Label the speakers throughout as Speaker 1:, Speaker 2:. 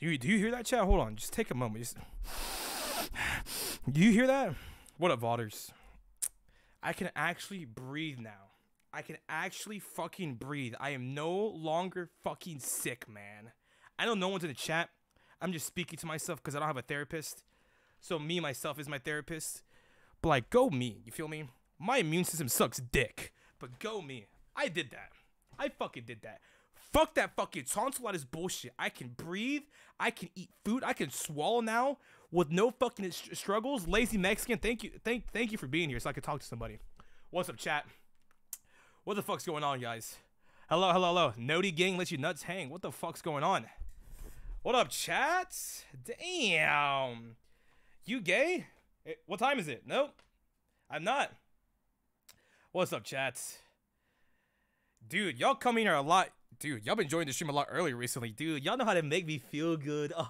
Speaker 1: You do you hear that chat? Hold on, just take a moment. Just do you hear that? What up, Vodders? I can actually breathe now. I can actually fucking breathe. I am no longer fucking sick, man. I know no one's in the chat. I'm just speaking to myself because I don't have a therapist. So me myself is my therapist. But like, go me. You feel me? My immune system sucks dick. But go me. I did that. I fucking did that. Fuck that fucking tonsillitis bullshit. I can breathe. I can eat food. I can swallow now with no fucking str- struggles. Lazy Mexican, thank you, thank, thank you for being here so I could talk to somebody. What's up, chat? What the fuck's going on, guys? Hello, hello, hello. Nody gang lets you nuts hang. What the fuck's going on? What up, chat? Damn. You gay? Eh, What time is it? Nope. I'm not. What's up, chats? Dude, y'all come in here a lot. Dude, y'all been joining the stream a lot earlier recently. Dude, y'all know how to make me feel good. what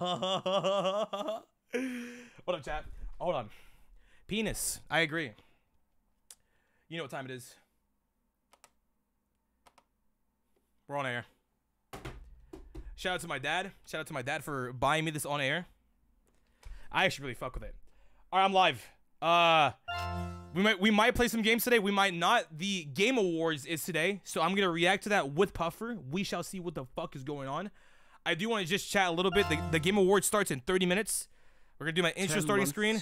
Speaker 1: up, chat? Hold on. Penis. I agree. You know what time it is. We're on air. Shout out to my dad. Shout out to my dad for buying me this on air. I actually really fuck with it. All right, I'm live. Uh, we might we might play some games today. We might not. The Game Awards is today, so I'm gonna react to that with Puffer. We shall see what the fuck is going on. I do want to just chat a little bit. The, the Game Awards starts in 30 minutes. We're gonna do my intro
Speaker 2: 10
Speaker 1: starting
Speaker 2: months?
Speaker 1: screen.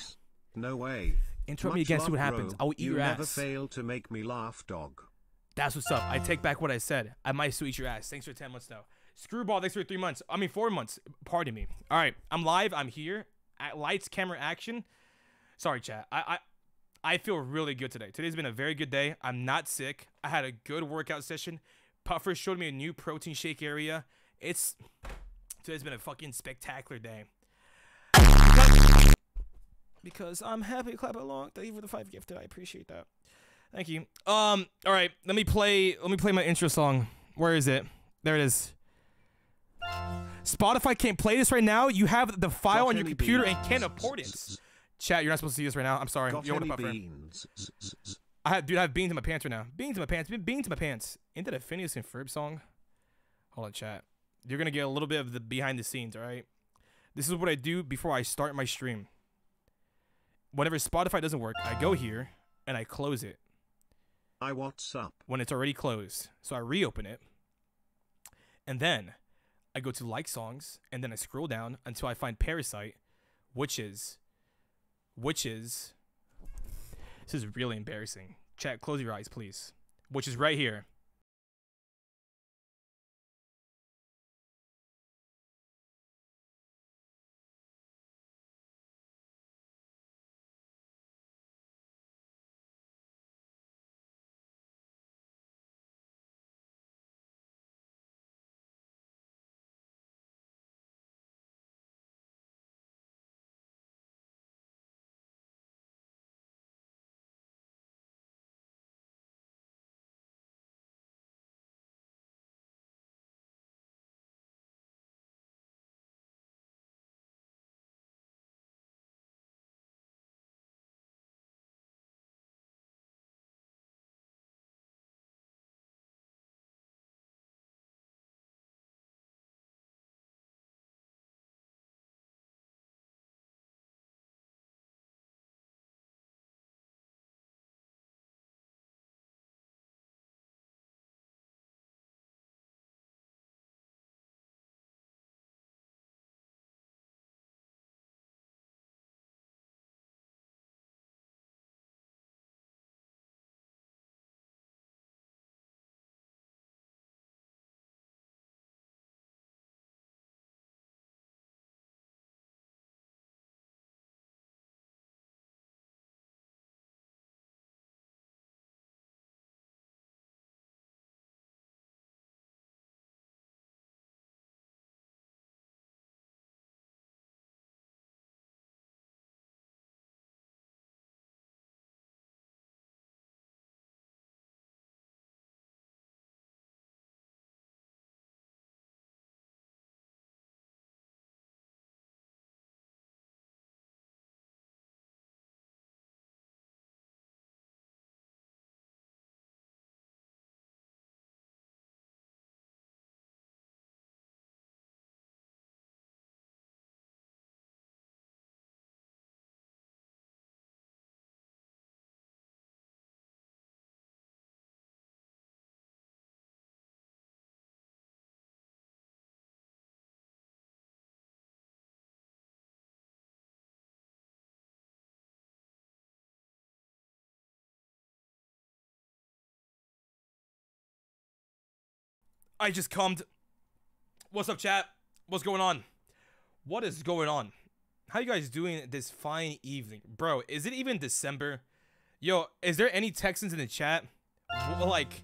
Speaker 2: No way.
Speaker 1: Intro me again, see what happens. I will eat
Speaker 2: you
Speaker 1: your
Speaker 2: never
Speaker 1: ass.
Speaker 2: fail to make me laugh, dog.
Speaker 1: That's what's up. I take back what I said. I might still eat your ass. Thanks for 10 months now. Screwball, thanks for three months. I mean, four months. Pardon me. All right, I'm live. I'm here. At lights, camera, action. Sorry, chat. I, I I feel really good today. Today's been a very good day. I'm not sick. I had a good workout session. Puffer showed me a new protein shake area. It's today's been a fucking spectacular day. Because I'm happy. to Clap along. Thank you for the five gifted. I appreciate that. Thank you. Um. All right. Let me play. Let me play my intro song. Where is it? There it is. Spotify can't play this right now. You have the file
Speaker 2: Got
Speaker 1: on your computer and can't import it. Chat, you're not supposed to see this right now. I'm sorry.
Speaker 2: Got
Speaker 1: You
Speaker 2: any
Speaker 1: want to puffer.
Speaker 2: beans?
Speaker 1: I have, dude, I have beans in my pants right now. Beans in my pants. Beans in my pants. Ain't that a Phineas and Ferb song? Hold on, chat. You're gonna get a little bit of the behind the scenes. All right. This is what I do before I start my stream. Whenever Spotify doesn't work, I go here and I close it
Speaker 2: I what's up?
Speaker 1: when it's already closed. So I reopen it. And then I go to like songs and then I scroll down until I find Parasite, which is which is this is really embarrassing. Chat, close your eyes, please. Which is right here. I just cummed. What's up, chat? What's going on? What is going on? How you guys doing this fine evening? Bro, is it even December? Yo, is there any Texans in the chat? Like,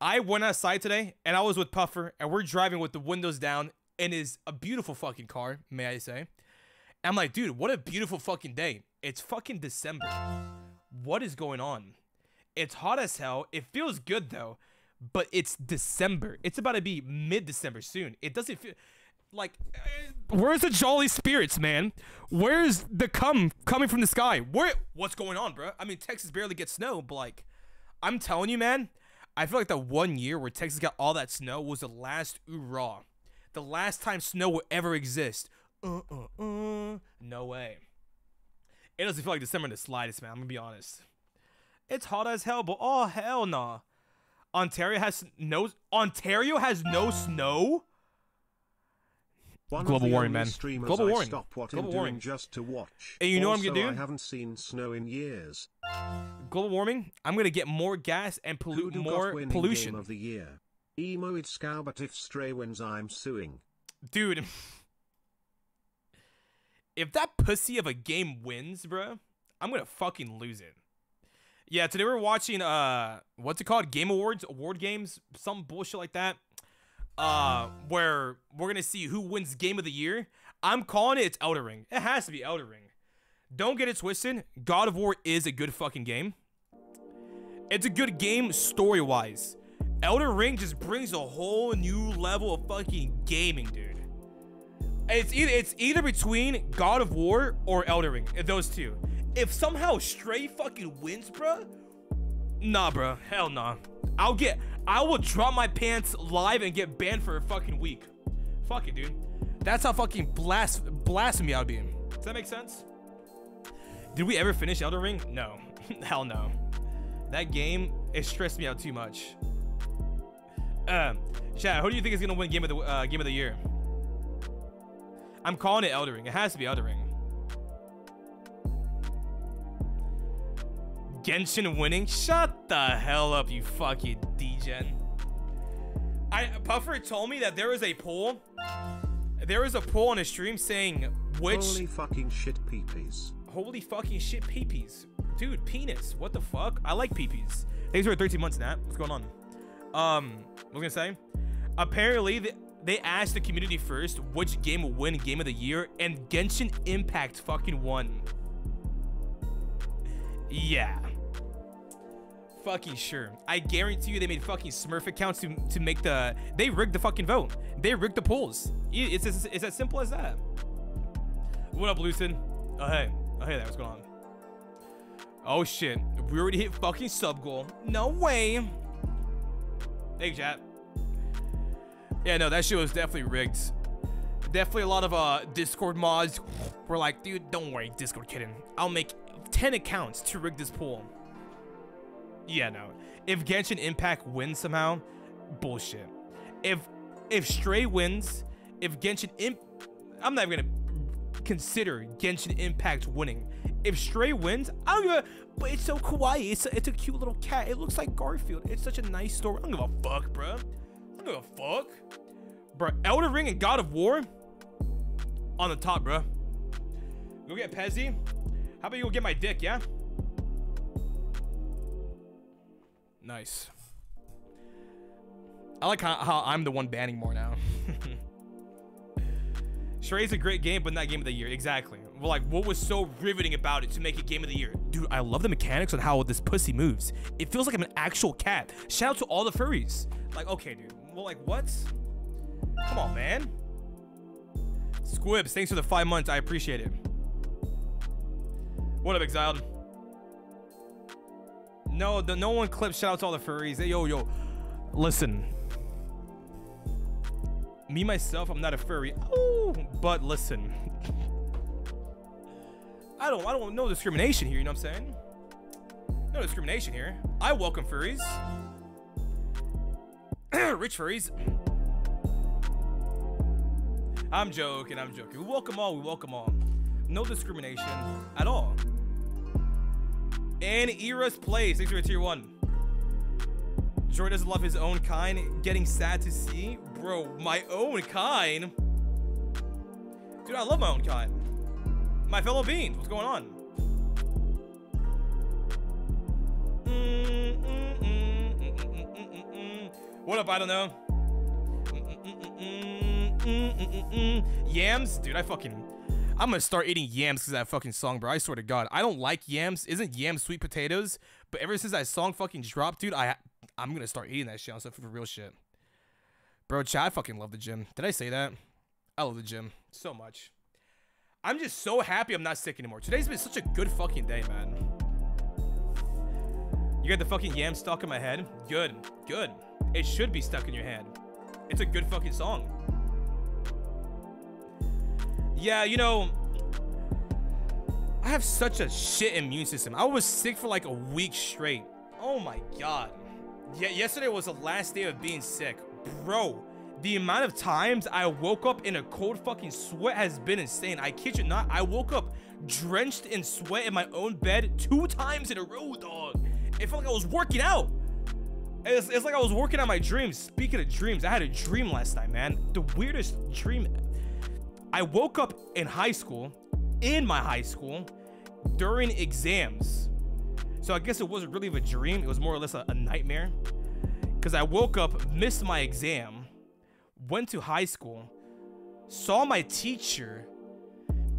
Speaker 1: I went outside today and I was with Puffer and we're driving with the windows down and is a beautiful fucking car, may I say. I'm like, dude, what a beautiful fucking day. It's fucking December. What is going on? It's hot as hell. It feels good though, but it's December. It's about to be mid December soon. It doesn't feel like eh, where's the jolly spirits, man? Where's the come coming from the sky? Where what's going on, bro? I mean, Texas barely gets snow, but like I'm telling you, man, I feel like that one year where Texas got all that snow was the last oorah. The last time snow will ever exist. Uh uh uh. No way. It doesn't feel like December in the slightest, man. I'm gonna be honest. It's hot as hell, but oh hell nah. Ontario has no Ontario has no snow.
Speaker 2: One
Speaker 1: Global warming, man. Global warming.
Speaker 2: Stop what
Speaker 1: Global
Speaker 2: I'm doing
Speaker 1: warming.
Speaker 2: just to watch.
Speaker 1: And you know what I'm gonna do?
Speaker 2: I haven't seen snow in years.
Speaker 1: Global warming. I'm gonna get more gas and pollute more
Speaker 2: got
Speaker 1: pollution,
Speaker 2: Game of the year. Emo it's Scow, but if Stray wins, I'm suing.
Speaker 1: dude. If that pussy of a game wins, bro, I'm gonna fucking lose it. Yeah, today we're watching uh, what's it called? Game Awards, award games, some bullshit like that. Uh, where we're gonna see who wins Game of the Year. I'm calling it. It's Elden Ring. It has to be Elden Ring. Don't get it twisted. God of War is a good fucking game. It's a good game story wise. Elden Ring just brings a whole new level of fucking gaming, dude. It's either it's either between God of War or Elden Ring. Those two. If somehow Stray fucking wins, bruh, nah, bruh, hell nah. I'll get, I will drop my pants live and get banned for a fucking week. Fuck it, dude. That's how fucking blas- blasphemy I'd be. Does that make sense? Did we ever finish Elden Ring? No, hell no. That game it stressed me out too much. Um, chat, who do you think is gonna win game of the uh, game of the year? I'm calling it Elden Ring. It has to be Elden Ring. Genshin winning? Shut the hell up, you fucking degen. I Puffer told me that there was a poll. There was a poll on a stream saying which
Speaker 2: Holy fucking shit peepees.
Speaker 1: Holy fucking shit, peepees. Dude, penis. What the fuck? I like peepees. Thanks for 13 months, Nat. What's going on? Um, what was I gonna say? Apparently, they, they asked the community first which game will win Game of the Year, and Genshin Impact fucking won. Yeah. Fucking sure. I guarantee you they made fucking Smurf accounts to, to make the... They rigged the fucking vote. They rigged the polls. It's, it's, it's as simple as that. What up, Lucid? Oh, hey. Oh, hey there. What's going on? Oh, shit. We already hit fucking sub goal. No way. Hey, chat. Yeah, no, that shit was definitely rigged. Definitely a lot of uh Discord mods were like, dude, don't worry, Discord kidding. I'll make 10 accounts to rig this pool. Yeah, no. If Genshin Impact wins somehow, bullshit. If if Stray wins, if Genshin Imp I'm not even gonna consider Genshin Impact winning. If Stray wins, I don't give a but it's so kawaii. It's a, it's a cute little cat. It looks like Garfield. It's such a nice story. I don't give a fuck, bro. I don't give a fuck. Bro, Elden Ring and God of War on the top, bro. Go get Pezzy. How about you go get my dick, yeah? Nice. I like how, how I'm the one banning more now. Stray's a great game, but not game of the year. Exactly. Like, what was so riveting about it to make it game of the year? Dude, I love the mechanics on how this pussy moves. It feels like I'm an actual cat. Shout out to all the furries. Like, okay, dude. Well, like, what? Come on, man. Squibs, thanks for the five months. I appreciate it. What up, Exiled? No, the, no one clips. Shout out to all the furries. Hey, yo, yo. Listen. Me, myself, I'm not a furry. Oh, but listen. I don't, I don't, no discrimination here, you know what I'm saying? No discrimination here. I welcome furries. Rich furries. I'm joking, I'm joking. We welcome all, we welcome all. No discrimination at all. And Era's Place, thanks for tier one. Joy doesn't love his own kind. Getting sad to see. Bro, my own kind? Dude, I love my own kind. My fellow beans, what's going on? What up? I don't know. Yams? Dude, I fucking... I'm gonna start eating yams because that fucking song, bro. I swear to God. I don't like yams. Isn't yams sweet potatoes? But ever since that song fucking dropped, dude, I, I'm gonna start eating that shit on stuff for real shit. Bro, Chad, I fucking love the gym. Did I say that? I love the gym so much. I'm just so happy I'm not sick anymore. Today's been such a good fucking day, man. You got the fucking yam stuck in my head? Good, good. It should be stuck in your head. It's a good fucking song. Yeah, you know, I have such a shit immune system. I was sick for like a week straight. Oh my god. Yeah, yesterday was the last day of being sick. Bro, the amount of times I woke up in a cold fucking sweat has been insane. I kid you not, I woke up drenched in sweat in my own bed two times in a row, dog. It felt like I was working out. It's, it's like I was working on my dreams. Speaking of dreams, I had a dream last night, man. The weirdest dream I woke up in high school, in my high school, during exams. So I guess it wasn't really a dream. It was more or less a, a nightmare. Because I woke up, missed my exam, went to high school, saw my teacher,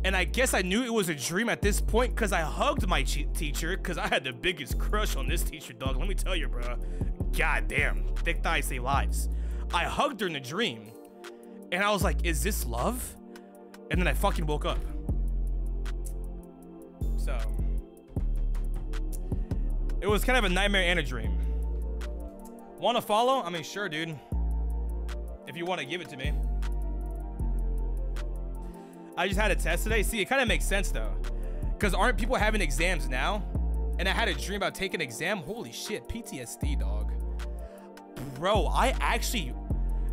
Speaker 1: and I guess I knew it was a dream at this point because I hugged my teacher because I had the biggest crush on this teacher, dog. Let me tell you, bro. God damn, thick thighs save lives. I hugged her in the dream, and I was like, is this love? And then I fucking woke up. So, it was kind of a nightmare and a dream. Want to follow? I mean, sure, dude. If you want to give it to me. I just had a test today. See, it kind of makes sense though. Because aren't people having exams now? And I had a dream about taking an exam. Holy shit, PTSD, dog. Bro, I actually...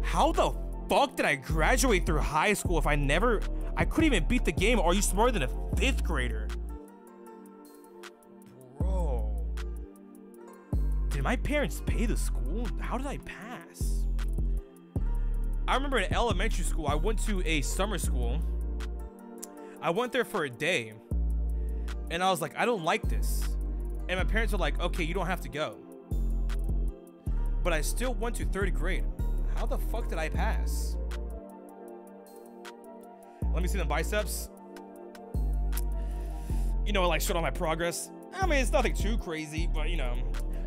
Speaker 1: How the fuck did I graduate through high school if I never I couldn't even beat the game. Are you smarter than a fifth grader? Bro. Did my parents pay the school? How did I pass? I remember in elementary school, I went to a summer school. I went there for a day. And I was like, I don't like this. And my parents were like, okay, you don't have to go. But I still went to third grade. How the fuck did I pass? Let me see the biceps. You know, like showed all my progress. I mean, it's nothing too crazy, but you know,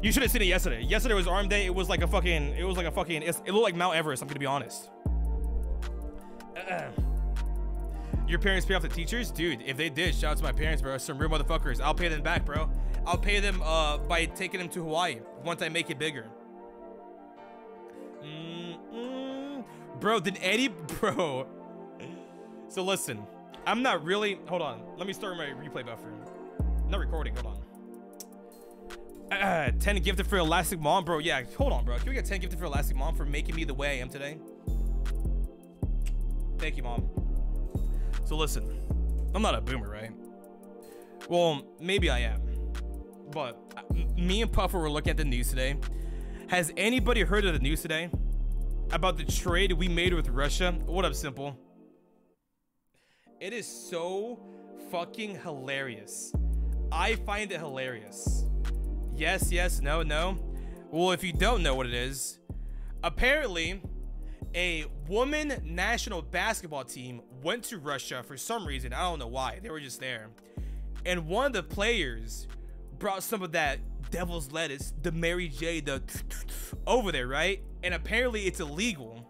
Speaker 1: you should have seen it yesterday. Yesterday was arm day. It was like a fucking, it was like a fucking, it looked like Mount Everest. I'm gonna be honest. Your parents pay off the teachers? Dude, if they did, shout out to my parents, bro. Some real motherfuckers. I'll pay them back, bro. I'll pay them uh, by taking them to Hawaii once I make it bigger. Mm -mm. Bro, did Eddie, bro, so listen, I'm not really, hold on. Let me start my replay buffer. I'm not recording, hold on. Uh, 10 gifted for Elastic Mom, bro. Yeah, hold on, bro. Can we get 10 gifted for Elastic Mom for making me the way I am today? Thank you, Mom. So listen, I'm not a boomer, right? Well, maybe I am. But uh, me and Puffer were looking at the news today. Has anybody heard of the news today? About the trade we made with Russia? What up, Simple? It is so fucking hilarious. I find it hilarious. Yes, yes, no, no. Well, if you don't know what it is, apparently a woman national basketball team went to Russia for some reason. I don't know why. They were just there. And one of the players brought some of that devil's lettuce, the Mary J, the over there, right? And apparently it's illegal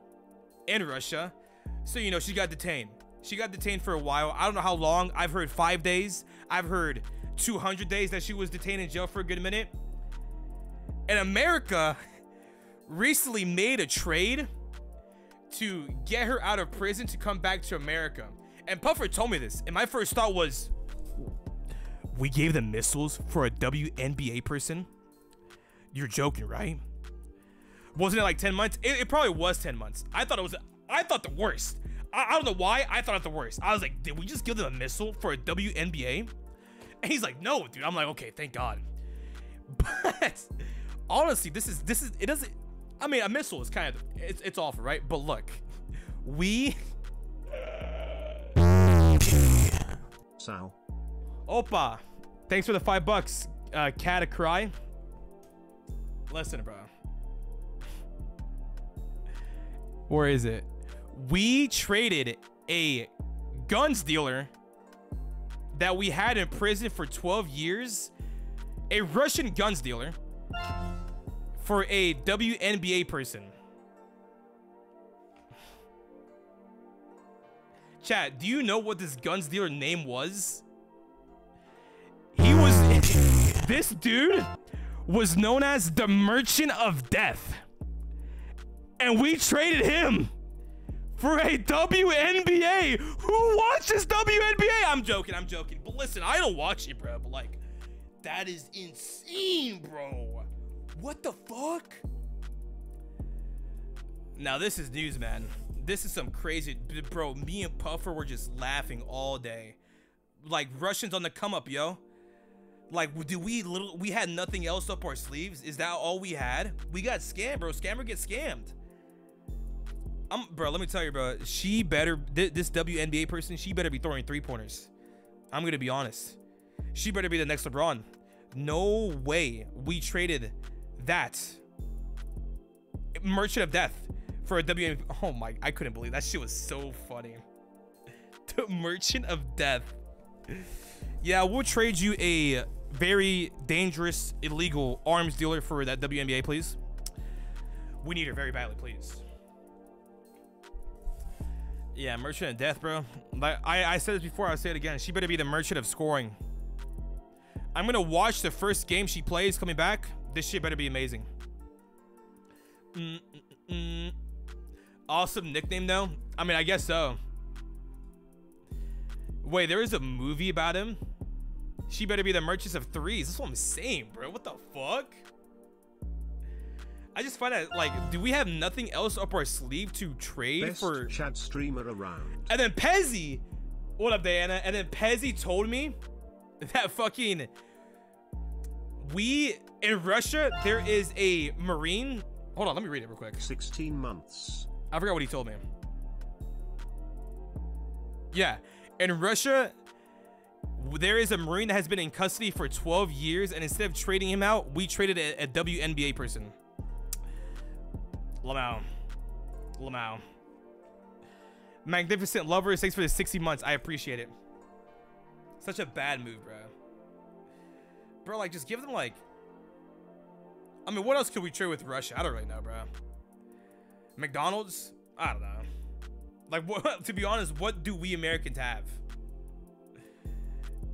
Speaker 1: in Russia. So, you know, she got detained. She got detained for a while. I don't know how long. I've heard five days. I've heard 200 days that she was detained in jail for a good minute. And America recently made a trade to get her out of prison to come back to America. And Puffer told me this. And my first thought was, we gave them missiles for a WNBA person? You're joking, right? Wasn't it like 10 months? It, it probably was 10 months. I thought it was, I thought the worst. I, I don't know why. I thought it the worst. I was like, did we just give them a missile for a WNBA? And he's like, no, dude. I'm like, okay, thank God. But, honestly, this is this is it doesn't. I mean, a missile is kind of it's it's awful, right? But look, we
Speaker 2: So.
Speaker 1: Opa, thanks for the five bucks. Uh, cat a cry. Listen, bro. Where is it? We traded a guns dealer that we had in prison for 12 years, a Russian guns dealer, for a WNBA person. Chat, do you know what this guns dealer name was? He was this dude was known as the Merchant of Death. And we traded him for a WNBA. Who watches WNBA? I'm joking, I'm joking. But listen, I don't watch it, bro. But like, that is insane, bro. What the fuck? Now this is news, man. This is some crazy, bro. Me and Puffer were just laughing all day, like Russians on the come up, yo. Like, do we little? We had nothing else up our sleeves. Is that all we had? We got scammed, bro. Scammer gets scammed. I'm, bro. Let me tell you, bro. She better this WNBA person. She better be throwing three pointers. I'm gonna be honest. She better be the next LeBron. No way. We traded that Merchant of Death for a WNBA. Oh my! I couldn't believe that shit was so funny. The Merchant of Death. Yeah, we'll trade you a very dangerous, illegal arms dealer for that WNBA, please. We need her very badly, please. Yeah, Merchant of Death, bro. Like I, I said this before, I'll say it again. She better be the Merchant of Scoring. I'm gonna watch the first game she plays coming back. This shit better be amazing. Mm -mm -mm. Awesome nickname though. I mean, I guess so. Wait, there is a movie about him. She better be the Merchants of Threes. That's what I'm saying, bro. What the fuck? I just find that like, do we have nothing else up our sleeve to trade
Speaker 2: Best
Speaker 1: for?
Speaker 2: Chad streamer around.
Speaker 1: And then Pezzy, what up, Diana? And then Pezzy told me that fucking we in Russia there is a Marine. Hold on, let me read it real quick.
Speaker 2: 16 months.
Speaker 1: I forgot what he told me. Yeah, in Russia, there is a Marine that has been in custody for 12 years, and instead of trading him out, we traded a, a WNBA person. Lamau. Lamau. Magnificent lovers, thanks for the 60 months. I appreciate it. Such a bad move, bro. Bro, like, just give them, like... I mean, what else could we trade with Russia? I don't really know, bro. McDonald's? I don't know. Like, what, to be honest, what do we Americans have?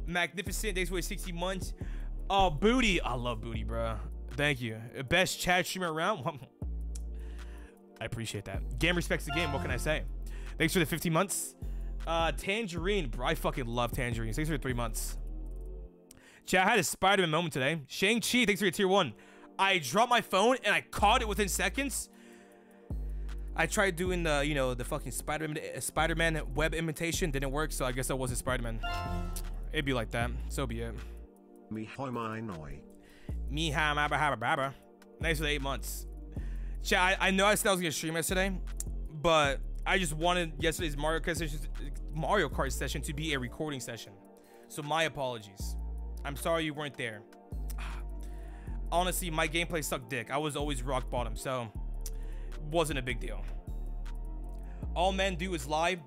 Speaker 1: Magnificent. Thanks for 60 months. Oh, Booty. I love Booty, bro. Thank you. Best chat streamer around. I appreciate that. Game respects the game. What can I say? Thanks for the 15 months. Uh, Tangerine. Bro, I fucking love Tangerine. Thanks for the three months. Chat, I had a Spider-Man moment today. Shang-Chi, thanks for your tier one. I dropped my phone and I caught it within seconds. I tried doing the, you know, the fucking Spider-Man Spider-Man web imitation. Didn't work, so I guess I wasn't Spider-Man. It'd be like that. So be it.
Speaker 2: Me hoi my noi.
Speaker 1: Me ha ma ba ha ba ba ba. Thanks for the eight months. Chat, I, I know I said I was gonna stream yesterday, but I just wanted yesterday's Mario Kart session, Mario Kart session to be a recording session. So my apologies. I'm sorry you weren't there. Honestly, my gameplay sucked dick. I was always rock bottom, so wasn't a big deal. All men do is lie.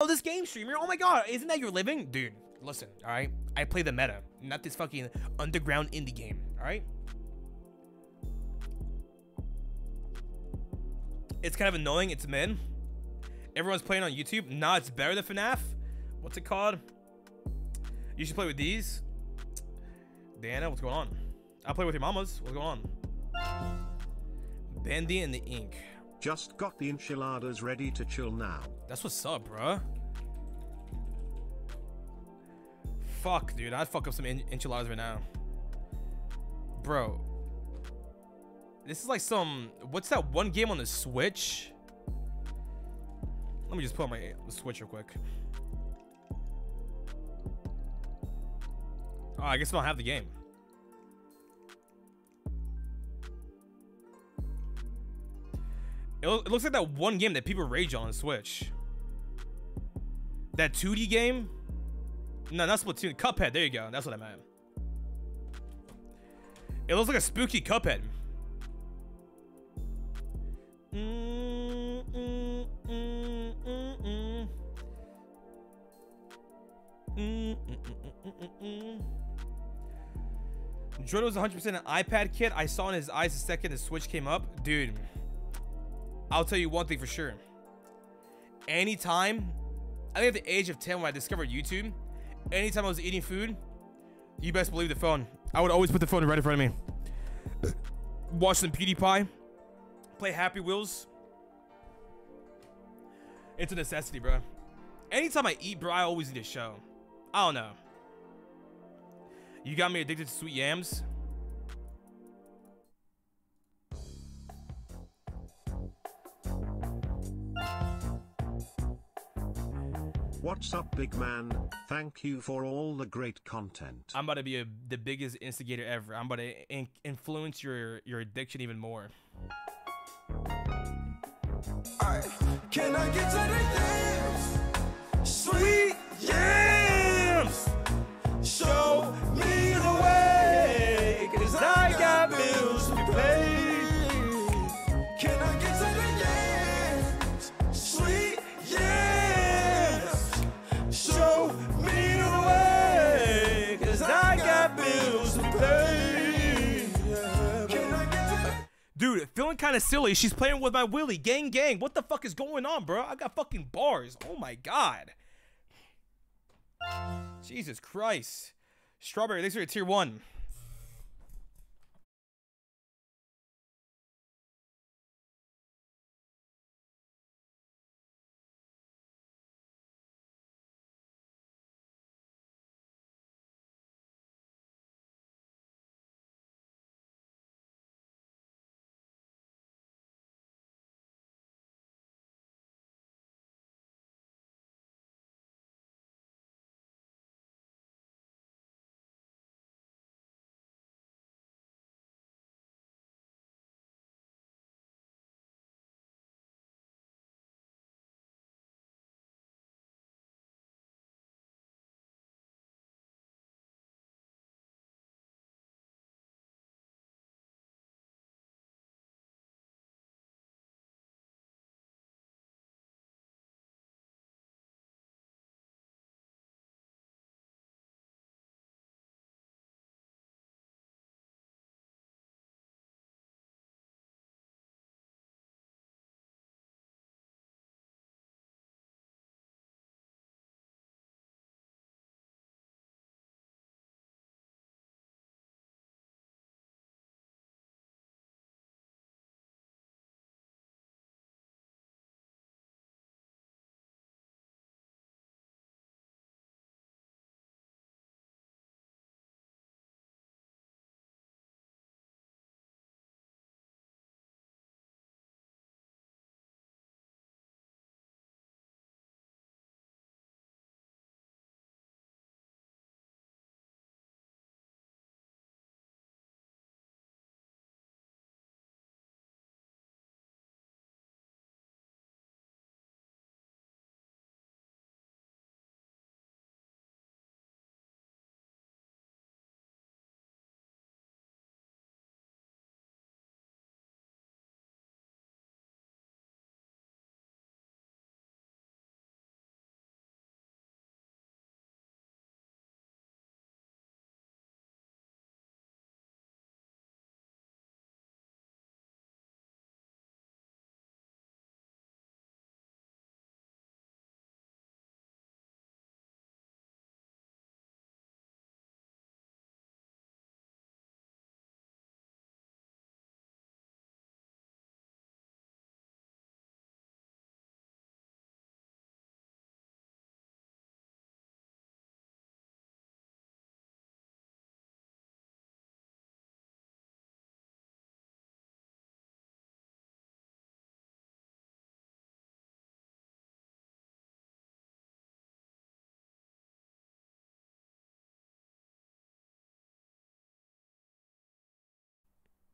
Speaker 1: Oh, this game streamer. Oh my god, isn't that your living? Dude, listen, all right? I play the meta, not this fucking underground indie game, all right? It's kind of annoying. It's men. Everyone's playing on YouTube. Nah, it's better than FNAF. What's it called? You should play with these. Diana, what's going on? I'll play with your mamas. What's going on? Bendy and the ink.
Speaker 2: Just got the enchiladas ready to chill now.
Speaker 1: That's what's up, bruh. Fuck, dude. I'd fuck up some en- enchiladas right now. Bro. This is like some... What's that one game on the Switch? Let me just pull up my Switch real quick. Oh, I guess I don't have the game. It, lo- it looks like that one game that people rage on Switch. That 2D game? No, not Splatoon. Cuphead. There you go. That's what I meant. It looks like a spooky Cuphead. Mm, mm, mm. Jordan was 100% an iPad kid. I saw in his eyes the second the Switch came up. Dude, I'll tell you one thing for sure. Anytime, I think at the age of 10 when I discovered YouTube, anytime I was eating food, you best believe the phone. I would always put the phone right in front of me. Watch some PewDiePie, play Happy Wheels. It's a necessity, bro. Anytime I eat, bro, I always need a show. I don't know. You got me addicted to sweet yams.
Speaker 2: What's up, big man? Thank you for all the great content.
Speaker 1: I'm about to be a, the biggest instigator ever. I'm about to in- influence your your addiction even more.
Speaker 3: Alright, Can I get to the yams? Sweet yams!
Speaker 1: Feeling kind of silly. She's playing with my Willie. Gang, gang. What the fuck is going on, bro? I got fucking bars. Oh my god. Jesus Christ. Strawberry, thanks for your tier one.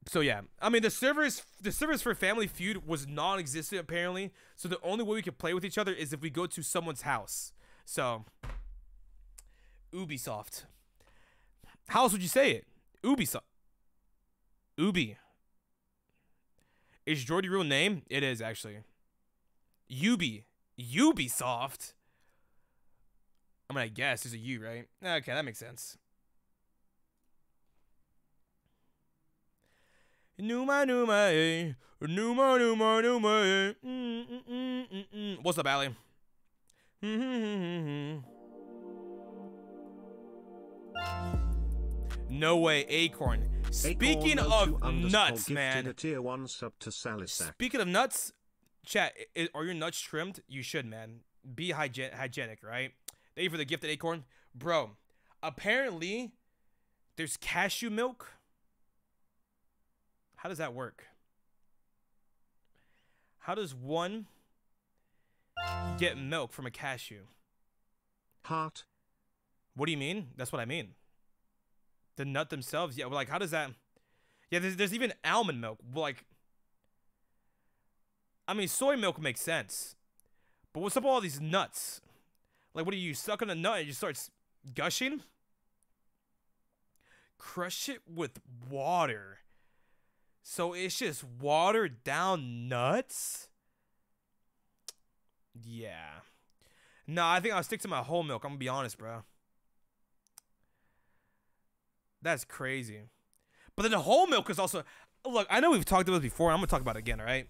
Speaker 1: So yeah, I mean the servers the servers for Family Feud was non-existent apparently. So the only way we could play with each other is if we go to someone's house. So Ubisoft. How else would you say it? Ubisoft. Ubi. Is Jordy real name? It is actually. Ubi. Ubisoft. I mean, I guess there's a U, right? Okay, that makes sense. Numa Numa, eh. Numa Numa Numa. eh. Mm, mm, mm. What's up, Allie? No way, Acorn. Speaking
Speaker 2: Acorn02
Speaker 1: of nuts, man.
Speaker 2: Tier one sub to Salisac.
Speaker 1: Speaking of nuts, chat, are your nuts trimmed? You should, man. Be hygienic, hygienic, right? Thank you for the gifted acorn, bro. Apparently, there's cashew milk. How does that work? How does one get milk from a cashew?
Speaker 2: Heart.
Speaker 1: What do you mean? That's what I mean. The nut themselves, yeah. Well, like, how does that? Yeah, there's, there's even almond milk. Like, I mean, soy milk makes sense, but what's up with all these nuts? Like, what do you suck on a nut and it just starts gushing? Crush it with water, so it's just watered down nuts. Yeah. No, I think I'll stick to my whole milk. I'm gonna be honest, bro. That's crazy. But then the whole milk is also look, I know we've talked about this before, I'm gonna talk about it again, all right?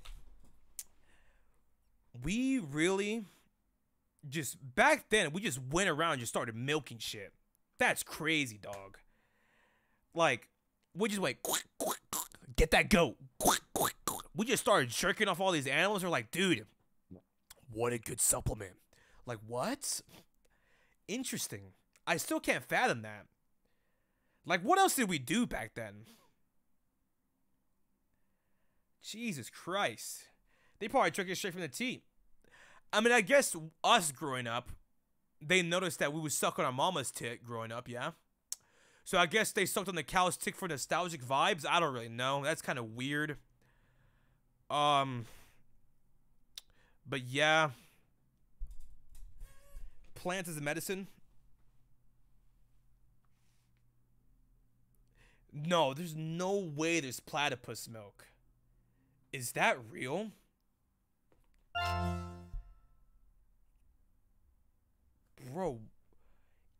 Speaker 1: We really just back then we just went around and just started milking shit. That's crazy, dog. Like, we just went get that goat. We just started jerking off all these animals. We're like, dude, what a good supplement. Like, what? Interesting. I still can't fathom that. Like, what else did we do back then? Jesus Christ. They probably took it straight from the teat. I mean, I guess us growing up, they noticed that we would suck on our mama's tit growing up, yeah? So I guess they sucked on the cow's tick for nostalgic vibes. I don't really know. That's kind of weird. Um, but yeah, plants as a medicine. No, there's no way there's platypus milk. Is that real? Bro,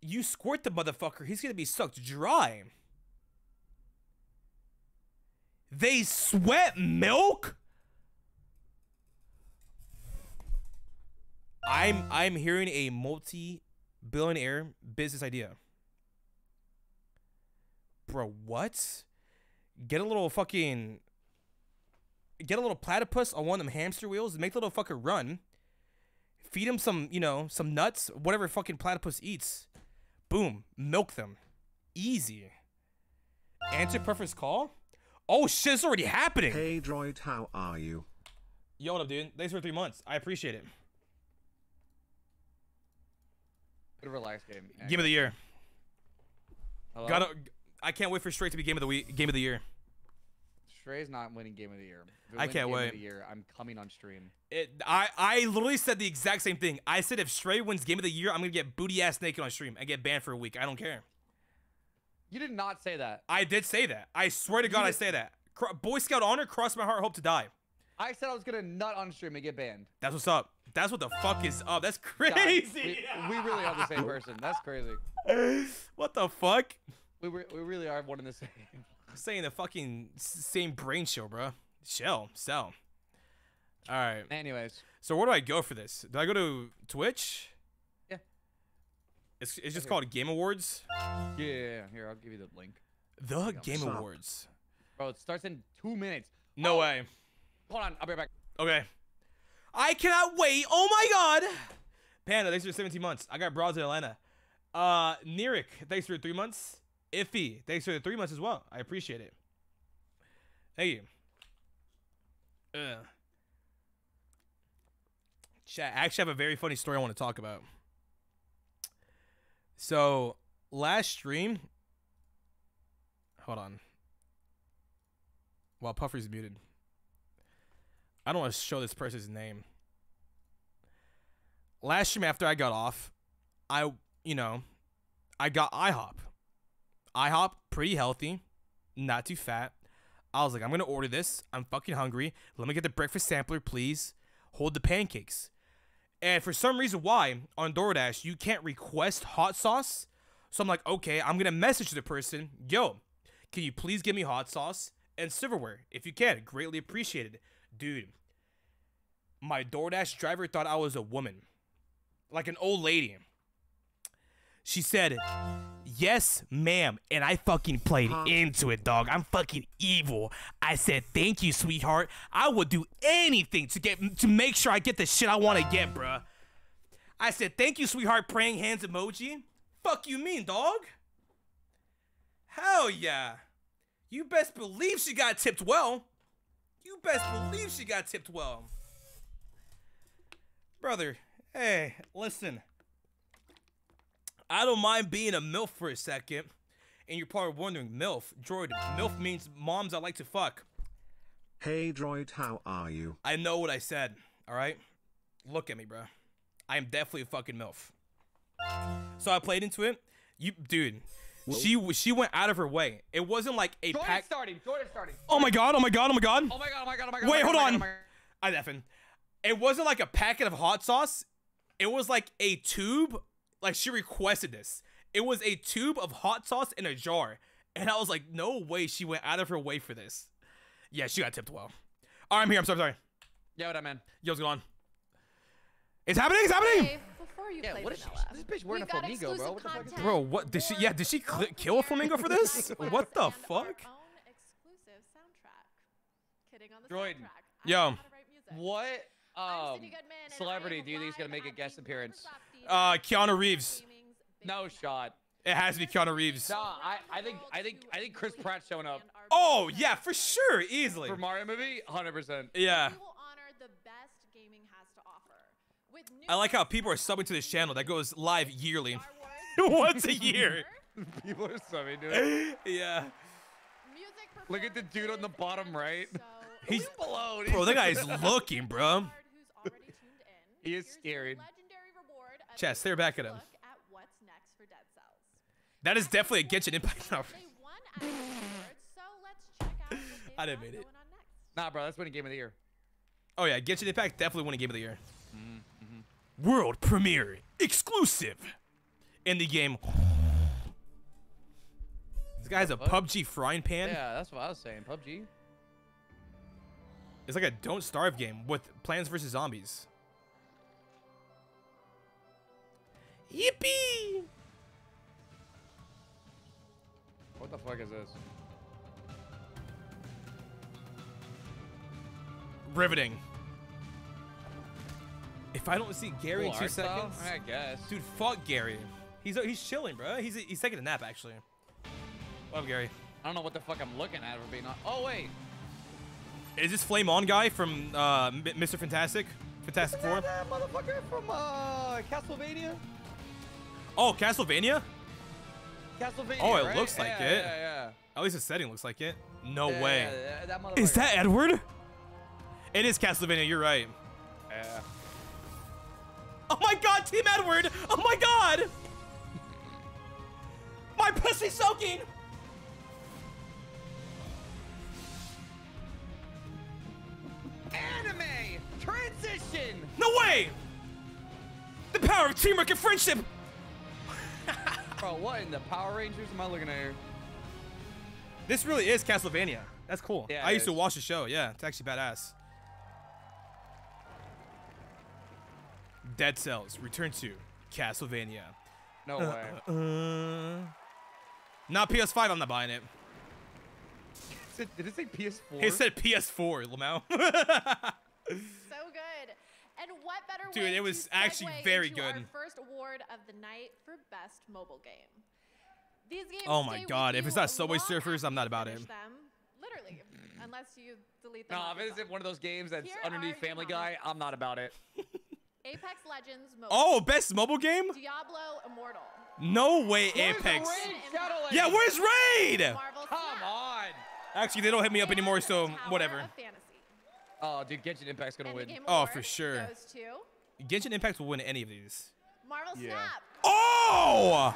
Speaker 1: you squirt the motherfucker, he's gonna be sucked dry. They sweat milk? I'm I'm hearing a multi-billionaire business idea. Bro, what? Get a little fucking get a little platypus on one of them hamster wheels, make the little fucker run. Feed him some, you know, some nuts, whatever fucking platypus eats. Boom, milk them. Easy. Answer preference call? Oh shit, it's already happening.
Speaker 2: Hey droid, how are you?
Speaker 1: Yo, what up, dude? Thanks for three months. I appreciate it.
Speaker 4: Good relaxed game.
Speaker 1: Game of the year.
Speaker 4: Hello?
Speaker 1: Gotta. I can't wait for Straight to be game of the week. Game of the year.
Speaker 4: Stray's not winning game of the year.
Speaker 1: I can't
Speaker 4: game
Speaker 1: wait.
Speaker 4: Of the year, I'm coming on stream.
Speaker 1: It, I I literally said the exact same thing. I said if Stray wins game of the year, I'm gonna get booty ass naked on stream and get banned for a week. I don't care.
Speaker 4: You did not say that.
Speaker 1: I did say that. I swear to God, I say that. Boy Scout honor, cross my heart, hope to die.
Speaker 4: I said I was gonna nut on stream and get banned.
Speaker 1: That's what's up. That's what the fuck is up. That's
Speaker 4: God,
Speaker 1: crazy.
Speaker 4: we, we really are the same person. That's crazy.
Speaker 1: what the fuck?
Speaker 4: We, re- we really are one and the same.
Speaker 1: I'm saying the fucking same brain show, bro. Shell, sell. All right.
Speaker 4: Anyways,
Speaker 1: So where do I go for this? Do I go to Twitch?
Speaker 4: Yeah.
Speaker 1: It's, it's just
Speaker 4: here.
Speaker 1: called Game Awards.
Speaker 4: yeah, yeah, yeah. here I'll give you the link,
Speaker 1: The Game
Speaker 2: Sup?
Speaker 1: Awards.
Speaker 4: bro. It starts in two minutes.
Speaker 1: No
Speaker 4: Oh,
Speaker 1: way.
Speaker 4: Hold on, I'll be right back.
Speaker 1: Okay. I cannot wait. Oh my god. Panda, thanks for 17 months. I got broads in Atlanta. Uh, Nirik, thanks for three months. Iffy, thanks for the three months as well. I appreciate it. Thank you. Chat, I actually have a very funny story I want to talk about. So, last stream. Hold on. While Puffer's muted. I don't want to show this person's name. Last stream after I got off, I you know, I got IHOP. IHOP, pretty healthy, not too fat. I was like, I'm gonna order this. I'm fucking hungry. Let me get the breakfast sampler, please. Hold the pancakes. And for some reason, why on DoorDash you can't request hot sauce? So I'm like, okay, I'm gonna message the person, yo, can you please give me hot sauce and silverware if you can? Greatly appreciated, dude. My DoorDash driver thought I was a woman, like an old lady. She said, Yes, ma'am. And I fucking played into it, dog. I'm fucking evil. I said, Thank you, sweetheart. I would do anything to get to make sure I get the shit I want to get, bruh. I said, Thank you, sweetheart, praying hands emoji. Fuck you mean, dog? Hell yeah. You best believe she got tipped well. You best believe she got tipped well. Brother, hey, listen. I don't mind being a MILF for a second. And you're probably wondering, MILF, Jordan, MILF means moms I like to fuck.
Speaker 2: Hey droid, how are you?
Speaker 1: I know what I said, alright? Look at me, bro. I am definitely a fucking MILF. So I played into it. You, dude, she she went out of her way. It wasn't like a
Speaker 4: Jordan
Speaker 1: pack.
Speaker 4: starting. Jordan starting.
Speaker 1: Oh my god! Oh my god! Oh my god!
Speaker 4: Oh my god! Oh my god! Oh my god!
Speaker 1: Wait,
Speaker 4: oh my
Speaker 1: hold oh
Speaker 4: god,
Speaker 1: on.
Speaker 4: oh my god.
Speaker 1: I deafened. It wasn't like a packet of hot sauce. It was like a tube. Like she requested this. It was a tube of hot sauce in a jar. And I was like, no way she went out of her way for this. Yeah, she got tipped well. All right, I'm here. I'm sorry. sorry.
Speaker 4: Yeah, what up, man?
Speaker 1: Yo, what's going on? It's happening. It's happening.
Speaker 5: Hey, before you
Speaker 4: Yeah,
Speaker 5: play
Speaker 4: what is she?
Speaker 5: vanilla,
Speaker 4: This bitch wearing a
Speaker 5: got
Speaker 4: flamingo, bro. What the fuck is
Speaker 1: Bro, what- did she- yeah, did she cl- kill a
Speaker 5: Wolfman
Speaker 1: flamingo for this? What the fuck?
Speaker 5: exclusive soundtrack. Kidding on the
Speaker 4: Droid.
Speaker 5: soundtrack.
Speaker 1: Yo.
Speaker 5: know how to write music.
Speaker 4: What um
Speaker 5: Cindy Goodman, and I
Speaker 4: celebrity do you think is gonna make a guest
Speaker 5: the
Speaker 4: appearance?
Speaker 5: Microsoft
Speaker 1: Uh, Keanu Reeves.
Speaker 4: No shot.
Speaker 1: It has to be Keanu Reeves.
Speaker 4: No, I I think I think I think Chris Pratt showing up
Speaker 1: Oh yeah, for sure, easily.
Speaker 4: for Mario movie, hundred percent.
Speaker 1: Yeah.
Speaker 5: We will honor the best gaming has to offer. With new
Speaker 1: I like how people are subbing to this channel that goes live yearly. Once a year.
Speaker 4: People are subbing to it.
Speaker 1: yeah.
Speaker 4: Look at the dude on the bottom right.
Speaker 1: He's
Speaker 4: Blown.
Speaker 1: bro, that guy's looking, bro.
Speaker 5: Who's already tuned in,
Speaker 4: He is
Speaker 5: here's your
Speaker 4: scary.
Speaker 5: legendary reward of
Speaker 1: Chat,
Speaker 5: a
Speaker 1: stare back at him.
Speaker 5: look at what's next for Dead Cells.
Speaker 1: That is definitely a Genshin Impact. No.
Speaker 5: They won Active Awards, so let's check out what they've
Speaker 1: I didn't mean it.
Speaker 5: going on next.
Speaker 4: Nah, bro, that's winning game of the year.
Speaker 1: Oh yeah, Genshin Impact definitely winning Game of the Year. Mm-hmm, mm-hmm. World premiere exclusive in the game. This guy's a PUBG frying pan.
Speaker 4: Yeah, that's what I was saying. PUBG.
Speaker 1: It's like a Don't Starve game with Plants vs Zombies. Yippee!
Speaker 4: What the fuck is this?
Speaker 1: Riveting. If I don't see Gary
Speaker 4: Cool
Speaker 1: in two
Speaker 4: art style?
Speaker 1: seconds,
Speaker 4: I guess.
Speaker 1: dude, fuck Gary. He's he's chilling, bro. He's he's taking a nap actually. What up, Gary?
Speaker 4: I don't know what the fuck I'm looking at for being on. Oh wait.
Speaker 1: Is this Flame On guy from uh, Mr. Fantastic? Fantastic Four?
Speaker 4: that motherfucker from uh Castlevania?
Speaker 1: Oh, Castlevania?
Speaker 4: Castlevania.
Speaker 1: Oh, it
Speaker 4: right?
Speaker 1: looks like
Speaker 4: yeah,
Speaker 1: it.
Speaker 4: Yeah, yeah.
Speaker 1: At least the setting looks like it. No way.
Speaker 4: that
Speaker 1: Is that Edward? It is Castlevania. You're right.
Speaker 4: Yeah.
Speaker 1: Oh my God, Team Edward! Oh my God! My pussy soaking!
Speaker 4: Anime transition.
Speaker 1: No way! The power of teamwork and friendship.
Speaker 4: Bro, what in the Power Rangers am I looking at here?
Speaker 1: This really is Castlevania. That's cool.
Speaker 4: Yeah,
Speaker 1: I used to watch the show. Yeah, it's actually badass. Dead Cells return to Castlevania.
Speaker 4: No way.
Speaker 1: Uh, not PS5. I'm not buying it-
Speaker 4: Did it say PS4?
Speaker 1: It said PS4, Lamau.
Speaker 5: So good. And what better
Speaker 1: Dude,
Speaker 5: way
Speaker 1: it was
Speaker 5: to
Speaker 1: actually very
Speaker 5: into our
Speaker 1: good.
Speaker 5: first award of the night for best mobile game. These games
Speaker 1: Oh my God, if it's not Subway Surfers, I'm not about it.
Speaker 5: Them, literally, unless you delete them.
Speaker 4: No, if it's one of those games that's
Speaker 5: Here
Speaker 4: underneath Family Guy, I'm not about it.
Speaker 5: Apex Legends mobile.
Speaker 1: oh, best mobile game?
Speaker 5: Diablo Immortal.
Speaker 1: No way,
Speaker 4: Where's
Speaker 1: Apex.
Speaker 4: Raid
Speaker 1: Yeah, where's Raid?
Speaker 5: Marvel
Speaker 4: Come
Speaker 5: Snap.
Speaker 4: on.
Speaker 1: Actually, they don't hit me up anymore, so
Speaker 5: Tower
Speaker 1: whatever.
Speaker 5: Of Fantasy.
Speaker 4: Oh, dude, Genshin Impact's gonna
Speaker 5: And
Speaker 4: win.
Speaker 5: Game
Speaker 1: Oh, for sure.
Speaker 5: Goes to
Speaker 1: Genshin Impact will win any of these.
Speaker 5: Marvel
Speaker 4: Yeah.
Speaker 5: Snap.
Speaker 1: Oh!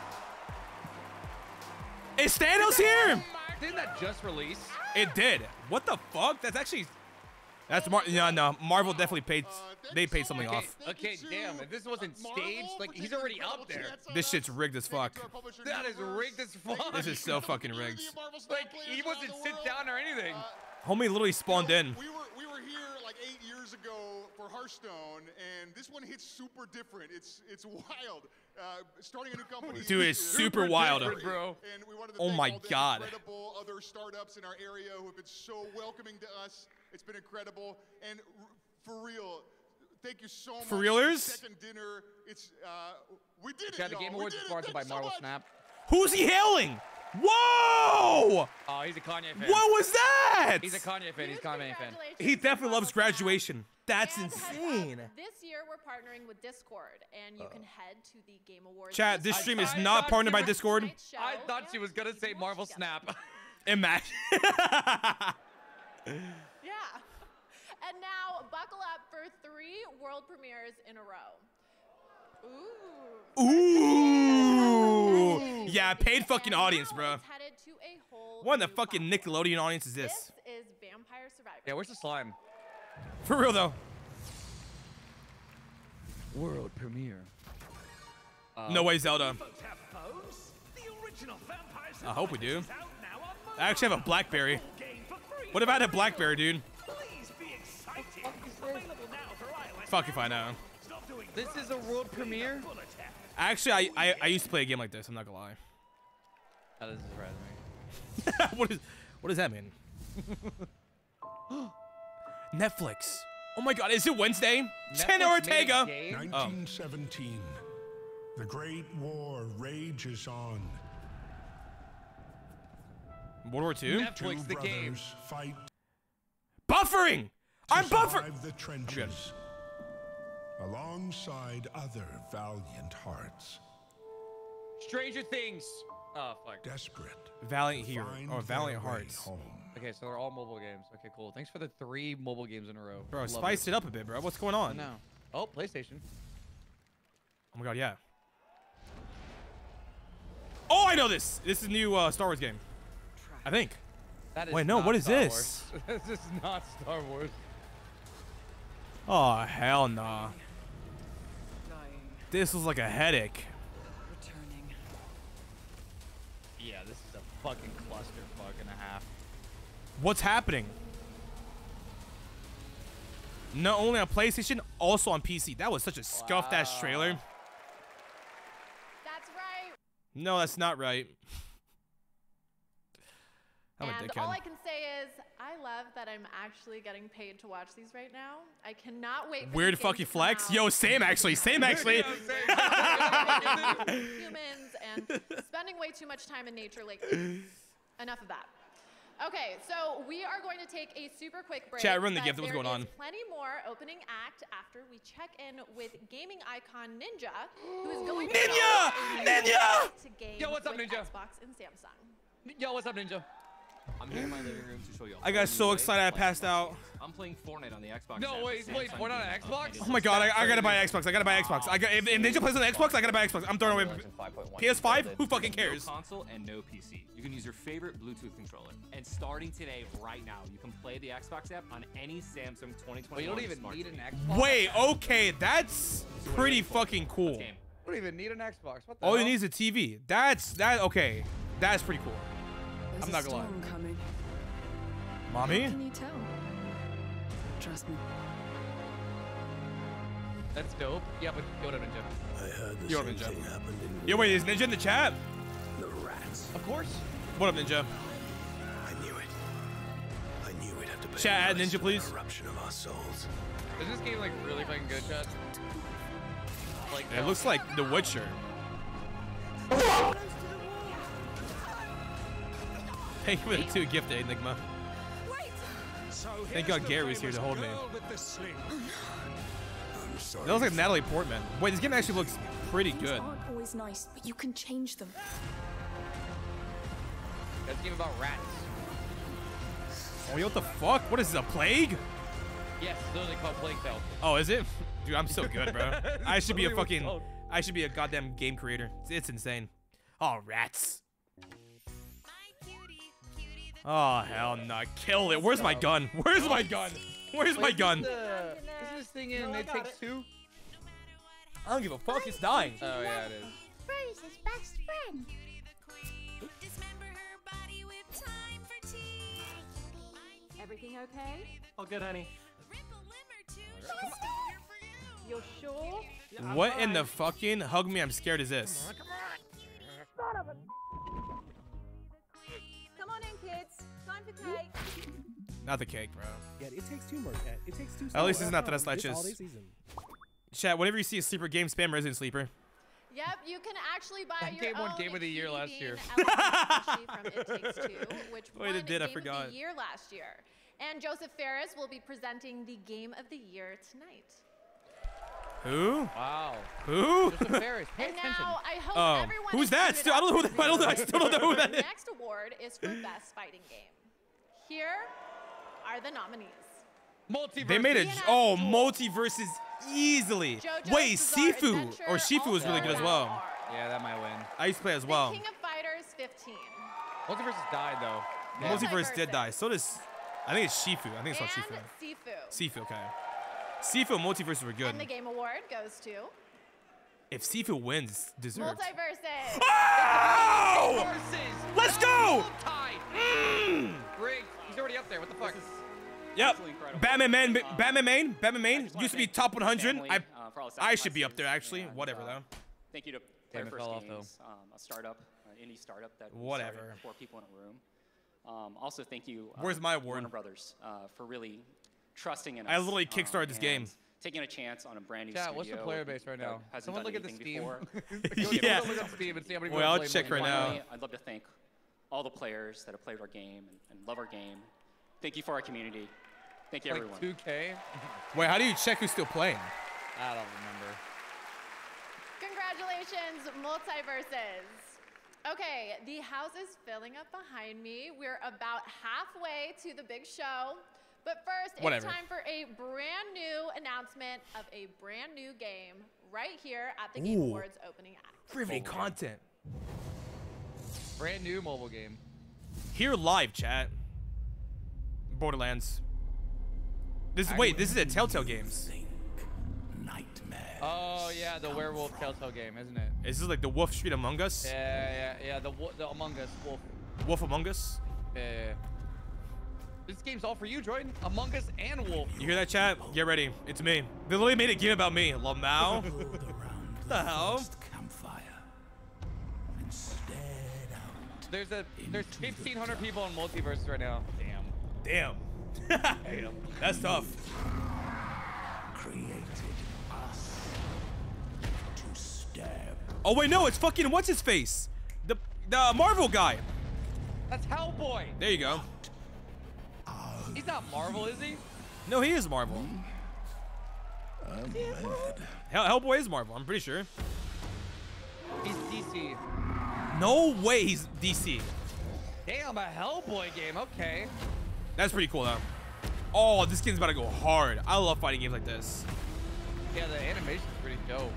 Speaker 1: Is Thanos here?
Speaker 4: Didn't that just release?
Speaker 1: It did. What the fuck? That's actually. That's Mar. No, no. Marvel definitely paid. They paid something
Speaker 4: Okay,
Speaker 1: off.
Speaker 4: okay, damn. If this wasn't staged, like he's already up there.
Speaker 1: This shit's rigged as fuck.
Speaker 4: That is rigged as fuck.
Speaker 1: This is so fucking rigged.
Speaker 4: Like he wasn't sit down or anything.
Speaker 1: Homie literally spawned in.
Speaker 6: We were we were here like eight years ago for Hearthstone, and this one hits super different. It's it's wild. Uh, starting a new company.
Speaker 1: Dude,
Speaker 6: is
Speaker 1: it's super wild.
Speaker 4: different, bro.
Speaker 6: And we wanted to
Speaker 1: Oh my God.
Speaker 6: incredible other startups in our area who have been so welcoming to us. It's been incredible, and r- for real. Thank you so much.
Speaker 1: For realers?
Speaker 6: Second dinner. It's uh, we did it.
Speaker 4: Yeah, the
Speaker 6: y'all.
Speaker 4: Game
Speaker 6: We
Speaker 4: Awards
Speaker 6: did
Speaker 4: is
Speaker 6: it.
Speaker 4: sponsored by
Speaker 6: Thanks so
Speaker 4: Marvel
Speaker 6: much.
Speaker 4: Snap.
Speaker 1: Who's he hailing? Whoa!
Speaker 4: Oh, he's a Kanye fan.
Speaker 1: What was that?
Speaker 4: He's a Kanye fan. He's a Kanye fan.
Speaker 1: He definitely loves graduation. That's
Speaker 5: And heads up,
Speaker 1: insane.
Speaker 5: This year we're partnering with Discord, and you can head to the Game Awards.
Speaker 1: Chat, this stream is
Speaker 4: I
Speaker 1: not partnered by Discord.
Speaker 4: I thought she was gonna say Marvel. Snap.
Speaker 1: Imagine.
Speaker 5: Yeah. And now buckle up for three world premieres in a row. Ooh.
Speaker 1: Ooh. Yeah, paid fucking audience, bro.
Speaker 5: it's headed to a whole
Speaker 1: What in the fucking. Nickelodeon audience is
Speaker 5: This
Speaker 1: this?
Speaker 5: is Vampire Survivors.
Speaker 4: Yeah, where's the slime?
Speaker 1: For real though.
Speaker 4: World premiere.
Speaker 1: No way, Zelda. I hope we do. I actually have a Blackberry. What if I had a Blackberry, dude? Fuck if I know.
Speaker 4: This is a world premiere.
Speaker 1: Actually, I, I I used to play a game like this. I'm not gonna lie.
Speaker 4: That doesn't surprise me.
Speaker 1: what is what does that mean? Netflix. Oh my God, is it Wednesday? Jenna
Speaker 4: Netflix made a
Speaker 1: Ortega.
Speaker 4: game?
Speaker 3: 1917. The Great War rages on.
Speaker 1: World War II.
Speaker 4: Netflix,
Speaker 3: Two
Speaker 4: the game.
Speaker 3: fight
Speaker 1: Buffering. I'm buffering.
Speaker 3: the trenches alongside other valiant hearts.
Speaker 4: Stranger Things. Oh fuck.
Speaker 3: Desperate.
Speaker 1: Valiant Hero
Speaker 3: find
Speaker 1: or
Speaker 3: their
Speaker 1: Valiant Hearts.
Speaker 3: Home.
Speaker 4: Okay, so they're all mobile games. Okay, cool. Thanks for the three mobile games in a row.
Speaker 1: Bro,
Speaker 4: Love
Speaker 1: spice it up a bit, bro. What's going on?
Speaker 4: know. Oh, PlayStation.
Speaker 1: Oh my God, yeah. Oh, I know this. This is a new uh, Star Wars game. I think.
Speaker 4: That is
Speaker 1: Wait, no, what is
Speaker 4: Star
Speaker 1: this?
Speaker 4: This is not Star Wars.
Speaker 1: Oh hell nah. This was like a headache.
Speaker 7: Returning.
Speaker 4: Yeah, this is a fucking clusterfuck and a half.
Speaker 1: What's happening? Not only on PlayStation, also on PC. That was such a scuffed ass trailer.
Speaker 5: That's right.
Speaker 1: No, that's not right. I'm a
Speaker 5: and
Speaker 1: dickhead.
Speaker 5: all I can say is, I love that I'm actually getting paid to watch these right now. I cannot wait. For
Speaker 1: Weird
Speaker 5: these games
Speaker 1: fucking flex. Yo, same actually. Same actually.
Speaker 5: humans and spending way too much time in nature lately. Enough of that. Okay, so we are going to take a super quick break.
Speaker 1: Chat, run the gift. What's
Speaker 5: there
Speaker 1: going on?
Speaker 5: Plenty more opening act after we check in with gaming icon Ninja, who is going to
Speaker 1: Ninja!
Speaker 5: show us
Speaker 1: Ninja!
Speaker 5: to game
Speaker 4: Yo, what's up,
Speaker 5: with
Speaker 4: Ninja?
Speaker 5: Xbox and Samsung.
Speaker 4: Yo, what's up, Ninja?
Speaker 8: I'm here in my living room to show you.
Speaker 1: I got so excited I passed out.
Speaker 8: I'm playing Fortnite on the Xbox.
Speaker 4: No,
Speaker 8: app.
Speaker 4: wait, wait,
Speaker 8: Samsung
Speaker 4: Fortnite on Xbox?
Speaker 1: Oh my god, I, I gotta buy. Xbox. I gotta buy Xbox. I got, if, if Ninja plays on the Xbox, I gotta buy Xbox. I'm throwing away PS5. Who fucking
Speaker 8: No
Speaker 1: cares?
Speaker 8: console and no PC. You can use your favorite Bluetooth controller. And starting today, right now, you can play the Xbox app on any Samsung 2021
Speaker 4: But you don't even need an Xbox.
Speaker 1: Wait, okay, that's pretty fucking cool.
Speaker 8: Game.
Speaker 4: You don't even need an Xbox. What the
Speaker 1: All you need is a TV. That's that. Okay, that's pretty cool.
Speaker 7: There's
Speaker 1: I'm not gonna lie.
Speaker 7: storm coming.
Speaker 1: Mommy,
Speaker 7: Can you tell? Trust me.
Speaker 4: That's dope. Yeah, but go to Ninja.
Speaker 9: I heard the
Speaker 1: Yo,
Speaker 9: same
Speaker 1: Ninja.
Speaker 9: thing happened in
Speaker 1: yo, wait, is Ninja in the chat?
Speaker 9: the rats.
Speaker 4: Of course.
Speaker 1: What up, Ninja?
Speaker 9: I knew it. I knew we'd have to pay
Speaker 1: Chat, Ninja,
Speaker 9: for
Speaker 1: please.
Speaker 9: Corruption of our souls.
Speaker 4: Is this game like really fucking good, Chad? Like,
Speaker 1: It
Speaker 4: no.
Speaker 1: looks like The Witcher. Thank you for the two gift, Enigma. Thank God Gary was here to hold me.
Speaker 9: Oh, sorry.
Speaker 1: That looks like Natalie Portman. Wait, this game actually looks pretty
Speaker 7: Things
Speaker 1: good.
Speaker 7: aren't always nice, but you can change them.
Speaker 4: That's a game about rats.
Speaker 1: Oh, what the fuck? What is this, a plague?
Speaker 4: Yes, it's literally called Plague Tale.
Speaker 1: Oh, is it? Dude, I'm so good, bro. I should be a fucking. I should be a goddamn game creator. It's, it's insane. Oh, rats. Oh, hell no. Kill it. Where's my gun? Where's my gun? Where's my gun?
Speaker 4: Isn't, the, isn't this thing in It Takes Two?
Speaker 1: I don't give a fuck. It's dying.
Speaker 4: Oh, yeah, it is.
Speaker 10: First, his best friend.
Speaker 11: Everything okay?
Speaker 12: Oh, good, honey.
Speaker 11: You're sure?
Speaker 1: What in the fucking hug me? I'm scared is this?
Speaker 11: Come
Speaker 1: Not the cake, bro.
Speaker 12: Yeah, it takes two more. Cat. It takes two.
Speaker 1: At least it's not the
Speaker 12: It's
Speaker 1: leches. Chat, whenever you see a sleeper game, spam Resident Sleeper.
Speaker 5: Yep, you can actually buy
Speaker 4: That
Speaker 5: your
Speaker 4: game won
Speaker 5: own
Speaker 4: Game of the Year last year.
Speaker 5: From It Takes Two, which
Speaker 1: Wait,
Speaker 5: won
Speaker 1: it did, I
Speaker 5: Game
Speaker 1: forgot.
Speaker 5: of the Year last year. And Josef Fares will be presenting the Game of the Year tonight.
Speaker 1: Who?
Speaker 4: Wow.
Speaker 1: Who?
Speaker 4: Josef Fares, pay
Speaker 5: And
Speaker 4: attention.
Speaker 5: now I hope
Speaker 1: Oh,
Speaker 5: everyone
Speaker 1: who's
Speaker 5: is
Speaker 1: that?
Speaker 5: suited
Speaker 1: Still- I don't know who
Speaker 5: up
Speaker 1: the- I don't know- I still don't know who that
Speaker 5: The next award is for Best Fighting Game. Here are the nominees.
Speaker 4: Multiverse.
Speaker 1: They made a oh MultiVersus easily.
Speaker 5: JoJo's
Speaker 1: Wait,
Speaker 5: Bizarre
Speaker 1: Sifu
Speaker 5: Adventure
Speaker 1: or Shifu was really good as well.
Speaker 4: Yeah, that might win.
Speaker 1: I used to play as
Speaker 5: The
Speaker 1: well.
Speaker 5: King of Fighters 15.
Speaker 4: Multiverse died though. Yeah.
Speaker 1: Multiverse did die. So does I think it's Shifu. I think it's called Shifu.
Speaker 5: Sifu.
Speaker 1: Sifu, okay. Sifu and Multiverse were good.
Speaker 5: And the Game Award goes to
Speaker 1: If Sifu wins, deserved.
Speaker 5: MultiVersus.
Speaker 1: Oh!
Speaker 4: Versus.
Speaker 1: Let's go!
Speaker 4: Tied.
Speaker 1: Mm.
Speaker 4: Rigged. He's already up there. What the fuck?
Speaker 1: Yep.
Speaker 8: Absolutely incredible.
Speaker 1: Batman Man,
Speaker 8: Um,
Speaker 1: Batman Main, Batman Main used to be top 100.
Speaker 8: family,
Speaker 1: I,
Speaker 8: uh, for all the
Speaker 1: I should be up there actually.
Speaker 8: and,
Speaker 1: Whatever
Speaker 8: uh,
Speaker 1: though.
Speaker 8: Thank you to Player First
Speaker 4: fell off.
Speaker 8: Games, um, a startup, an indie startup that we
Speaker 1: Whatever.
Speaker 8: started, four people in a room. Um, also, thank you. Uh,
Speaker 1: Where's my award?
Speaker 8: Warner Brothers uh, for really trusting in us.
Speaker 1: I literally
Speaker 8: um,
Speaker 1: kickstarted this game.
Speaker 8: Taking a chance on a brand new
Speaker 4: Chat,
Speaker 8: studio.
Speaker 4: what's the player base right now? Someone look at the Steam.
Speaker 8: before.
Speaker 1: Yeah.
Speaker 4: Look at Steam and see how many
Speaker 1: Wait,
Speaker 4: people
Speaker 1: I'll check right now.
Speaker 8: I'd love to thank all the players that have played our game and, and love our game. Thank you for our community. Thank you,
Speaker 4: Like
Speaker 8: everyone.
Speaker 4: 2K.
Speaker 1: Wait, how do you check who's still playing?
Speaker 4: I don't remember.
Speaker 5: Congratulations, MultiVersus. Okay, the house is filling up behind me. We're about halfway to the big show. But first,
Speaker 1: Whatever.
Speaker 5: it's time for a brand new announcement of a brand new game right here at the Game Awards opening act.
Speaker 1: Riveting content.
Speaker 4: Brand new mobile game.
Speaker 1: Here live, chat. Borderlands. This is, wait, this is a Telltale Games.
Speaker 4: Oh yeah, the werewolf Telltale game, isn't it?
Speaker 1: Is this like the Wolf Street Among Us?
Speaker 4: Yeah, yeah, yeah. The wo- the Among Us wolf.
Speaker 1: Wolf Among Us?
Speaker 4: Yeah, yeah, yeah. This game's all for you, Jordan. Among Us and Wolf.
Speaker 1: You hear that, chat? Get ready. It's me. They literally made a game about me. Lamau. the hell?
Speaker 4: There's a there's 1,500 people in multiverse right now. Damn.
Speaker 1: Damn. Damn. That's tough. Created us to stab. Oh wait, no, it's fucking what's his face? The the Marvel guy.
Speaker 4: That's Hellboy.
Speaker 1: There you go.
Speaker 4: He's not Marvel, is he?
Speaker 1: No, he is Marvel. Hell, Hellboy is Marvel. I'm pretty sure.
Speaker 4: He's DC.
Speaker 1: No way, he's DC.
Speaker 4: Damn, a Hellboy game. Okay.
Speaker 1: That's pretty cool though. Oh, this game's about to go hard. I love fighting games like this.
Speaker 4: Yeah, the animation's pretty dope.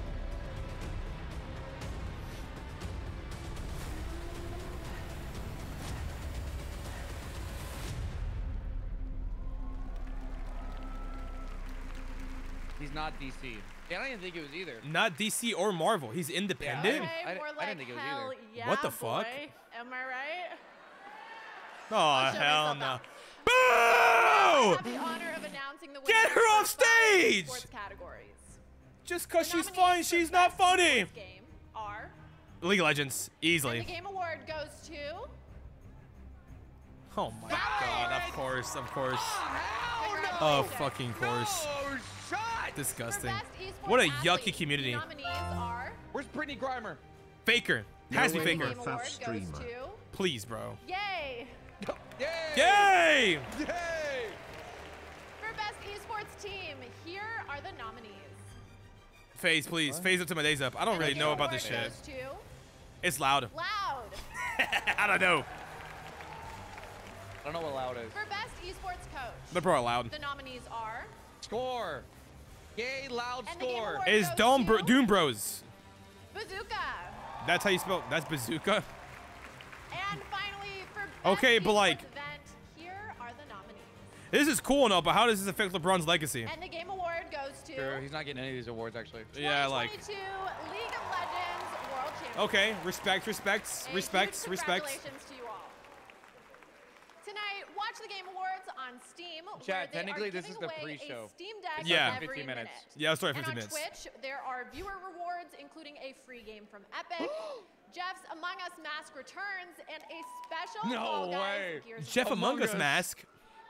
Speaker 4: He's not DC. Yeah, I didn't think it was either.
Speaker 1: Not DC or Marvel. He's independent.
Speaker 5: Okay,
Speaker 4: I di-
Speaker 5: we're
Speaker 4: I didn't think it was either.
Speaker 5: yeah,
Speaker 1: What the fuck?
Speaker 5: Am I right?
Speaker 1: Oh hell no.
Speaker 5: out.
Speaker 1: Boo!
Speaker 5: have the honor of announcing the
Speaker 1: Get her off stage!
Speaker 5: Sports categories.
Speaker 1: Just cause she's
Speaker 5: nominees
Speaker 1: fine, she's not funny.
Speaker 5: Game are,
Speaker 1: League of Legends,
Speaker 5: and the
Speaker 1: easily.
Speaker 5: Game Award goes to
Speaker 1: Oh my god, of course, of course.
Speaker 5: Congratulations.
Speaker 1: Oh fucking course.
Speaker 4: Shot!
Speaker 5: For
Speaker 1: Disgusting. What a
Speaker 5: Athlete,
Speaker 1: yucky community.
Speaker 5: Are.
Speaker 4: Where's Brittney Griner?
Speaker 1: Faker. Has to be Faker.
Speaker 5: Game
Speaker 2: Fat
Speaker 5: Award goes
Speaker 2: streamer.
Speaker 5: to.
Speaker 1: Please, bro.
Speaker 5: Yay!
Speaker 4: Yay!
Speaker 1: Yay!
Speaker 4: Yay!
Speaker 5: For Best Esports Team, here are the nominees.
Speaker 1: Phase, please. Phase up to my days up. I don't
Speaker 5: And
Speaker 1: really know about this shit.
Speaker 5: goes to
Speaker 1: It's loud.
Speaker 5: Loud.
Speaker 1: I don't know.
Speaker 4: I don't know what loud is.
Speaker 5: For best esports coach,
Speaker 1: They're probably loud.
Speaker 5: the nominees are
Speaker 4: Score. Yay, loud
Speaker 5: And
Speaker 4: score.
Speaker 1: Is Dome Bro- Doom Bros.
Speaker 5: Bazooka.
Speaker 1: That's how you spell. That's bazooka.
Speaker 5: And finally, for best
Speaker 1: Okay, but like-
Speaker 5: event, here are the nominees.
Speaker 1: This is cool and all, but how does this affect LeBron's legacy?
Speaker 5: And the Game Award goes to
Speaker 4: Sure, he's not getting any of these awards actually.
Speaker 1: Yeah, I
Speaker 5: like. League of Legends World Championship.
Speaker 1: Okay, respect, respects,
Speaker 5: A
Speaker 1: respects,
Speaker 5: huge
Speaker 1: respects.
Speaker 5: Congratulations to you all. Tonight, watch the Game Awards on Steam. where
Speaker 4: Chat,
Speaker 5: they are
Speaker 4: technically this is the
Speaker 5: away
Speaker 4: pre-show.
Speaker 5: A Steam Deck
Speaker 1: Yeah.
Speaker 5: every
Speaker 4: 15 minutes.
Speaker 5: minute.
Speaker 1: Yeah, let's start
Speaker 5: And
Speaker 1: 15
Speaker 5: on
Speaker 1: minutes.
Speaker 5: Twitch, there are viewer rewards, including a free game from Epic. Jeff's Among Us mask returns and a special
Speaker 4: No
Speaker 5: Guys
Speaker 4: way.
Speaker 5: Gears
Speaker 1: Jeff
Speaker 5: of
Speaker 1: Among Us mask.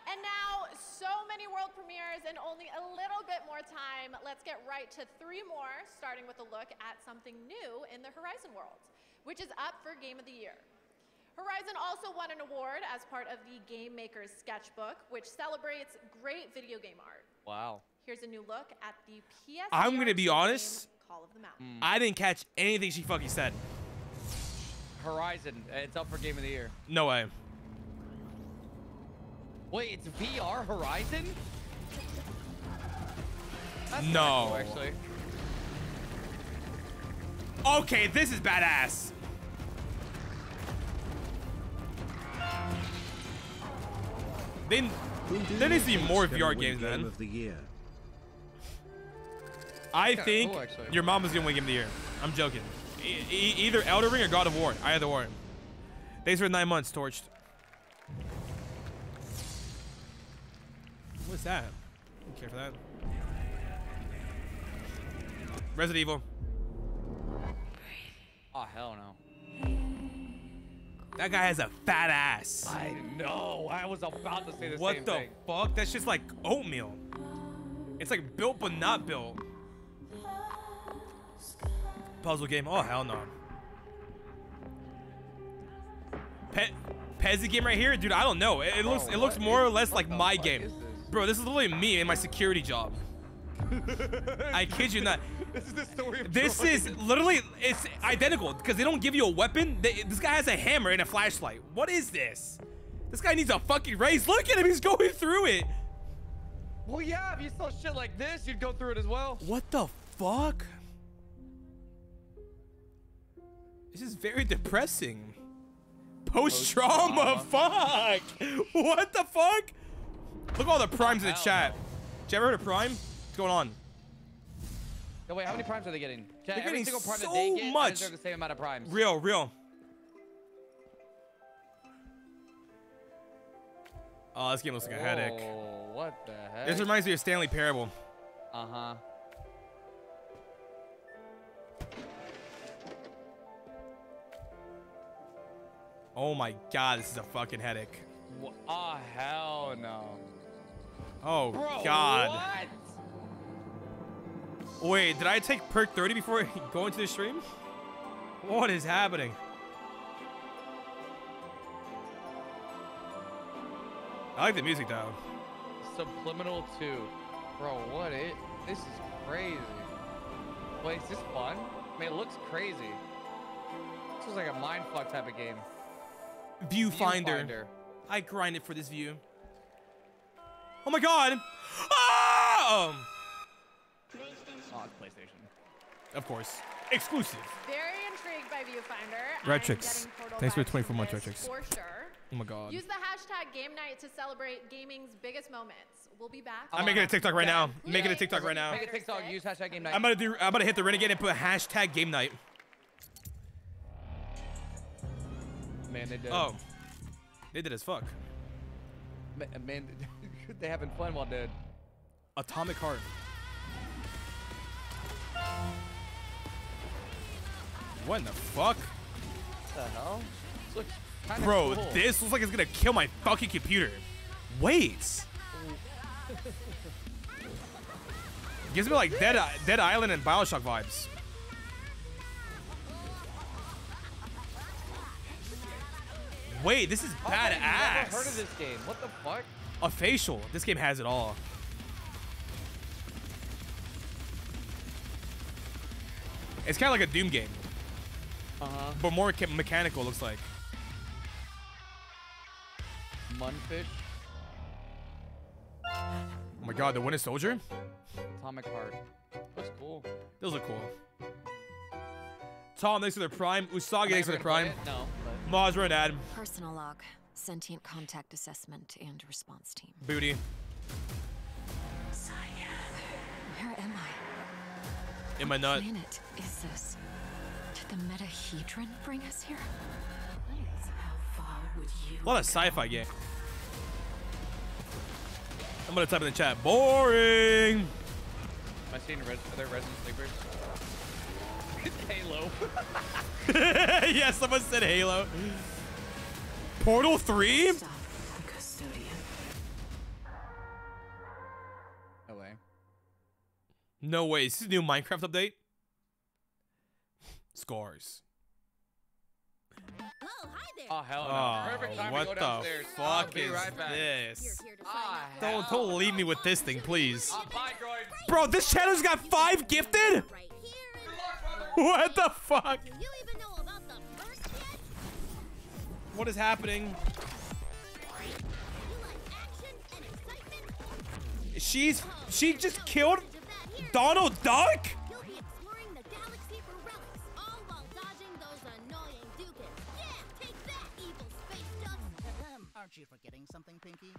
Speaker 5: And now, so many world premieres and only a little bit more time. Let's get right to three more, starting with a look at something new in the Horizon world, which is up for Game of the Year. Horizon also won an award as part of the Game Maker's Sketchbook, which celebrates great video game art.
Speaker 4: Wow.
Speaker 5: Here's a new look at the PS.
Speaker 1: I'm gonna be honest.
Speaker 5: Call of the Mountain. Hmm.
Speaker 1: I didn't catch anything she fucking said.
Speaker 4: Horizon. It's up for Game of the Year.
Speaker 1: No way.
Speaker 4: Wait, it's VR Horizon? That's
Speaker 1: No.
Speaker 4: cool, actually.
Speaker 1: Okay, this is badass. They,
Speaker 2: Who do
Speaker 1: there needs to be more VR
Speaker 2: win
Speaker 1: games,
Speaker 2: Game
Speaker 1: man.
Speaker 2: of the year?
Speaker 1: I
Speaker 4: kinda
Speaker 1: think
Speaker 4: cool,
Speaker 1: your mom is gonna win Game of the Year. I'm joking. E- e- either Elden Ring or God of War. Either or. Thanks for nine months, Torched. What's that? Don't care for that. Resident Evil.
Speaker 4: Oh, hell no.
Speaker 1: That guy has a fat ass.
Speaker 4: I know. I was about to say the
Speaker 1: What
Speaker 4: same
Speaker 1: the
Speaker 4: thing.
Speaker 1: fuck? That's just like oatmeal. It's like built but not built. Puzzle game. Oh hell no. Pet Pezzy game right here, dude. I don't know. It, it looks it looks more or less like my game. Bro, this is literally me and my security job. I kid you not.
Speaker 4: This is the story of
Speaker 1: This
Speaker 4: Troy.
Speaker 1: is literally it's identical because they don't give you a weapon. They, this guy has a hammer and a flashlight. What is this? This guy needs a fucking raise. Look at him. He's going through it.
Speaker 4: Well, yeah, if you saw shit like this, you'd go through it as well.
Speaker 1: What the fuck? This is very depressing. Post trauma, fuck. What the fuck? Look at all the primes in the
Speaker 4: hell
Speaker 1: chat. Did you ever heard of Prime? What's going on?
Speaker 4: No, wait, how many primes are they getting?
Speaker 1: They're
Speaker 4: every
Speaker 1: getting
Speaker 4: single prime
Speaker 1: so
Speaker 4: that they get,
Speaker 1: much.
Speaker 4: deserve the same amount of primes.
Speaker 1: Real, real. Oh, this game looks like a headache.
Speaker 4: Oh, what the heck?
Speaker 1: This reminds me of Stanley Parable.
Speaker 4: Uh-huh.
Speaker 1: Oh my god, this is a fucking headache.
Speaker 4: Wha- Oh, hell no.
Speaker 1: Oh
Speaker 4: Bro,
Speaker 1: god.
Speaker 4: what?
Speaker 1: Wait, did I take perk 30 before going to the stream? What is happening? I like the music though.
Speaker 4: Subliminal 2. Bro, what it? This is crazy. Wait, is this fun? I mean, it looks crazy. This was like a mindfuck type of game.
Speaker 1: Viewfinder.
Speaker 4: Viewfinder.
Speaker 1: I grinded for this view. Oh my god! Ah!
Speaker 4: Oh, PlayStation.
Speaker 1: of course. Exclusive.
Speaker 5: Very intrigued by Viewfinder.
Speaker 1: Red
Speaker 5: I'm
Speaker 1: Chicks.
Speaker 5: getting Portal
Speaker 1: Thanks for the 24
Speaker 5: from
Speaker 1: months,
Speaker 5: this
Speaker 1: Red Chicks.
Speaker 5: For sure.
Speaker 1: Oh my god.
Speaker 5: Use the hashtag game night to celebrate gaming's biggest moments. We'll be back.
Speaker 1: I'm making a TikTok right now. Making a TikTok right now.
Speaker 4: Make a TikTok, use hashtag game night.
Speaker 1: I'm gonna do. I'm gonna hit the renegade and put hashtag game night.
Speaker 4: Man, they did.
Speaker 1: Oh, they did as fuck.
Speaker 4: Ma- Man, they having fun while dead.
Speaker 1: Atomic Heart. What in the fuck?
Speaker 4: What the hell? This looks kinda
Speaker 1: Bro,
Speaker 4: cool.
Speaker 1: this looks like it's gonna kill my fucking computer. Wait. Gives me like Dead, Dead Island and Bioshock vibes. Wait, this is oh,
Speaker 4: I've never heard of this game. What the fuck?
Speaker 1: A facial. This game has it all. It's kind of like a Doom game,
Speaker 4: Uh-huh.
Speaker 1: but more ca- mechanical. Looks like.
Speaker 4: Munfish.
Speaker 1: Oh my god, the Winter Soldier?
Speaker 4: Atomic Heart. Looks cool.
Speaker 1: Those look cool. Tom, thanks for the prime. Usagi, thanks for the
Speaker 4: Never gonna play
Speaker 1: prime.
Speaker 4: it? No, but-
Speaker 1: Maz, run ad.
Speaker 7: Personal log, sentient contact assessment and response team.
Speaker 1: Booty.
Speaker 7: Where am I?
Speaker 1: In my
Speaker 7: What
Speaker 1: nut.
Speaker 7: planet is this? Did the metahedron bring us here? How far would you
Speaker 1: A lot of sci-fi game. I'm gonna type in the chat. Boring.
Speaker 4: Am I seeing res- other Resident Sleepers? Halo.
Speaker 1: yeah, someone said Halo. Portal 3?
Speaker 7: Custodian.
Speaker 4: No way.
Speaker 1: No way. Is this a new Minecraft update? Scars.
Speaker 4: Oh hell no!
Speaker 1: Oh,
Speaker 4: Perfect time
Speaker 1: what
Speaker 4: to go
Speaker 1: the fuck is
Speaker 4: right back.
Speaker 1: this?
Speaker 4: Ah,
Speaker 1: Don't, don't leave me with this thing, please.
Speaker 4: Uh, bye.
Speaker 1: Bro, this channel's got five gifted? Right What the fuck? What is happening? She's she just killed Donald Duck?
Speaker 13: Something, Pinky?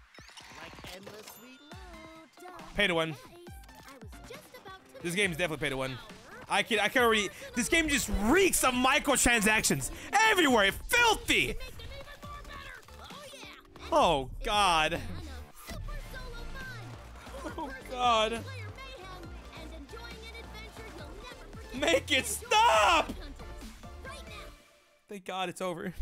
Speaker 13: Like endless sweet loot.
Speaker 1: Pay to win. This game's definitely pay to win. I can I can already this game just reeks of microtransactions everywhere. Filthy. Oh god. Oh god. Make it stop! Thank God it's over.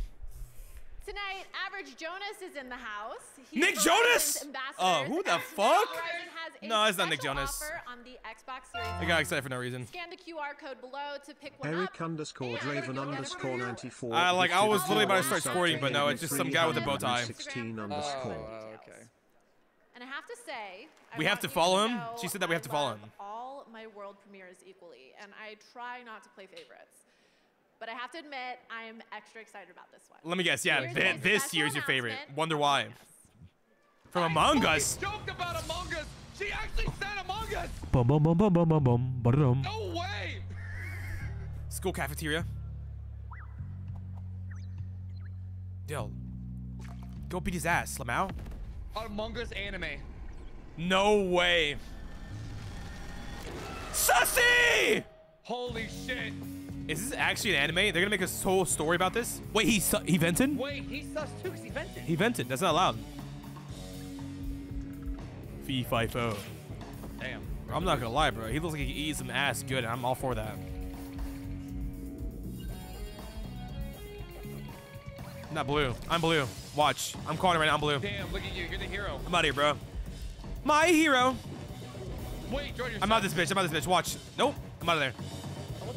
Speaker 5: Tonight, Average Jonas is in the house. He's
Speaker 1: Nick Jonas?
Speaker 5: ambassador.
Speaker 1: Oh, who the
Speaker 5: And
Speaker 1: fuck?
Speaker 5: Verizon has a
Speaker 1: No, it's not Nick Jonas.
Speaker 5: offer on the Xbox
Speaker 1: I got excited for no reason.
Speaker 5: Scan the QR code below to pick one up.
Speaker 2: Eric underscore Draven underscore 94.
Speaker 1: I, like, I was literally about to start
Speaker 2: gifted
Speaker 1: scoring, but no, it's just some guy with a bow tie.
Speaker 2: 16 underscore.
Speaker 4: okay.
Speaker 5: And I have to say, I
Speaker 1: We have to
Speaker 5: you
Speaker 1: follow him?
Speaker 5: know
Speaker 1: She said that we have to follow him.
Speaker 5: All my world premieres equally, and I try not to play favorites. But I have to admit, I am extra excited about this one.
Speaker 1: Let me guess. Yeah,
Speaker 5: Here's
Speaker 1: thi- this
Speaker 5: special
Speaker 1: year's your favorite. Wonder why. From Among Us.
Speaker 4: Joked about Among Us. She actually said Among Us.
Speaker 1: Bum bum bum bum bum bum bum ba-da-dum.
Speaker 4: No way.
Speaker 1: School cafeteria. Yo, go beat his ass, Lamau.
Speaker 4: Among Us anime.
Speaker 1: No way. Sussy!
Speaker 4: Holy shit.
Speaker 1: Is this actually an anime? They're gonna make a whole story about this? Wait, he su- he vented?
Speaker 4: Wait, he sus too because he vented.
Speaker 1: He vented. That's not allowed. Fee fi fo.
Speaker 4: Damn.
Speaker 1: I'm not gonna lie, bro. He looks like he eats some ass good, and I'm all for that. Not blue. I'm blue. Watch. I'm calling it right now. I'm blue.
Speaker 4: Damn, look at you. You're the hero.
Speaker 1: I'm out of here, bro. My hero.
Speaker 4: Wait, Jordan,
Speaker 1: I'm out of this bitch. I'm out of this bitch. Watch. Nope. I'm out of there.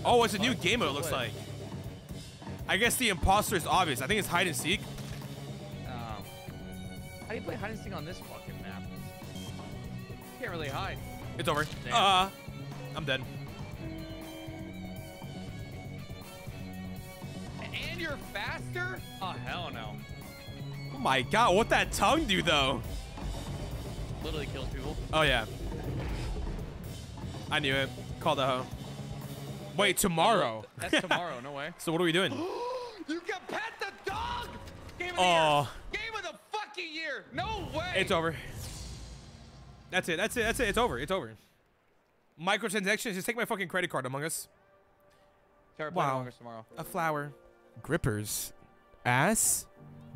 Speaker 1: Oh, it's a new game mode, it looks like. I guess the imposter is obvious. I think it's hide and seek.
Speaker 4: How do you play hide and seek on this fucking map? You can't really hide.
Speaker 1: It's over.
Speaker 4: Damn.
Speaker 1: Uh, I'm dead.
Speaker 4: And you're faster? Oh, hell no.
Speaker 1: Oh my god, what that tongue do though?
Speaker 4: Literally kills people.
Speaker 1: Oh yeah. I knew it. Called the hoe. Wait, tomorrow.
Speaker 4: That's tomorrow, no way.
Speaker 1: So what are we doing?
Speaker 4: You can pet the dog! Game of
Speaker 1: Oh,
Speaker 4: the year! Game of the fucking year! No way!
Speaker 1: it's over. That's it. That's it. That's it. It's over. It's over. Microtransactions. Just take my fucking credit card, Among Us.
Speaker 4: Sorry, play
Speaker 1: Wow.
Speaker 4: Among Us tomorrow.
Speaker 1: A flower. Grippers. Ass.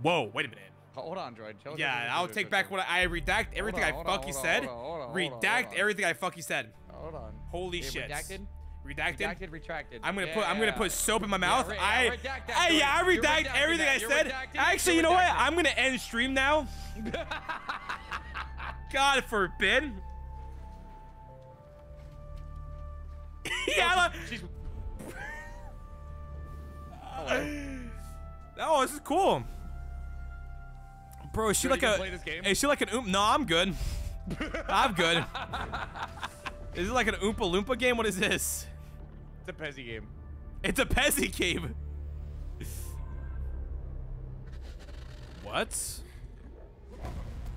Speaker 1: Whoa. Wait a minute.
Speaker 4: Hold on, Droid. Chill, chill,
Speaker 1: Yeah, I'll take
Speaker 4: chill,
Speaker 1: back what I, I redact everything
Speaker 4: on,
Speaker 1: I
Speaker 4: hold on,
Speaker 1: fucking said.
Speaker 4: on, hold on, hold
Speaker 1: redact everything I fucking said.
Speaker 4: Hold on.
Speaker 1: Holy
Speaker 4: Okay,
Speaker 1: shit.
Speaker 4: Redacted?
Speaker 1: Redacted.
Speaker 4: Redacted, retracted.
Speaker 1: I'm gonna
Speaker 4: Yeah,
Speaker 1: put I'm gonna put soap in my mouth.
Speaker 4: yeah,
Speaker 1: I,
Speaker 4: redact
Speaker 1: I yeah, I redact everything
Speaker 4: that.
Speaker 1: I
Speaker 4: You're
Speaker 1: said. Actually, you know what? I'm gonna end stream now. God forbid. yeah.
Speaker 4: She's
Speaker 1: Oh, this is cool. Bro, is she like a? Is she like an oomp? No, I'm good. I'm good. Is it like an Oompa Loompa game? What is this?
Speaker 4: It's a Pezzy game.
Speaker 1: It's a Pezzy game. What?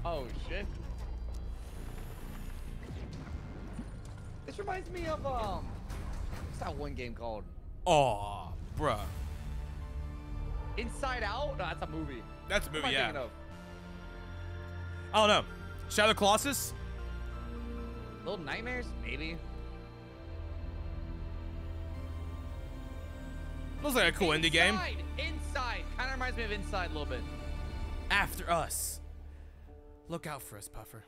Speaker 4: Oh shit. This reminds me of um what's that one game called?
Speaker 1: Oh, bruh.
Speaker 4: Inside Out? No, that's a movie.
Speaker 1: That's a
Speaker 4: What am
Speaker 1: movie,
Speaker 4: I
Speaker 1: yeah.
Speaker 4: of?
Speaker 1: I don't know. Shadow Colossus?
Speaker 4: Little Nightmares? Maybe.
Speaker 1: Looks like a cool indie game.
Speaker 4: Inside! Inside! Kinda reminds me of Inside a little bit.
Speaker 1: After Us. Look out for us, Puffer.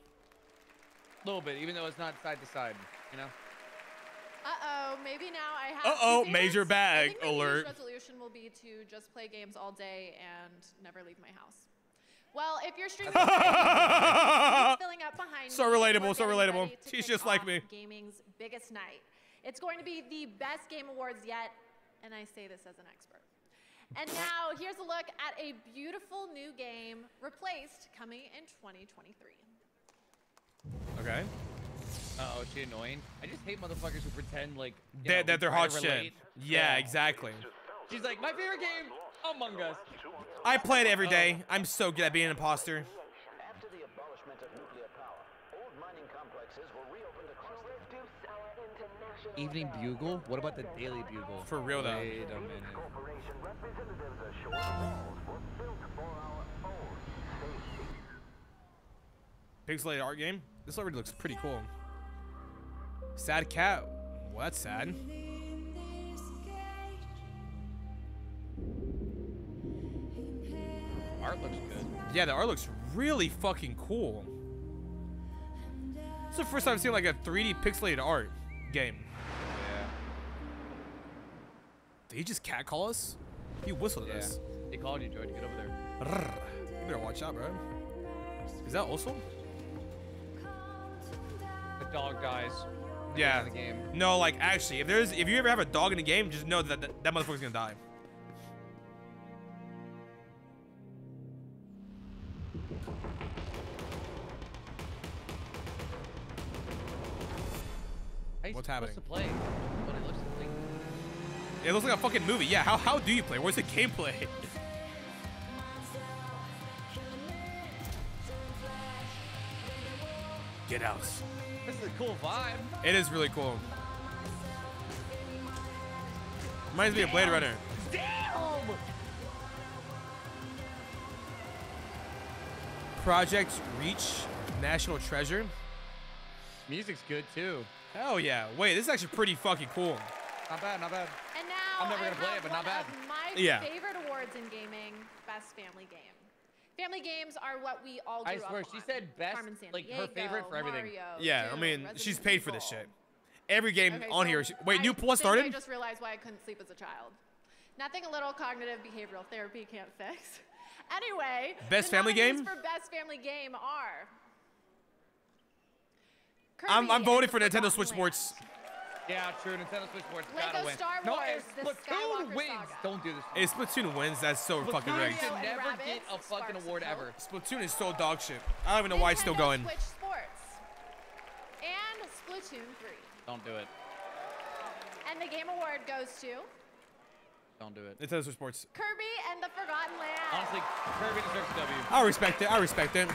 Speaker 4: A little bit, even though it's not side to side, you know?
Speaker 5: Uh-oh, maybe now I have
Speaker 1: Uh-oh, major bag
Speaker 5: I think
Speaker 1: alert.
Speaker 5: Year's resolution will be to just play games all day and never leave my house. Well, if you're streaming, it's filling up behind
Speaker 1: So
Speaker 5: me.
Speaker 1: relatable, so relatable. She's just like me.
Speaker 5: Gaming's biggest night. It's going to be the best game awards yet, and I say this as an expert. And now here's a look at a beautiful new game replaced coming in 2023.
Speaker 1: Okay.
Speaker 4: Uh oh, is she annoying? I just hate motherfuckers who pretend like you
Speaker 1: That,
Speaker 4: know,
Speaker 1: that they're hot shit.
Speaker 4: relate.
Speaker 1: Yeah, exactly.
Speaker 4: She's like, my favorite game, Among Us.
Speaker 1: I play it every day. I'm so good at being an imposter.
Speaker 4: Evening Bugle? What about the Daily Bugle?
Speaker 1: For real, though.
Speaker 4: Wait a minute.
Speaker 1: Pixelated art game. This already looks pretty cool. Sad cat. Well, that's sad.
Speaker 4: Art looks good.
Speaker 1: Yeah, the art looks really fucking cool. It's the first time I've seen like a 3D pixelated art game.
Speaker 4: Yeah.
Speaker 1: Did he just catcall us? He whistled at
Speaker 4: Yeah.
Speaker 1: us.
Speaker 4: He called you. To get over there.
Speaker 1: Rrr. You better watch out, bro. Is that also?
Speaker 4: The dog dies.
Speaker 1: Yeah.
Speaker 4: the game.
Speaker 1: No, like actually, if there's if you ever have a dog in a game, just know that that, that motherfucker's gonna die. What's happening?
Speaker 4: It looks like
Speaker 1: a fucking movie. Yeah, how how do you play? Where's the gameplay? Get out.
Speaker 4: This is a cool vibe.
Speaker 1: It is really cool. Reminds me of Blade Runner.
Speaker 4: Damn!
Speaker 1: Project Reach National Treasure.
Speaker 4: Music's good too.
Speaker 1: Hell yeah. Wait, this is actually pretty fucking cool.
Speaker 4: Not bad, not bad.
Speaker 5: And now
Speaker 4: I'm never gonna play it, but not bad.
Speaker 5: My
Speaker 1: Yeah.
Speaker 5: favorite awards in gaming, best family game. Family games are what we all grew
Speaker 4: I swear,
Speaker 5: up
Speaker 4: she
Speaker 5: on.
Speaker 4: said best,
Speaker 5: Carmen Sandiego,
Speaker 4: like, her favorite for everything.
Speaker 5: Mario,
Speaker 1: Yeah, I mean,
Speaker 5: Resident
Speaker 1: she's paid for this shit. Every game
Speaker 5: Okay,
Speaker 1: on
Speaker 5: so
Speaker 1: here. She, wait,
Speaker 5: I
Speaker 1: New Plus
Speaker 5: think I just realized why I couldn't sleep as a child. Nothing a little cognitive behavioral therapy can't fix. Anyway,
Speaker 1: Best
Speaker 5: the
Speaker 1: family
Speaker 5: nominees
Speaker 1: game?
Speaker 5: for best family game are.
Speaker 1: I'm, I'm voting for Nintendo
Speaker 5: Forgotten
Speaker 1: Switch
Speaker 5: Land.
Speaker 1: Sports.
Speaker 4: Yeah, true. Nintendo Switch Sports
Speaker 5: Lego
Speaker 4: gotta win.
Speaker 5: Star
Speaker 4: no,
Speaker 5: Wars,
Speaker 4: if Splatoon wins.
Speaker 5: Saga.
Speaker 4: Don't do this.
Speaker 1: If Splatoon wins, that's so fucking
Speaker 4: Splatoon
Speaker 1: rigged.
Speaker 4: should never
Speaker 5: Rabbids,
Speaker 4: get a fucking
Speaker 5: Sparks
Speaker 4: award ever.
Speaker 1: Splatoon is so dog shit. I don't even know why it's still going.
Speaker 5: Switch Sports. And Splatoon 3.
Speaker 4: Don't do it.
Speaker 5: And the game award goes to
Speaker 4: Don't do it.
Speaker 1: Nintendo Switch Sports.
Speaker 5: Kirby and the Forgotten Land.
Speaker 4: Honestly, Kirby deserves a W.
Speaker 1: I respect it. I respect it.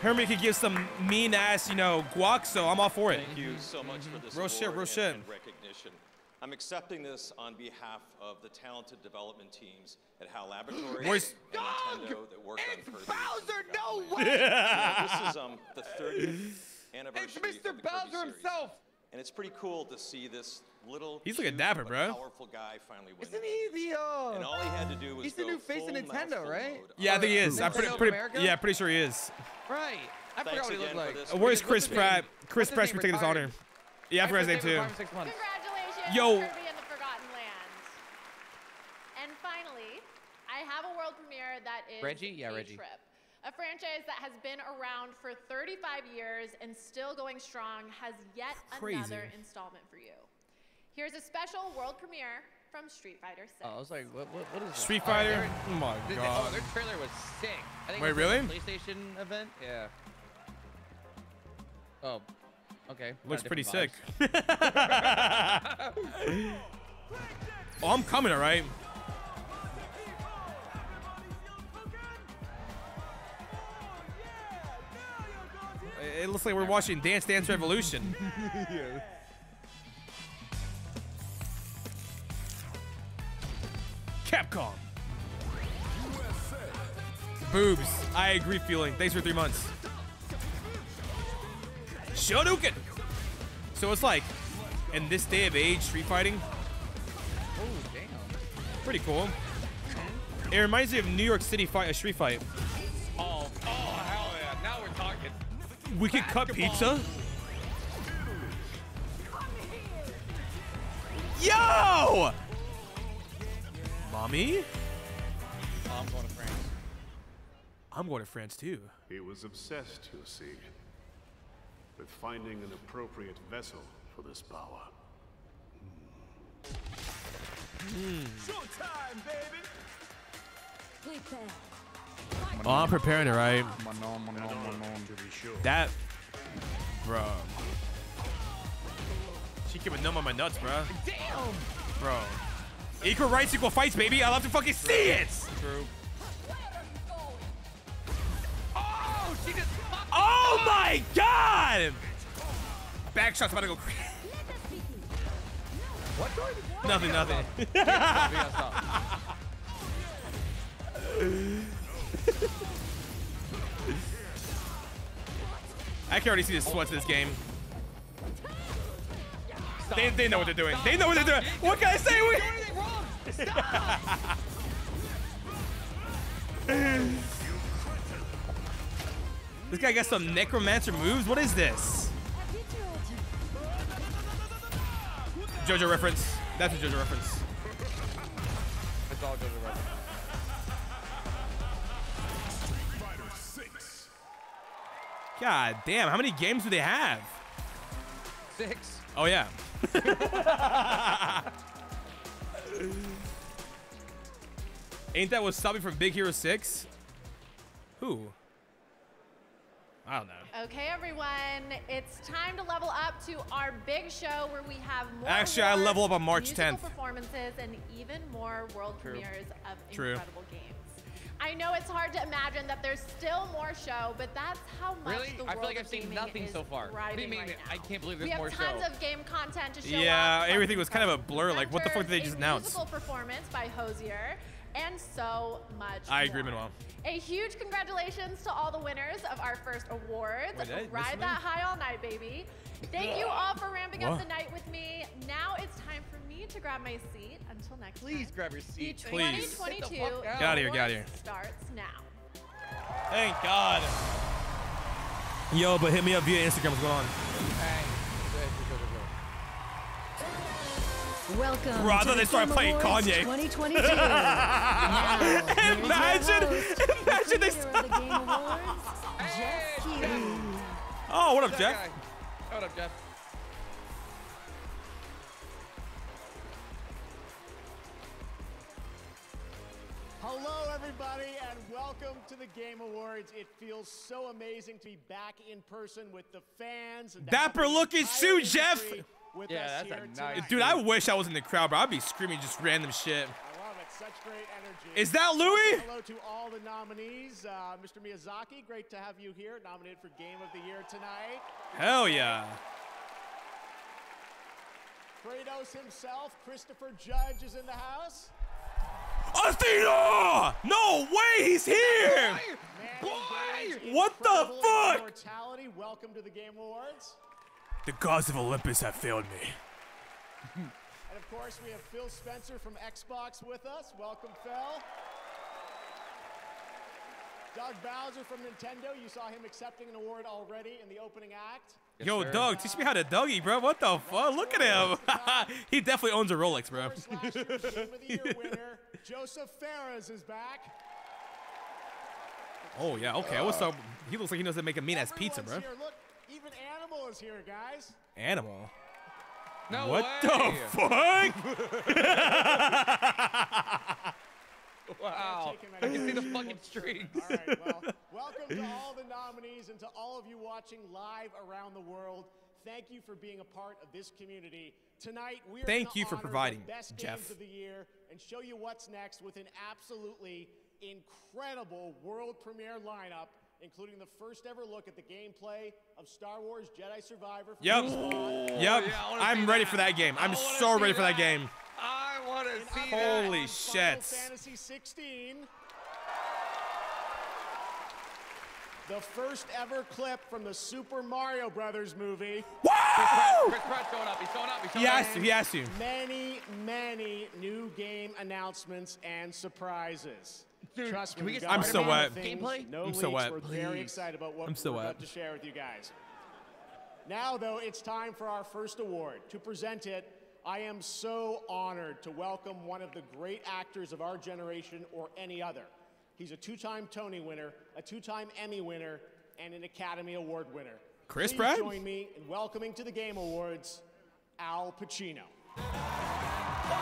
Speaker 1: Hermie could give some mean ass, you know, guac, so I'm all for it.
Speaker 14: Thank you so much for this
Speaker 1: Real shit, real shit.
Speaker 14: and recognition. I'm accepting this on behalf of the talented development teams at HAL Laboratories and Nintendo that worked on Kirby.
Speaker 4: Bowser, no
Speaker 14: You
Speaker 4: way!
Speaker 14: know, this is um, the 30th anniversary
Speaker 4: It's
Speaker 14: of
Speaker 4: Mr.
Speaker 14: the Kirby
Speaker 4: Bowser
Speaker 14: series.
Speaker 4: himself.
Speaker 14: And it's pretty cool to see this little
Speaker 1: He's like
Speaker 14: a
Speaker 1: dapper,
Speaker 14: but
Speaker 1: bro.
Speaker 14: powerful guy finally win.
Speaker 4: Isn't he the uh?
Speaker 14: And all he had to do was
Speaker 4: He's the new face of Nintendo, right?
Speaker 14: mode.
Speaker 1: Yeah, I think he is. I'm pretty, pretty
Speaker 4: America?
Speaker 1: yeah, pretty sure he is.
Speaker 4: Right. I
Speaker 14: Thanks
Speaker 4: forgot what he looked like.
Speaker 14: this.
Speaker 1: Where's Chris? Pratt? Chris
Speaker 4: What's
Speaker 1: Pratt
Speaker 4: name?
Speaker 1: for taking his honor.
Speaker 4: Retired.
Speaker 1: Yeah, I forgot his name
Speaker 4: Chris
Speaker 1: too.
Speaker 4: Pratt retired for six months.
Speaker 5: Congratulations,
Speaker 1: Yo.
Speaker 5: Kirby and the Forgotten Land. And finally, I have a world premiere that is
Speaker 4: Reggie? Yeah,
Speaker 5: a
Speaker 4: Reggie.
Speaker 5: Trip. A franchise that has been around for 35 years and still going strong has yet
Speaker 1: Crazy.
Speaker 5: another installment for you. Here's a special world premiere from Street Fighter 6.
Speaker 4: Oh, I was like, what, what, what is this?
Speaker 1: Street
Speaker 4: Oh,
Speaker 1: Fighter?
Speaker 4: they're-
Speaker 1: Oh my
Speaker 4: they- they- oh,
Speaker 1: god.
Speaker 4: Oh, their trailer was sick. I think
Speaker 1: Wait,
Speaker 4: it a
Speaker 1: really?
Speaker 4: PlayStation event? Yeah. Oh, okay.
Speaker 1: Looks pretty
Speaker 4: different
Speaker 1: sick. oh, I'm coming, all right. It looks like we're watching Dance Dance Revolution.
Speaker 9: yeah.
Speaker 1: Capcom. Boobs. I agree feeling. Thanks for three months. Shoryuken. So it's like, in this day of age, street fighting,
Speaker 4: Oh, damn.
Speaker 1: pretty cool. It reminds me of New York City fight, a street fight.
Speaker 4: Oh, oh, hell yeah. Now we're talking.
Speaker 1: We could cut pizza. Yo! Mommy?
Speaker 4: Oh, I'm going to France.
Speaker 1: I'm going to France too.
Speaker 15: He was obsessed, you see, with finding an appropriate vessel for this power.
Speaker 9: Showtime, baby.
Speaker 1: Oh, I'm preparing it right. That, bro. She keeping numb on my nuts, bro.
Speaker 4: Damn.
Speaker 1: Bro. Equal rights, equal fights, baby. I love to fucking see it.
Speaker 4: True. Oh, she just.
Speaker 1: Oh my god! Back shot's about to go crazy.
Speaker 4: What?
Speaker 1: Nothing, nothing. I can already see the sweats of this game. They, they know what they're doing. They know what they're doing. What can I say? This guy got some necromancer moves. What is this? JoJo reference. That's a JoJo reference.
Speaker 4: It's all good. Right.
Speaker 1: God damn, how many games do they have?
Speaker 4: Six.
Speaker 1: Oh yeah. Ain't that Wasabi from Big Hero 6? Who? I don't know.
Speaker 5: Okay, everyone, it's time to level up to our big show where we have more.
Speaker 1: Actually, I level up on March 10th.
Speaker 5: Performances and even more world
Speaker 1: True.
Speaker 5: premieres of
Speaker 1: True.
Speaker 5: incredible games. I know it's hard to imagine that there's still more show, but that's how much
Speaker 4: Really?
Speaker 5: the
Speaker 4: I feel like I've seen nothing so far. What do you mean?
Speaker 5: right
Speaker 4: I can't believe there's more show.
Speaker 5: we
Speaker 4: there's
Speaker 5: have
Speaker 4: more
Speaker 5: tons
Speaker 4: show.
Speaker 5: of game content to show
Speaker 1: Yeah,
Speaker 5: off,
Speaker 1: everything was kind of a blur. Like, what the fuck did they just announce?
Speaker 5: musical performance by Hozier, and so much
Speaker 1: I agree,
Speaker 5: more.
Speaker 1: Manuel.
Speaker 5: A huge congratulations to all the winners of our first awards.
Speaker 1: Wait, did
Speaker 5: Ride that high all night, baby. Thank you all for ramping up the night with me. Now it's time for me to grab my seat. Until next
Speaker 4: Please
Speaker 5: time.
Speaker 4: grab your seat.
Speaker 5: The
Speaker 1: Please.
Speaker 5: 2022
Speaker 4: Sit the fuck down.
Speaker 1: Here, get outta
Speaker 5: awards
Speaker 1: here.
Speaker 5: starts now.
Speaker 1: Thank God. Yo, but hit me up via Instagram. What's going on?
Speaker 4: Hey. Good, good, good, good.
Speaker 7: Welcome.
Speaker 1: Bro, I
Speaker 7: to
Speaker 1: thought
Speaker 7: the
Speaker 1: they started
Speaker 7: Game
Speaker 1: playing
Speaker 7: Awards
Speaker 1: Kanye.
Speaker 7: 2022. now,
Speaker 1: Imagine- imagine they
Speaker 7: the the Game Awards, Geoff Keighley.
Speaker 1: Oh, what up, Geoff?
Speaker 4: guy. What up, Geoff?
Speaker 16: Hello, everybody, and welcome to the Game Awards. It feels so amazing to be back in person with the fans. And
Speaker 1: Dapper looking
Speaker 16: entire
Speaker 1: suit, Geoff.
Speaker 16: Industry With
Speaker 4: Yeah,
Speaker 16: us
Speaker 4: that's a nice
Speaker 16: tonight.
Speaker 1: Dude, I wish I was in the crowd, bro. I'd be screaming just random shit.
Speaker 16: I love it. Such great energy.
Speaker 1: Is that Louis?
Speaker 16: Hello to all the nominees. Uh, Mr. Miyazaki, great to have you here, nominated for Game of the Year tonight.
Speaker 1: Hell yeah.
Speaker 16: Kratos himself, Christopher Judge, is in the house.
Speaker 1: Athena! No way, he's here!
Speaker 16: Man engaged
Speaker 1: What the fuck?
Speaker 16: Immortality. Welcome to the Game Awards.
Speaker 1: The gods of Olympus have failed me.
Speaker 16: And of course, we have Phil Spencer from Xbox with us. Welcome, Phil. Doug Bowser from Nintendo. You saw him accepting an award already in the opening act.
Speaker 1: Yo,
Speaker 4: sir.
Speaker 1: Doug, teach me how to Dougie, bro. What the fuck? Look at him. he definitely owns a Rolex, bro.
Speaker 16: Of last year's Game of the Year winner, Josef Fares, is back.
Speaker 1: Oh, yeah, okay. What's up? He looks like he knows how to make a mean ass pizza, bro.
Speaker 16: Here. Look, even Animal is here, guys.
Speaker 1: Animal.
Speaker 4: No
Speaker 1: what
Speaker 4: way.
Speaker 1: the fuck?
Speaker 4: Wow. I can see the fucking
Speaker 16: full
Speaker 4: strings.
Speaker 16: All right, well, welcome to all the nominees and to all of you watching live around the world. Thank you for being a part of this community. Tonight, we are
Speaker 1: Thank you for
Speaker 16: honor the
Speaker 1: providing,
Speaker 16: best
Speaker 1: Geoff.
Speaker 16: games of the year and show you what's next with an absolutely incredible world premiere lineup including the first ever look at the gameplay of Star Wars Jedi Survivor.
Speaker 1: Yep.
Speaker 16: PS5.
Speaker 1: Yep. I'm ready for that game. I'm so ready for that game.
Speaker 4: I want to see that.
Speaker 1: Holy
Speaker 16: on Final
Speaker 1: shit.
Speaker 16: Fantasy 16. The first ever clip from the Super Mario Brothers movie.
Speaker 1: Woo!
Speaker 4: Chris Pratt's showing up. He's showing up. He's showing
Speaker 1: He
Speaker 4: up.
Speaker 1: has to. He has to.
Speaker 16: Many, many new game announcements and surprises. Trust me,
Speaker 4: we get
Speaker 1: I'm so wet.
Speaker 4: Gameplay?
Speaker 16: No
Speaker 1: I'm so
Speaker 16: leaks.
Speaker 1: wet.
Speaker 16: We're very excited about what
Speaker 1: I'm so
Speaker 16: we're
Speaker 1: wet.
Speaker 16: about to share with you guys. Now, though, it's time for our first award. To present it, I am so honored to welcome one of the great actors of our generation or any other. He's a two-time Tony winner, a two-time Emmy winner, and an Academy Award winner.
Speaker 1: Chris
Speaker 16: Please
Speaker 1: Pratt?
Speaker 16: join me in welcoming to the Game Awards, Al Pacino.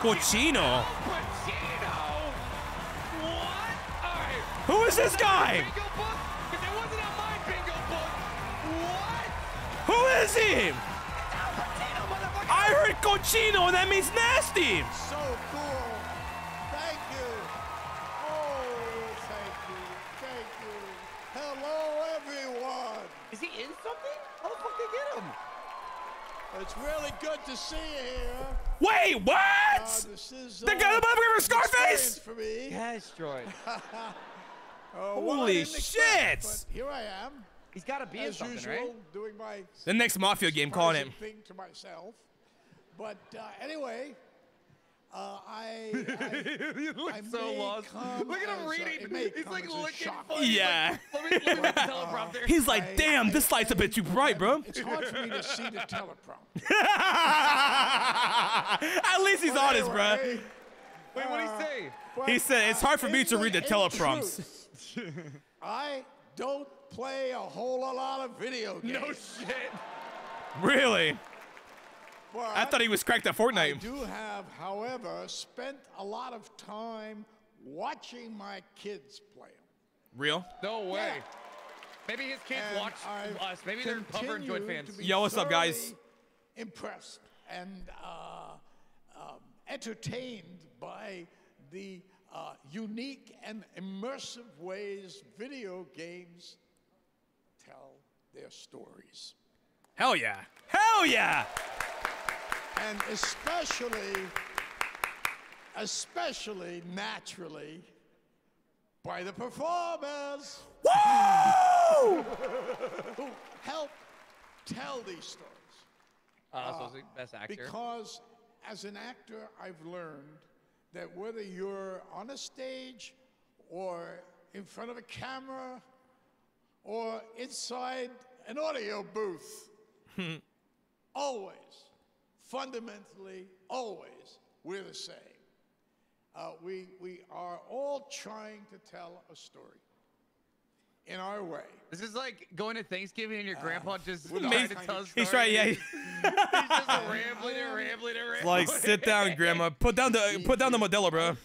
Speaker 1: Cochino.
Speaker 4: Pacino. What? All right.
Speaker 1: Who is this guy?
Speaker 4: Bingo book? If it wasn't on my bingo book, what?
Speaker 1: Who is he?
Speaker 4: Al Pacino, motherfucker.
Speaker 1: I heard cochino, and that means nasty.
Speaker 9: So cool. Thank you. Oh, thank you. Thank you. Hello, everyone.
Speaker 4: Is he in something? How the fuck they get him?
Speaker 9: It's really good to see you here.
Speaker 1: Wait,
Speaker 9: Uh,
Speaker 1: what?
Speaker 9: this is
Speaker 1: The
Speaker 9: uh,
Speaker 1: guy, the motherfucker from Scarface?
Speaker 9: for me.
Speaker 4: Yes, droid.
Speaker 9: Uh,
Speaker 1: Holy
Speaker 9: didn't expect,
Speaker 1: shit.
Speaker 9: here I am,
Speaker 4: He's got to be
Speaker 9: as
Speaker 4: something,
Speaker 9: usual,
Speaker 4: right?
Speaker 9: doing my
Speaker 1: The next Mafia game, calling
Speaker 9: him. thing to myself. But uh, anyway, uh, I, I
Speaker 4: he looks
Speaker 9: I
Speaker 4: so lost. Look at him
Speaker 9: uh,
Speaker 4: reading.
Speaker 9: it may
Speaker 4: He's like looking
Speaker 9: shock.
Speaker 4: funny.
Speaker 1: Yeah.
Speaker 4: Like, let me look at the teleprompter.
Speaker 1: He's like, damn, this light's a bit too bright, bro.
Speaker 9: It's hard for me to see the teleprompter.
Speaker 1: At least he's honest, bro.
Speaker 4: Wait, what did he say?
Speaker 9: but,
Speaker 1: He said it's
Speaker 9: uh,
Speaker 1: hard for me to read the
Speaker 9: in
Speaker 1: teleprompts.
Speaker 9: truth, I don't play a whole lot of video games.
Speaker 4: No shit.
Speaker 1: Really?
Speaker 9: but
Speaker 1: I thought he was cracked at Fortnite.
Speaker 9: I do have, however, spent a lot of time watching my kids play 'em.
Speaker 1: Real?
Speaker 4: No way.
Speaker 9: Yeah.
Speaker 4: Maybe his kids
Speaker 9: And
Speaker 4: watch
Speaker 9: I've
Speaker 4: us. Maybe they're Puffer and Joy fans.
Speaker 1: Yo, what's up, guys?
Speaker 9: Impressed and uh, um, entertained by the uh, unique and immersive ways video games tell their stories.
Speaker 1: Hell yeah. Hell yeah.
Speaker 9: And especially, especially naturally, by the performers
Speaker 1: Woo!
Speaker 9: who help tell these stories.
Speaker 4: Uh, so best actor.
Speaker 9: Because as an actor, I've learned that whether you're on a stage or in front of a camera or inside an audio booth, always, fundamentally, always, we're the same. Uh, we, we are all trying to tell a story in our way.
Speaker 4: This is like going to Thanksgiving and your grandpa ah. just
Speaker 9: we're
Speaker 4: trying to tell a.
Speaker 1: He's right, yeah.
Speaker 4: He's just rambling and rambling and rambling.
Speaker 1: Like, sit down, Grandma. Put down the put down the Modelo, bro.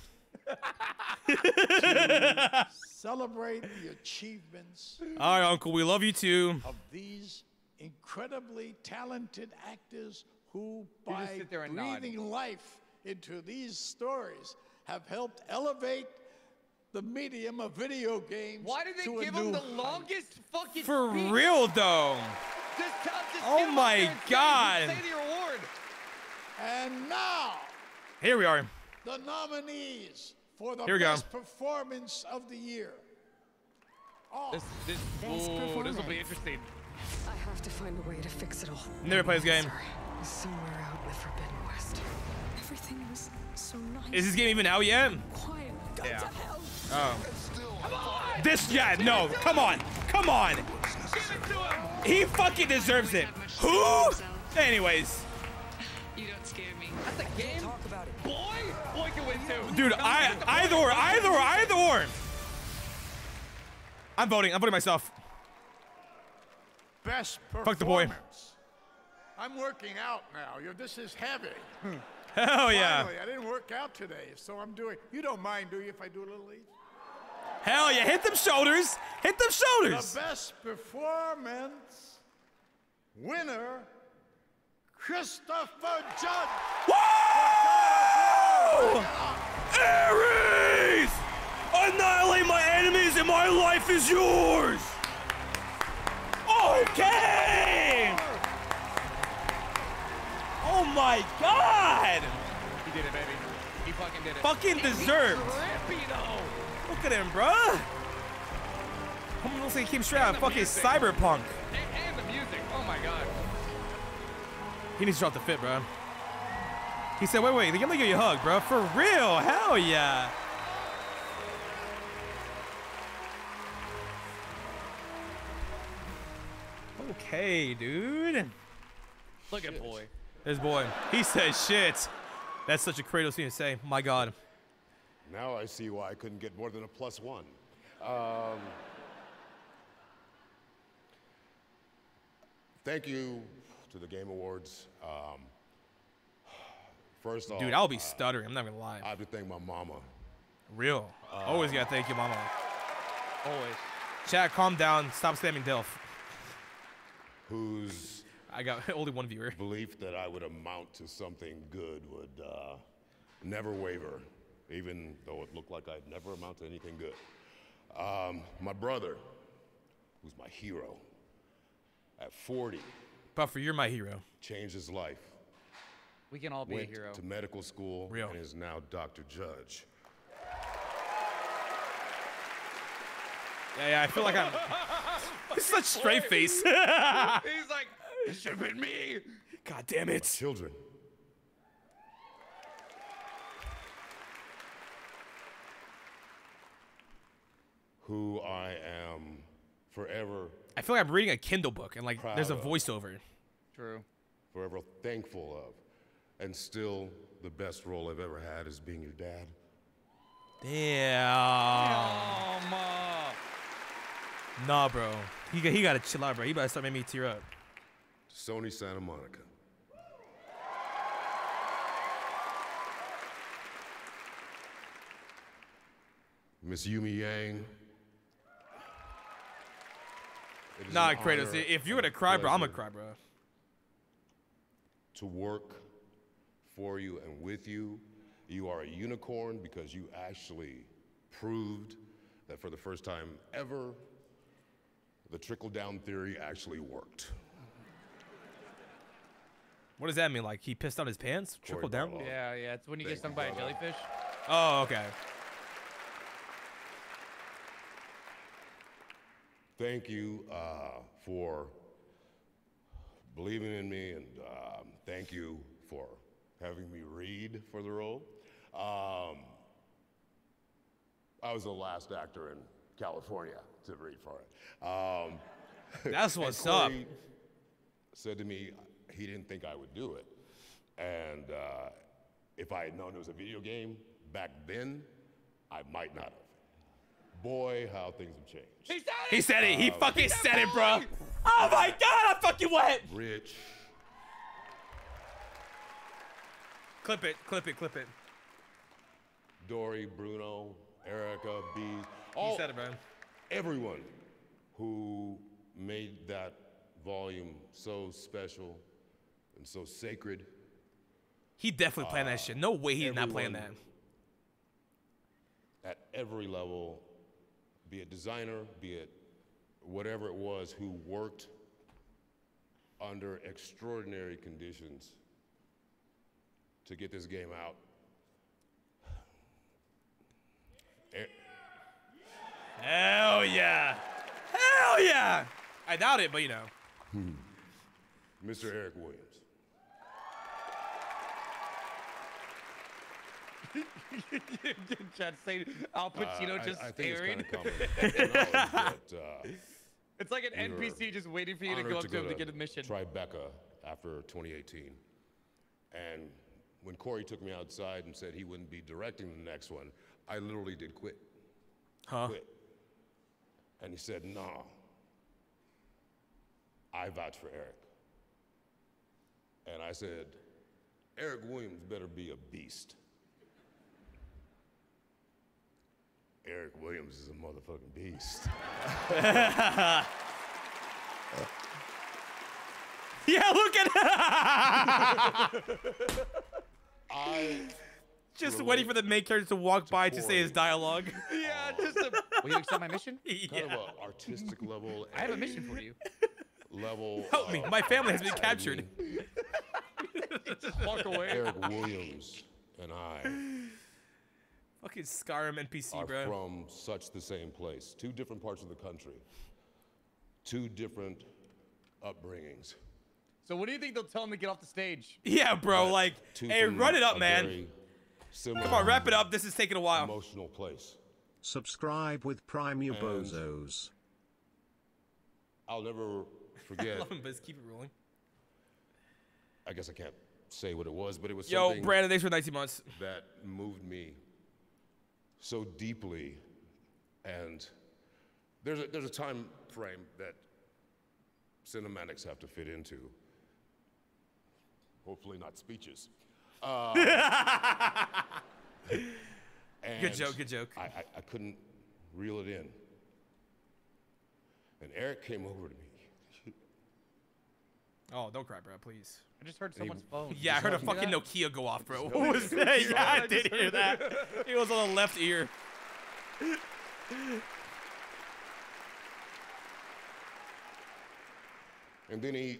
Speaker 9: Celebrate the achievements
Speaker 1: All right, Uncle. We love you too.
Speaker 9: of these incredibly talented actors who,
Speaker 4: You
Speaker 9: by
Speaker 4: just sit there and nod.
Speaker 9: breathing life into these stories, have helped elevate the medium of video games.
Speaker 4: Why did they
Speaker 9: to
Speaker 4: give him the
Speaker 9: height.
Speaker 4: longest fucking
Speaker 1: For
Speaker 4: speech?
Speaker 1: real though.
Speaker 4: Just tell, just
Speaker 1: Oh
Speaker 4: get him up
Speaker 1: my
Speaker 4: there and say-
Speaker 1: God.
Speaker 4: Say the award.
Speaker 9: And now,
Speaker 1: Here we are.
Speaker 9: the nominees for the
Speaker 1: Here we go.
Speaker 9: best performance of the year. Oh,
Speaker 4: This, this,
Speaker 7: Best
Speaker 4: ooh, this will be interesting.
Speaker 7: I have to find a way to fix it all.
Speaker 1: Never play this game.
Speaker 7: Sorry. Somewhere out in the Forbidden West. Everything was so nice.
Speaker 1: Is this game even out yet?
Speaker 7: quiet? Go
Speaker 1: Yeah.
Speaker 7: To hell.
Speaker 1: Oh. This, yeah, no, come on, come on. He fucking deserves it. Who? Anyways,
Speaker 7: You don't scare me.
Speaker 4: That's a game. Talk about it. Boy, boy can win too.
Speaker 1: dude, I either or, either or, either or. I'm voting. I'm voting myself.
Speaker 9: best performance.
Speaker 1: Fuck the boy.
Speaker 9: I'm working out now. You- This is heavy. Hmm.
Speaker 1: Hell yeah.
Speaker 9: Finally, I didn't work out today, so I'm doing. You don't mind, do you, if I do a little each?
Speaker 1: Hell yeah. Hit them shoulders. Hit them shoulders.
Speaker 9: The best performance winner, Christopher Judge.
Speaker 1: Whoa! Ares! Annihilate my enemies and my life is yours! Okay. Oh my god.
Speaker 4: He did it, baby. He fucking did it.
Speaker 1: Fucking
Speaker 4: He- he's
Speaker 1: deserved.
Speaker 4: trippy, though.
Speaker 1: Look at him, bruh. I'm looks like he came straight out of fucking cyberpunk.
Speaker 4: And, and the music. Oh my god.
Speaker 1: He needs to drop the fit, bro. He said, wait, wait, let me give you a hug, bro. For real. Hell yeah. Okay, dude.
Speaker 4: Look at boy.
Speaker 1: This boy. He says shit. That's such a Kratos thing to say. My God.
Speaker 17: Now I see why I couldn't get more than a plus one. Um, thank you to the Game Awards. Um, first off,
Speaker 1: Dude, I'll be
Speaker 17: uh,
Speaker 1: stuttering. I'm not gonna lie.
Speaker 17: I have to thank my mama.
Speaker 1: Real. Always gotta thank you, mama.
Speaker 4: Always.
Speaker 1: Chat, calm down. Stop spamming Delph.
Speaker 17: Whose
Speaker 1: I got only one viewer.
Speaker 17: belief that I would amount to something good would uh, never waver, even though it looked like I'd never amount to anything good. Um, my brother, who's my hero, at 40,
Speaker 1: Buffer, you're my hero.
Speaker 17: changed his life.
Speaker 4: We can all be
Speaker 17: went
Speaker 4: a hero.
Speaker 17: to medical school
Speaker 1: Real.
Speaker 17: and is now Dr. Judge.
Speaker 1: Yeah, yeah, I feel like I'm such straight face.
Speaker 4: He's like, it should have been me.
Speaker 1: God damn it.
Speaker 17: Children. Who I am forever,
Speaker 1: I feel like I'm reading a Kindle book and like
Speaker 17: Proud
Speaker 1: there's a
Speaker 17: of.
Speaker 1: voiceover.
Speaker 4: True.
Speaker 17: forever thankful of, and still the best role I've ever had is being your dad.
Speaker 1: Damn.
Speaker 4: Uh,
Speaker 1: Nah, bro. He, got- he gotta chill out, bro. He better start making me tear up.
Speaker 17: Sony Santa Monica. Miss Yumi Yang.
Speaker 1: Nah, Kratos. If you're gonna cry, bro, I'm gonna cry, bro.
Speaker 17: To work for you and with you. You are a unicorn because you actually proved that for the first time ever, the trickle down theory actually worked.
Speaker 1: What does that mean? Like he pissed on his pants? Trickle down?
Speaker 4: Yeah, yeah. It's when you get stung
Speaker 17: you,
Speaker 4: by a jellyfish.
Speaker 1: Oh, okay.
Speaker 17: Thank you uh, for believing in me, and um, thank you for having me read for the role. Um, I was the last actor in California to read for it. Um,
Speaker 1: That's
Speaker 17: and
Speaker 1: what's up.
Speaker 17: Said to me he didn't think I would do it, and uh, if I had known it was a video game back then, I might not have. Boy, how things have changed.
Speaker 4: He said
Speaker 1: He said it. He
Speaker 17: Um,
Speaker 1: fucking said it, bro. Oh my god, I'm fucking wet.
Speaker 17: Rich,
Speaker 1: Clip it, clip it, clip it.
Speaker 17: Dory, Bruno, Erica, B,
Speaker 1: He said it, bro.
Speaker 17: everyone who made that volume so special and so sacred.
Speaker 1: He definitely planned that ah, shit. No way he did not plan that.
Speaker 17: At every level, be it designer, be it whatever it was, who worked under extraordinary conditions to get this game out. E-
Speaker 1: Hell yeah. Hell yeah. I doubt it, but you know. Hmm.
Speaker 17: Mr. Eric Williams.
Speaker 4: Chad saying Al Pacino
Speaker 17: Uh, I-
Speaker 4: just
Speaker 17: I think it's
Speaker 4: staring.
Speaker 17: kinda common that, uh,
Speaker 4: it's like an
Speaker 17: we
Speaker 4: NPC just waiting for you to go up to him to get a mission.
Speaker 17: Tribeca after 2018. And when Cory took me outside and said he wouldn't be directing the next one, I literally did quit.
Speaker 1: Huh?
Speaker 17: Quit. And he said, no. I vouch for Eric. And I said, Eric Williams better be a beast. Eric Williams is a motherfucking beast.
Speaker 1: Yeah, look at
Speaker 17: I
Speaker 1: Just waiting for the main character to walk by to say his dialogue.
Speaker 4: yeah, just a, will you accept my mission?
Speaker 17: kind of a artistic level.
Speaker 4: I have a mission for you.
Speaker 17: level.
Speaker 1: Help me, my family has been captured.
Speaker 17: admin,
Speaker 4: Just walk away.
Speaker 17: Eric Williams and I
Speaker 1: Fucking Skyrim NPC,
Speaker 17: are
Speaker 1: bro.
Speaker 17: from such the same place, two different parts of the country, two different upbringings.
Speaker 4: So what do you think they'll tell him to get off the stage?
Speaker 1: Yeah, bro. Like, hey, run it up, man.
Speaker 17: similar
Speaker 1: Come on, wrap it up. This is taking a while.
Speaker 17: Emotional place.
Speaker 2: Subscribe with Prime you
Speaker 17: And-
Speaker 2: bozos.
Speaker 17: I'll never
Speaker 1: I
Speaker 17: forget.
Speaker 1: love him, but just keep it rolling.
Speaker 17: I guess I can't say what it was, but it was
Speaker 1: Yo,
Speaker 17: something
Speaker 1: Brandon, thanks for 19 months.
Speaker 17: that moved me so deeply. And there's a, there's a time frame that cinematics have to fit into. Hopefully, not speeches. Uh,
Speaker 1: Good joke, good joke.
Speaker 17: I, I, I couldn't reel it in. And Eric came over to me.
Speaker 1: Oh, don't cry, bro, please.
Speaker 4: I just heard
Speaker 17: And he-
Speaker 4: someone's phone.
Speaker 1: Yeah, I heard a fucking
Speaker 4: that?
Speaker 1: Nokia go off, bro.
Speaker 17: Just
Speaker 1: What was that?
Speaker 4: Yeah,
Speaker 1: Yeah,
Speaker 4: I
Speaker 1: I
Speaker 4: just
Speaker 1: did hear that.
Speaker 4: that.
Speaker 1: It was on the left ear.
Speaker 17: And then he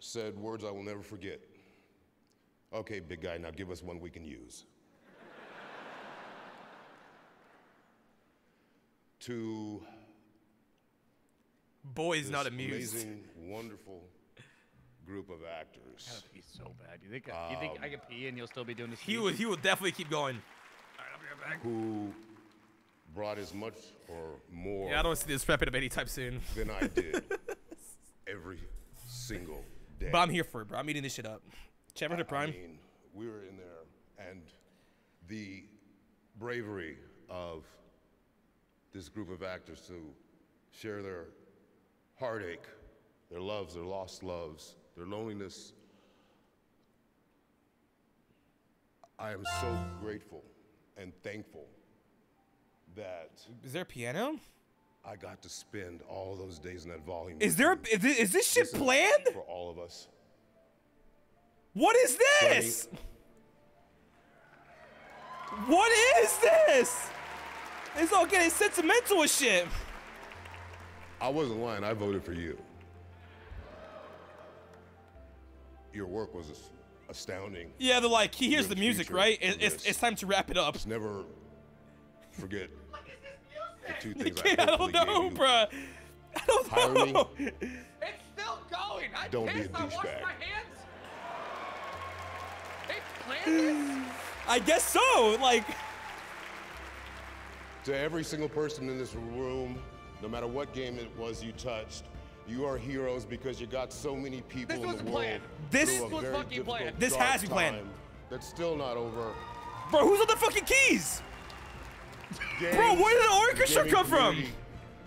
Speaker 17: said words I will never forget. Okay, big guy, now give us one we can use. to
Speaker 1: Boy's
Speaker 17: this
Speaker 1: not amused.
Speaker 17: Amazing, wonderful group of actors.
Speaker 4: That would be so bad. You think I, you think I
Speaker 17: Um,
Speaker 4: can pee and you'll still be doing this?
Speaker 1: He would, he would definitely keep going.
Speaker 4: Alright, I'll be right back.
Speaker 17: Who brought as much or more
Speaker 1: Yeah, I don't see this wrapping up anytime soon.
Speaker 17: than I did every single day.
Speaker 1: But I'm here for it, bro. I'm eating this shit up. Chamber Prime.
Speaker 17: I mean, we were in there, and the bravery of this group of actors to share their heartache, their loves, their lost loves, their loneliness. I am so grateful and thankful that
Speaker 1: Is there a piano?
Speaker 17: I got to spend all those days in that volume.
Speaker 1: Is there? A, is, this, is this shit
Speaker 17: This
Speaker 1: planned?
Speaker 17: for all of us?
Speaker 1: What is this? What is this? It's all getting sentimental shit.
Speaker 17: I wasn't lying. I voted for you. Your work was astounding.
Speaker 1: Yeah, they're like, he hears
Speaker 17: Your
Speaker 1: the music, right? It, it's, it's time to wrap it up.
Speaker 17: Just never forget the two
Speaker 1: The
Speaker 17: things
Speaker 1: kid,
Speaker 17: I
Speaker 1: I don't
Speaker 17: hopefully gave
Speaker 1: know,
Speaker 17: you.
Speaker 1: bruh. I don't
Speaker 17: Hire me.
Speaker 1: know.
Speaker 4: It's still going. I
Speaker 17: Don't be a
Speaker 4: pissed. I washed
Speaker 17: douchebag.
Speaker 4: my hands. They planned this.
Speaker 1: I guess so. Like,
Speaker 17: To every single person in this room, no matter what game it was you touched, you are heroes because you got so many people
Speaker 4: This
Speaker 17: in
Speaker 4: was
Speaker 17: the world
Speaker 4: planned.
Speaker 1: This
Speaker 17: through a
Speaker 4: was
Speaker 17: very
Speaker 4: fucking
Speaker 17: difficult,
Speaker 4: planned.
Speaker 1: This
Speaker 17: dark
Speaker 1: has been planned.
Speaker 17: time That's still not over.
Speaker 1: bro, who's on the fucking keys? Bro, where did the
Speaker 17: the
Speaker 1: orchestra come from?
Speaker 17: community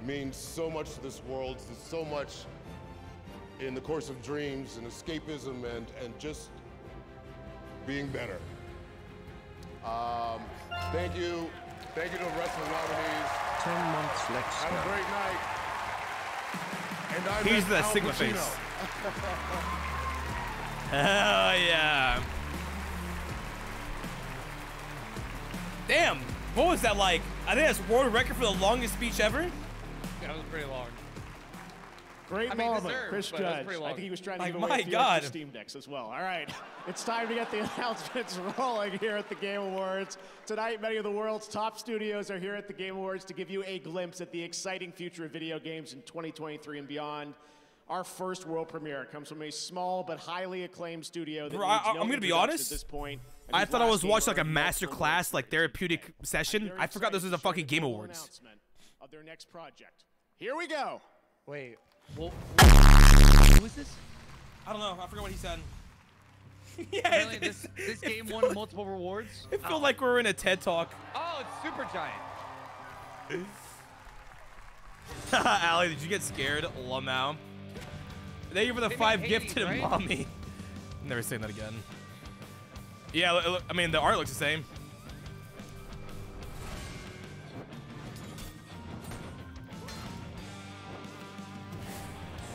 Speaker 17: Means so much to this world. There's so much in the course of dreams and escapism and and just being better. Um, thank you, thank you to the wrestling nominees.
Speaker 2: 10 months Lex
Speaker 17: Have a great night. And I
Speaker 1: Here's
Speaker 17: met
Speaker 1: that
Speaker 17: Al
Speaker 1: Sigma
Speaker 17: Pacino.
Speaker 1: face. Hell yeah. Damn. What was that like? I think that's world record for the longest speech ever.
Speaker 4: That was pretty long.
Speaker 16: Great
Speaker 4: I mean,
Speaker 16: moment,
Speaker 4: deserved,
Speaker 16: Chris
Speaker 4: but it was
Speaker 16: Judge. I think he was trying to
Speaker 1: Like,
Speaker 16: give away
Speaker 1: my
Speaker 16: a few
Speaker 1: God.
Speaker 16: Steam Decks as well. All right, it's time to get the announcements rolling here at the Game Awards. Tonight, many of the world's top studios are here at the Game Awards to give you a glimpse at the exciting future of video games in 2023 and beyond. Our first world premiere comes from a small but highly acclaimed studio that
Speaker 1: Bro, I-
Speaker 16: needs no
Speaker 1: I'm gonna be honest.
Speaker 16: At this point, point,
Speaker 1: I thought I was watching like a
Speaker 16: earned
Speaker 1: master class, like therapeutic session. I forgot this was a fucking Game Awards.
Speaker 16: announcement Of their next project. Here we go.
Speaker 4: Wait. Well, who is this?
Speaker 1: I don't know. I forgot what he said. yeah,
Speaker 4: Apparently
Speaker 1: it,
Speaker 4: this this game won multiple rewards.
Speaker 1: It felt oh. like we were in a TED talk.
Speaker 4: Oh, it's Supergiant.
Speaker 1: Allie, did you get scared? Lamau. Thank you for the
Speaker 4: They
Speaker 1: five gifted
Speaker 4: right?
Speaker 1: mommy. Never saying that again. Yeah, I mean, the art looks the same.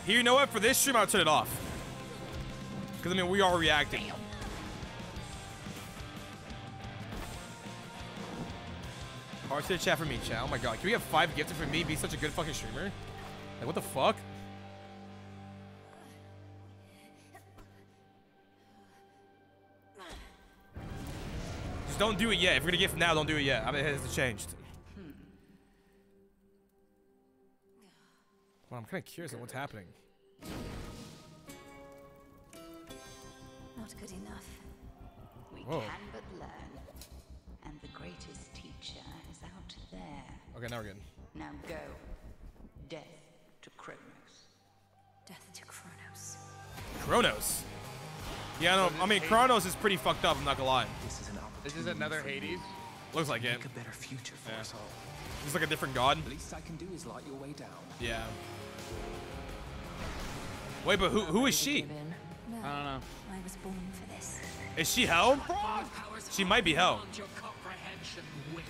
Speaker 1: Here, you know what? For this stream, I'll turn it off. Because, I mean, we are reacting. Hard to the chat for me, chat. Oh my god. Can we have five gifted for me Be such a good fucking streamer? Like, what the fuck? Just don't do it yet. If we're gonna gift now, don't do it yet. I mean, it hasn't changed. Well, I'm kind of curious on what's happening.
Speaker 18: Not good enough. We
Speaker 1: Whoa.
Speaker 18: can but learn. And the greatest teacher is out there.
Speaker 1: Okay, now we're good.
Speaker 18: Now go. Death to Chronos.
Speaker 7: Death to Chronos.
Speaker 1: Chronos. Yeah, no, I mean Chronos is pretty fucked up. I'm not gonna lie.
Speaker 4: This is an This is another Hades.
Speaker 1: Looks like it.
Speaker 19: a better future for
Speaker 1: Yeah.
Speaker 19: us all.
Speaker 1: He's like a different god.
Speaker 19: The least I can do is light your way down.
Speaker 1: Yeah. Wait, but who who is she?
Speaker 7: No,
Speaker 4: I don't know.
Speaker 7: I was born for this.
Speaker 1: Is she Hell? She might be Hell.
Speaker 19: Your comprehension, witch.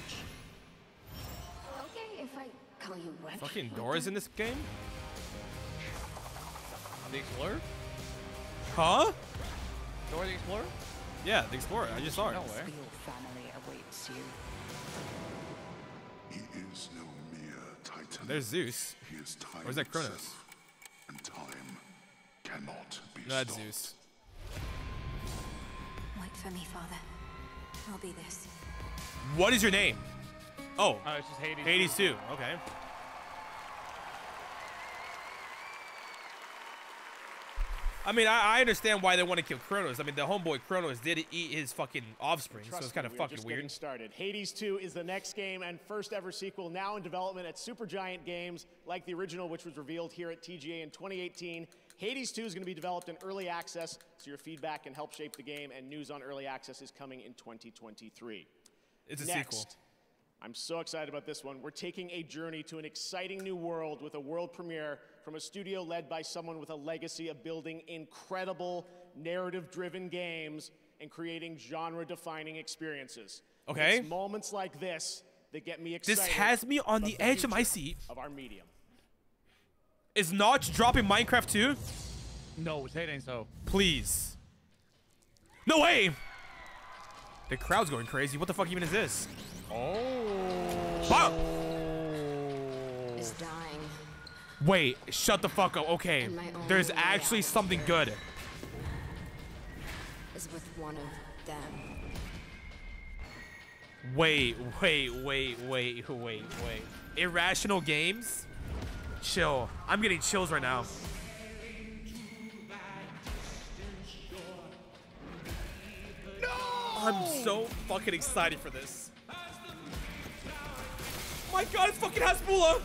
Speaker 7: Okay, if I call you what?
Speaker 1: Fucking Dora's in this game?
Speaker 4: The Explorer?
Speaker 1: Huh?
Speaker 4: Dora the Explorer?
Speaker 1: Yeah, the Explorer. I just saw her.
Speaker 4: No way.
Speaker 18: Your family awaits you.
Speaker 3: He is no mere titan.
Speaker 1: There's Zeus.
Speaker 3: He is time
Speaker 1: Or is that Chronos?
Speaker 3: itself, And time cannot be
Speaker 1: No, that's
Speaker 3: stopped.
Speaker 1: Zeus.
Speaker 7: Wait for me, Father. I'll be this.
Speaker 1: What is your name? Oh,
Speaker 4: Oh, it's just Hades.
Speaker 1: Hades too. Okay. I mean, I, I understand why they want to kill Chronos. I mean, the homeboy Chronos did eat his fucking offspring, so it's kind of fucking
Speaker 16: just
Speaker 1: weird.
Speaker 16: Getting started. Hades 2 is the next game and first ever sequel now in development at Supergiant Games, like the original, which was revealed here at TGA in 2018. Hades 2 is going to be developed in early access, so your feedback can help shape the game, and news on early access is coming in 2023.
Speaker 1: It's a
Speaker 16: Next,
Speaker 1: sequel.
Speaker 16: I'm so excited about this one. We're taking a journey to an exciting new world with a world premiere from a studio led by someone with a legacy of building incredible narrative driven games and creating genre defining experiences.
Speaker 1: Okay.
Speaker 16: It's moments like this that get me excited.
Speaker 1: This has me on
Speaker 16: about
Speaker 1: the edge of my seat.
Speaker 16: Of our medium.
Speaker 1: Is Notch dropping Minecraft too?
Speaker 4: No, it's ain't so.
Speaker 1: Please. No way! The crowd's going crazy. What the fuck even is this?
Speaker 4: Oh.
Speaker 1: Wow.
Speaker 7: Is dying.
Speaker 1: Wait, shut the fuck up. Okay,
Speaker 7: And my only
Speaker 1: there's actually something good.
Speaker 7: Is with one of them.
Speaker 1: Wait, wait, wait, wait, wait, wait. Irrational games? Chill. I'm getting chills right now. No! I'm so fucking excited for this. my god, it's fucking Hasbulla!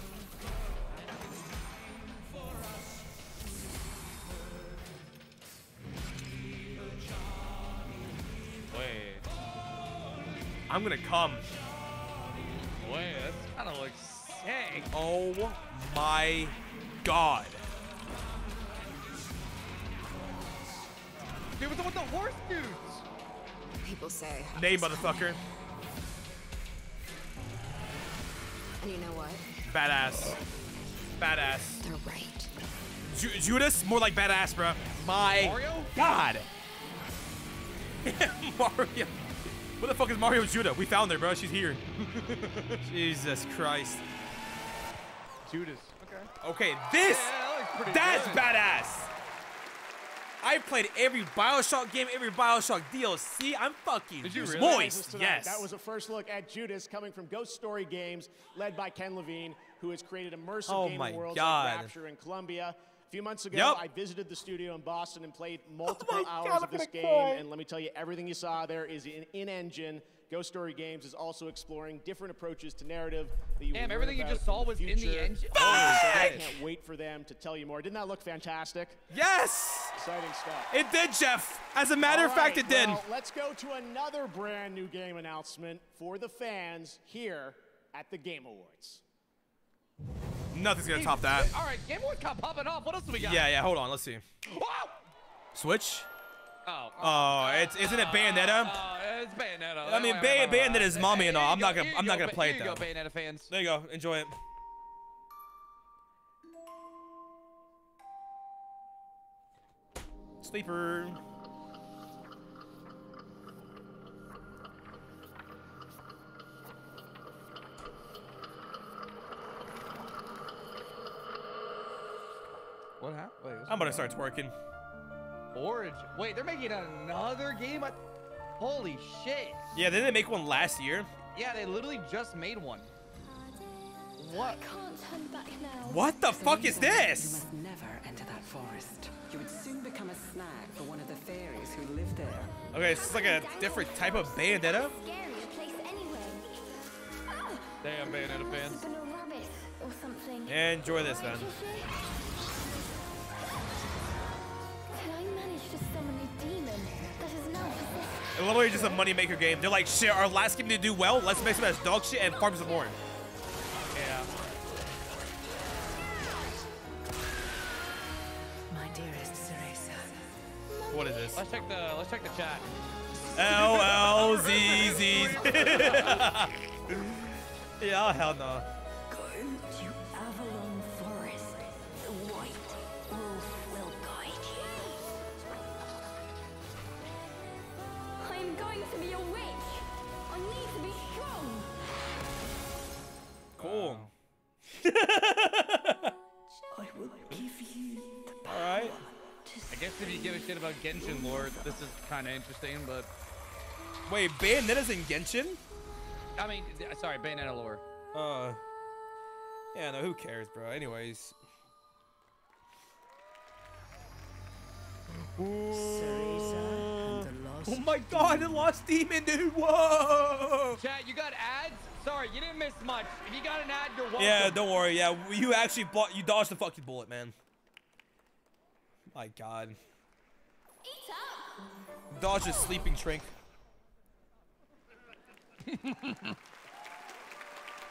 Speaker 1: I'm gonna come.
Speaker 4: Wait, that's kind of looks sick.
Speaker 1: Oh my god.
Speaker 4: Dude, what's up with the horse dudes?
Speaker 7: People say.
Speaker 1: Name, motherfucker.
Speaker 7: And you know what?
Speaker 1: Badass. Badass.
Speaker 7: They're right.
Speaker 1: Ju- Judas? More like badass, bro. My
Speaker 4: Mario?
Speaker 1: god. Mario. What the fuck is Mario Judah? We found her, bro. She's here. Jesus Christ.
Speaker 4: Judas. Okay.
Speaker 1: Okay, this.
Speaker 4: Yeah, that
Speaker 1: that's
Speaker 4: good.
Speaker 1: badass. I played every Bioshock game, every Bioshock DLC. I'm fucking
Speaker 4: Did you really?
Speaker 1: moist. Yes.
Speaker 16: That was a first look at Judas coming from Ghost Story Games, led by Ken Levine, who has created immersive
Speaker 1: Oh
Speaker 16: gaming
Speaker 1: my
Speaker 16: worlds
Speaker 1: God.
Speaker 16: like Rapture and Columbia. A few months ago,
Speaker 1: Yep.
Speaker 16: I visited the studio in Boston and played oh multiple
Speaker 1: Oh
Speaker 16: hours
Speaker 1: God,
Speaker 16: of this game.
Speaker 1: cry.
Speaker 16: And let me tell you, everything you saw there is in, in engine. Ghost Story Games is also exploring different approaches to narrative that you will
Speaker 4: Damn, everything you just saw
Speaker 16: in
Speaker 4: was in the engine?
Speaker 16: Oh, so I can't wait for them to tell you more. Didn't that look fantastic?
Speaker 1: yes.
Speaker 16: Exciting stuff.
Speaker 1: It did, Geoff. As a matter of fact,
Speaker 16: right,
Speaker 1: it did.
Speaker 16: well, let's go to another brand new game announcement for the fans here at the Game Awards.
Speaker 1: Nothing's gonna top that.
Speaker 4: All right, Game Awards kept popping off. What else do we got?
Speaker 1: Yeah, yeah. Hold on. Let's see.
Speaker 4: Wow.
Speaker 1: Switch.
Speaker 4: Oh,
Speaker 1: oh. Oh, it's isn't it Bayonetta?
Speaker 4: Oh, it's Bayonetta.
Speaker 1: I mean, Bay- Bayonetta's mommy and all. I'm not gonna. I'm not gonna play it though.
Speaker 4: you go, Bayonetta fans.
Speaker 1: There you go. Enjoy it. Sleeper.
Speaker 4: What happened? Wait,
Speaker 1: I'm gonna start twerking.
Speaker 4: Origin. Wait, they're making another game. Holy shit.
Speaker 1: Yeah, didn't they make one last year?
Speaker 4: Yeah, they literally just made one. What?
Speaker 7: Can't turn back now.
Speaker 1: What the fuck is
Speaker 20: You
Speaker 1: this?
Speaker 20: must never enter that forest. You would soon become a snack for one of the fairies who live there.
Speaker 1: Okay, it's like a different type of Bayonetta.
Speaker 7: Scarier place anyway.
Speaker 4: Damn, Bayonetta fans.
Speaker 7: Been a rabbit or something.
Speaker 1: Enjoy this, man. Literally just a moneymaker game. They're like, shit, our last game didn't do well. Let's make some as dog shit and farm some more.
Speaker 4: Yeah.
Speaker 20: My dearest Cereza.
Speaker 1: What is this?
Speaker 4: Let's check the let's check the chat.
Speaker 1: L L Z Z. Yeah, oh, hell no. Cool.
Speaker 20: I will give you the
Speaker 1: All right.
Speaker 4: I guess if you give a shit about Genshin lore, this is kind of interesting, but
Speaker 1: Wait, Bayonetta's in Genshin?
Speaker 4: I mean, sorry, Bayonetta lore.
Speaker 1: Uh. Yeah, no, who cares, bro? Anyways. Oh my god, the lost demon, dude. Whoa.
Speaker 4: Chat, you got ads? Sorry, you didn't miss much. If you got an ad, you're welcome.
Speaker 1: Yeah, don't worry. Yeah, you actually bought, you dodged the fucking bullet, man. My god. Dodge a sleeping shrink.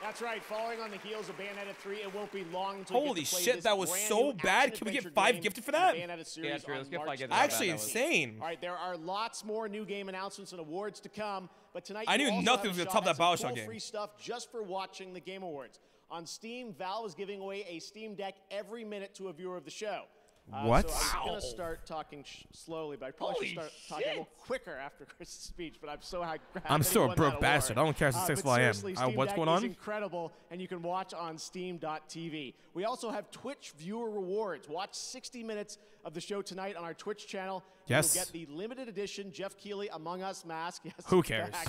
Speaker 16: That's right. Following on the heels of Bayonetta 3, it won't be long until we
Speaker 1: Holy
Speaker 16: get to play
Speaker 1: shit,
Speaker 16: this
Speaker 1: that was so bad. Can we get five gifted for that?
Speaker 16: Bayonetta series
Speaker 4: Yeah, true. Let's get five gifted.
Speaker 16: the
Speaker 4: for that.
Speaker 1: Actually insane.
Speaker 16: All right, there are lots more new game announcements and awards to come, but tonight
Speaker 1: I knew nothing was gonna
Speaker 16: shot
Speaker 1: top that
Speaker 16: at some
Speaker 1: Bioshock
Speaker 16: cool
Speaker 1: game.
Speaker 16: Free stuff just for watching the Game Awards. On Steam, Valve is giving away a Steam Deck every minute to a viewer of the show. Uh,
Speaker 1: What?
Speaker 16: So I'm
Speaker 1: Wow.
Speaker 16: gonna start talking sh- slowly, but I probably
Speaker 4: Holy
Speaker 16: should start talking a little quicker after Chris's speech. But I'm so happy.
Speaker 1: I'm still a broke bastard. I don't care if it's
Speaker 16: Uh,
Speaker 1: successful
Speaker 16: but
Speaker 1: I am.
Speaker 16: seriously,
Speaker 1: Uh,
Speaker 16: Steam
Speaker 1: what's
Speaker 16: Deck
Speaker 1: going
Speaker 16: is
Speaker 1: on?
Speaker 16: incredible, and you can watch on Steam.tv. We also have Twitch viewer rewards. Watch 60 minutes of the show tonight on our Twitch channel.
Speaker 1: Yes.
Speaker 16: You'll get the limited edition Geoff Keighley Among Us mask. Yes,
Speaker 1: Who cares?
Speaker 16: back.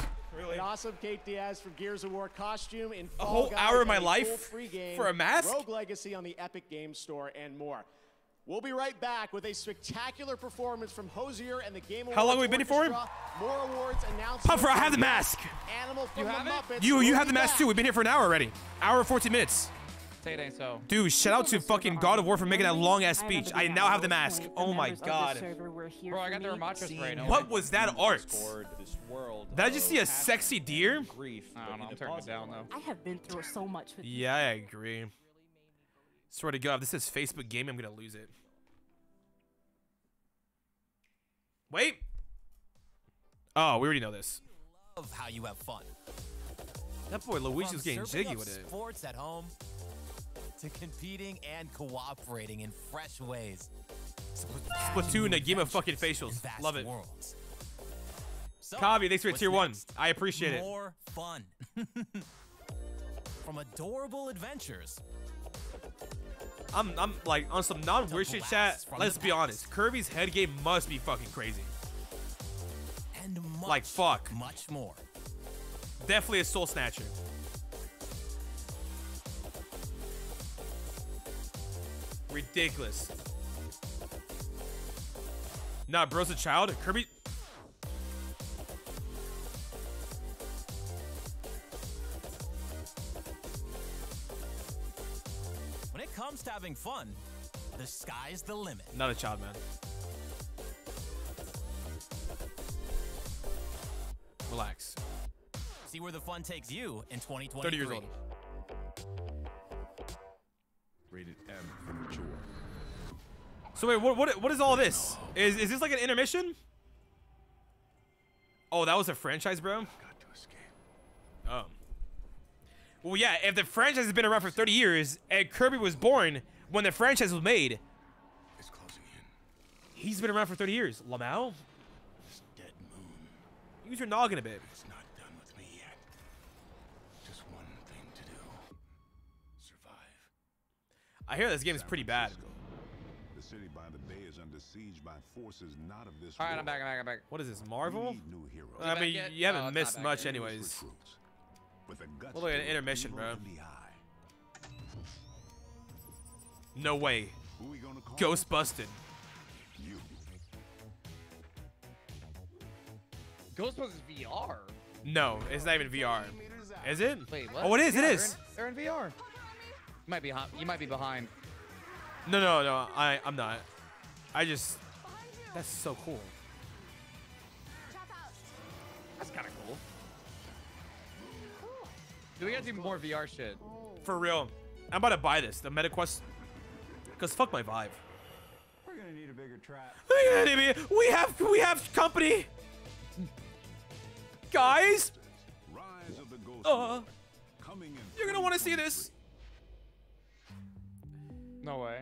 Speaker 16: An awesome Kait Diaz from Gears of War costume in
Speaker 1: A whole
Speaker 16: Guys
Speaker 1: hour of my life
Speaker 16: full free game,
Speaker 1: for a mask?
Speaker 16: Rogue Legacy on the Epic Games Store and more. We'll be right back with a spectacular performance from Hozier and the Game Awards
Speaker 1: How long have we been here for?
Speaker 16: Orchestra. More awards announcements.
Speaker 1: Puffer, I have the mask.
Speaker 16: Animal from
Speaker 4: You
Speaker 16: the
Speaker 4: have it?
Speaker 16: Muppets.
Speaker 1: You you
Speaker 16: will
Speaker 1: have the mask
Speaker 16: back.
Speaker 1: too. We've been here for an hour already. Hour and 14 minutes.
Speaker 4: Say it ain't so.
Speaker 1: Dude, shout out to fucking God of War for making that long ass speech. I now have the mask. Oh my god.
Speaker 4: Bro, I got the Ramattra spray.
Speaker 1: What was that art? Did I just see a sexy deer?
Speaker 21: grief.
Speaker 4: I don't know. I'm turning it down though.
Speaker 11: I have been through so much with
Speaker 1: Yeah, I agree. Swear to God, if this is Facebook gaming, I'm gonna lose it. Wait. Oh, we already know this.
Speaker 22: Love how you have fun.
Speaker 1: That boy Luigi's
Speaker 22: From
Speaker 1: getting jiggy with it.
Speaker 22: Sports at home to competing and cooperating in fresh ways.
Speaker 1: Splatoon, a game of fucking facials. Love it.
Speaker 22: worlds. So,
Speaker 1: Kabi, thanks for tier one. I appreciate it.
Speaker 22: More fun. From adorable adventures
Speaker 1: I'm, I'm like on some non-weird shit chat. Let's be honest. Kirby's head game must be fucking crazy.
Speaker 22: and much,
Speaker 1: Like fuck.
Speaker 22: much more.
Speaker 1: Definitely a soul snatcher. Ridiculous. Nah, bro's a child. Kirby.
Speaker 22: Having fun, the sky's the limit.
Speaker 1: Not a child, man. Relax.
Speaker 22: See where the fun takes you in 2023.
Speaker 1: 30 years old.
Speaker 15: Rated M for mature.
Speaker 1: So wait, what, what, what is all this? Is, is this like an intermission? Oh, that was a franchise, bro?
Speaker 15: Got to escape.
Speaker 1: Oh. Well, yeah, if the franchise has been around for 30 years and Kirby was born when the franchise was made,
Speaker 15: It's closing in.
Speaker 1: he's been around for 30 years. Lamau?
Speaker 15: This dead moon.
Speaker 1: Use your noggin a bit.
Speaker 15: It's not done with me yet. Just one thing to do. Survive.
Speaker 1: I hear this game is pretty bad.
Speaker 23: The city by the bay is under siege by forces not of this
Speaker 4: All right,
Speaker 23: world.
Speaker 4: I'm back. I'm back. I'm back.
Speaker 1: What is this, Marvel?
Speaker 23: New heroes.
Speaker 1: I mean,
Speaker 4: yet?
Speaker 1: you haven't
Speaker 4: it's
Speaker 1: missed much
Speaker 4: yet.
Speaker 1: anyways.
Speaker 23: Recruits. With the guts
Speaker 1: We'll look at
Speaker 23: to
Speaker 1: an intermission,
Speaker 23: evil
Speaker 1: bro.
Speaker 23: in.
Speaker 1: No way.
Speaker 23: Who we gonna call?
Speaker 1: Ghost busted.
Speaker 23: You.
Speaker 4: Ghostbusters VR.
Speaker 1: No, it's not even VR. Is it?
Speaker 4: Wait, what?
Speaker 1: Oh, it is.
Speaker 4: Yeah,
Speaker 1: it is.
Speaker 4: They're in, they're in VR. You might be. hi- You might be behind.
Speaker 1: No, no, no. I, I'm not. I just. That's so cool.
Speaker 4: That's kind of cool. Do we gotta do more VR shit?
Speaker 1: For real. I'm about to buy this, the MetaQuest. Cause fuck my vibe.
Speaker 24: We're gonna need a bigger trap.
Speaker 1: We have we have company. Guys,
Speaker 23: Rise of the Ghost.
Speaker 1: uh,
Speaker 23: Coming in.
Speaker 1: you're gonna want to see this.
Speaker 4: No way.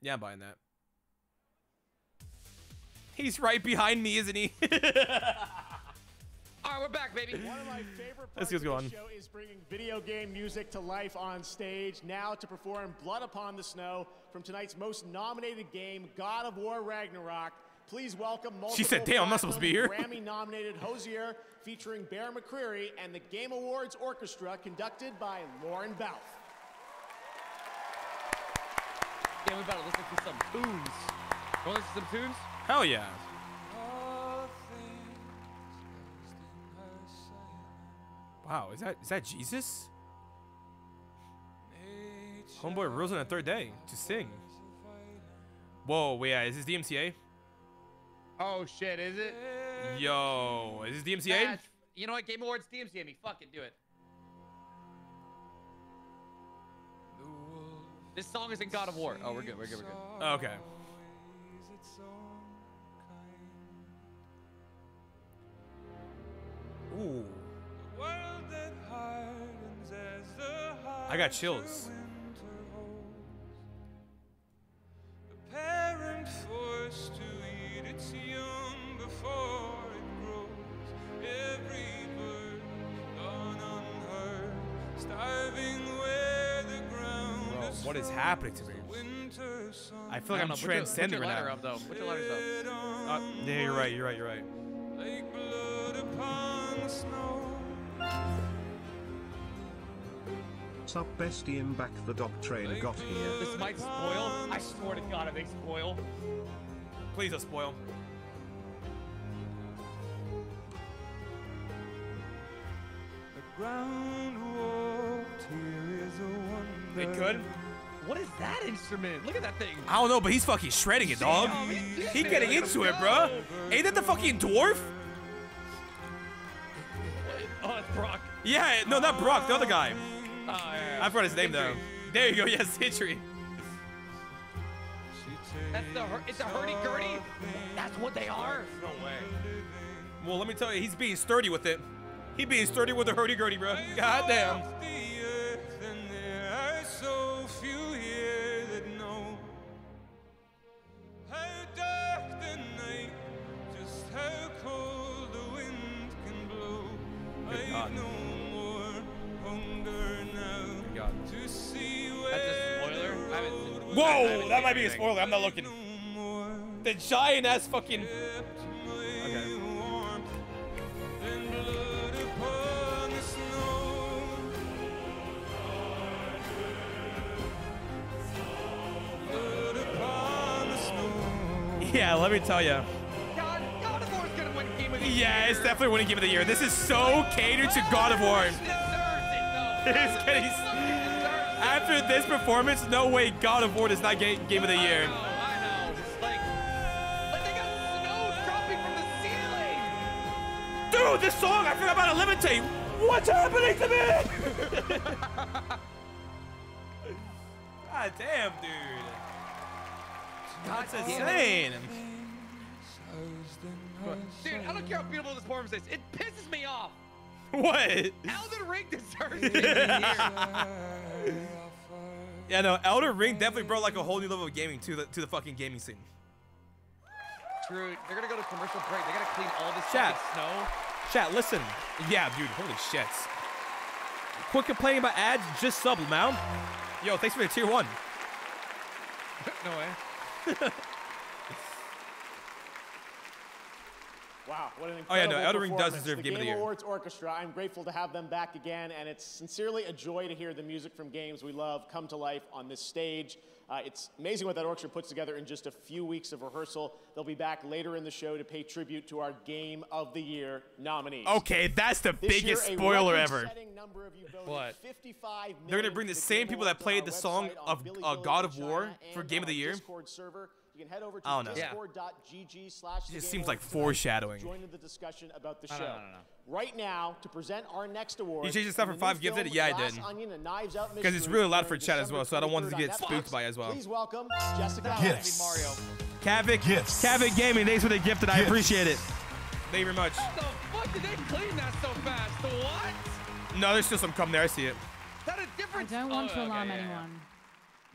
Speaker 1: Yeah, I'm buying that. He's right behind me, isn't he?
Speaker 4: All right, we're back, baby.
Speaker 16: One of my favorite
Speaker 1: Let's
Speaker 16: parts
Speaker 1: get
Speaker 16: of
Speaker 1: going.
Speaker 16: the show is bringing video game music to life on stage. Now to perform "Blood Upon the Snow" from tonight's most nominated game, God of War Ragnarok. Please welcome multiple
Speaker 1: She said, "Damn, I'm not supposed to be here."
Speaker 16: Grammy-nominated Hozier, featuring Bear McCreary and the Game Awards Orchestra, conducted by Lorne Balfe.
Speaker 4: Yeah, we about to listen to some tunes. Want to listen to some tunes?
Speaker 1: Hell yeah. Wow, is that is that Jesus? Homeboy rose on the third day to sing. Whoa, wait, yeah, is this DMCA?
Speaker 4: Oh shit, is it?
Speaker 1: Yo, is this DMCA?
Speaker 4: That's- you know what? Game Awards DMCA me. Fucking do it. This song is in God of War. Oh, we're good. We're good. We're good.
Speaker 1: Okay. Ooh. I got chills.
Speaker 25: parent forced to eat its young before it grows. Every bird gone unheard, starving where the ground
Speaker 1: Bro,
Speaker 25: is
Speaker 1: what is happening to me?
Speaker 25: Winter sun
Speaker 1: I feel like
Speaker 4: I
Speaker 1: I'm
Speaker 4: don't put your-
Speaker 1: transcending
Speaker 4: put your
Speaker 1: right now.
Speaker 4: up, though. Put your lighters up.
Speaker 1: Uh, yeah, you're right. You're right. You're right.
Speaker 25: Like blood upon the snow.
Speaker 2: Sup Bestian back the dog trainer got here.
Speaker 4: This might spoil. I swear to God, it may spoil.
Speaker 1: Please don't spoil.
Speaker 25: The ground walked here is a wonder.
Speaker 1: It could.
Speaker 4: What is that instrument? Look at that thing.
Speaker 1: I don't know, but he's fucking shredding it, dog. He getting into it, bro. Ain't that the fucking dwarf?
Speaker 4: Oh, it's Brok.
Speaker 1: Yeah, no, not Brok, the other guy.
Speaker 4: Yeah, yeah.
Speaker 1: I forgot his name though. There you go. Yes, Hitchery.
Speaker 4: That's the. It's a hurdy gurdy. That's what they are. No way.
Speaker 1: Well, let me tell you, he's being sturdy with it. He being sturdy with the hurdy gurdy, bro. God damn.
Speaker 25: the
Speaker 1: Whoa, that might be a spoiler. I'm not looking. The giant ass fucking. Okay.
Speaker 25: warmth and blood upon the snow. Blood upon the snow.
Speaker 1: Yeah, let me tell you.
Speaker 4: God, God of War is gonna win Game of the Year.
Speaker 1: Yeah, it's definitely winning game of the year. This is so catered to God of War. It's getting. After this performance, no way God of War does not get game of the year.
Speaker 4: I know. It's like, like they got snow dropping from the ceiling.
Speaker 1: Dude, this song, I forgot about to levitate. What's happening to me? God damn, dude. That's insane.
Speaker 4: Dude, I don't care how beautiful this performance is. It pisses me off.
Speaker 1: What?
Speaker 4: Elden Ring deserves Game Year.
Speaker 1: Yeah, no, Elden Ring definitely brought like a whole new level of gaming to the to the fucking gaming scene.
Speaker 4: True. They're gonna go to commercial break. They gotta clean all this
Speaker 1: Chat.
Speaker 4: snow.
Speaker 1: Chat, listen. Yeah, dude, holy shit. Quit complaining about ads, just sub, man. Yo, thanks for the tier one.
Speaker 4: no way.
Speaker 16: Wow, what an
Speaker 1: Oh, yeah,
Speaker 16: incredible
Speaker 1: no, Elden Ring does deserve
Speaker 16: the
Speaker 1: Game of the Year.
Speaker 16: Awards Orchestra. I'm grateful to have them back again, and it's sincerely a joy to hear the music from games we love come to life on this stage. Uh, it's amazing what that orchestra puts together in just a few weeks of rehearsal. They'll be back later in the show to pay tribute to our Game of the Year nominees.
Speaker 1: Okay, that's the
Speaker 16: This
Speaker 1: biggest
Speaker 16: a
Speaker 1: spoiler ever.
Speaker 16: record-setting of you
Speaker 1: What?
Speaker 16: 55
Speaker 1: They're gonna bring the same people that played the song of
Speaker 16: Billy
Speaker 1: uh, God
Speaker 16: in
Speaker 1: of War for Game of the Year.
Speaker 16: Discord server. You can head over to oh,
Speaker 1: I don't
Speaker 16: discord.gg slash
Speaker 1: It just seems like foreshadowing.
Speaker 16: Join in the discussion about the
Speaker 1: No,
Speaker 16: show.
Speaker 1: no, no, no, no.
Speaker 16: Right now, to present our next award.
Speaker 1: You changed the stuff
Speaker 16: in
Speaker 1: from
Speaker 16: the new
Speaker 1: five gifted? Yeah, I did.
Speaker 16: Onion, A Knives Out
Speaker 1: Because it's
Speaker 16: Mystery,
Speaker 1: really loud for chat as well, so I don't want to get
Speaker 16: on
Speaker 1: spooked by it as well.
Speaker 16: Please welcome Jessica.
Speaker 1: Gifts.
Speaker 4: Mario.
Speaker 1: Kavik, Kavik Gaming, thanks for the gift, gifted. I appreciate it. Thank you very much.
Speaker 4: What the fuck did they clean that so fast? The what?
Speaker 1: No, there's still some coming there. I see it.
Speaker 4: Is that a
Speaker 11: I
Speaker 4: different?
Speaker 11: I don't want
Speaker 4: oh,
Speaker 11: to
Speaker 4: okay,
Speaker 11: alarm
Speaker 4: yeah, yeah.
Speaker 11: anyone,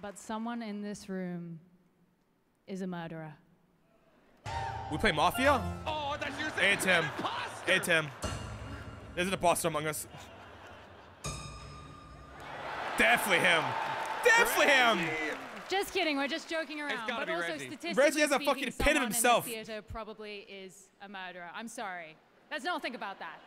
Speaker 11: but someone in this room is a murderer.
Speaker 1: We play Mafia?
Speaker 4: Oh, I thought you
Speaker 1: Hey, Tim. Hey, Tim. There's an imposter among us. Definitely him. Definitely him.
Speaker 11: Just kidding. We're just joking around.
Speaker 4: gotta
Speaker 11: But
Speaker 4: be
Speaker 11: also,
Speaker 4: Reggie.
Speaker 11: statistically
Speaker 1: Reggie has a
Speaker 11: speaking,
Speaker 1: fucking pin of
Speaker 11: someone
Speaker 1: himself.
Speaker 11: In this theater probably is a murderer. I'm sorry. Let's not think about that.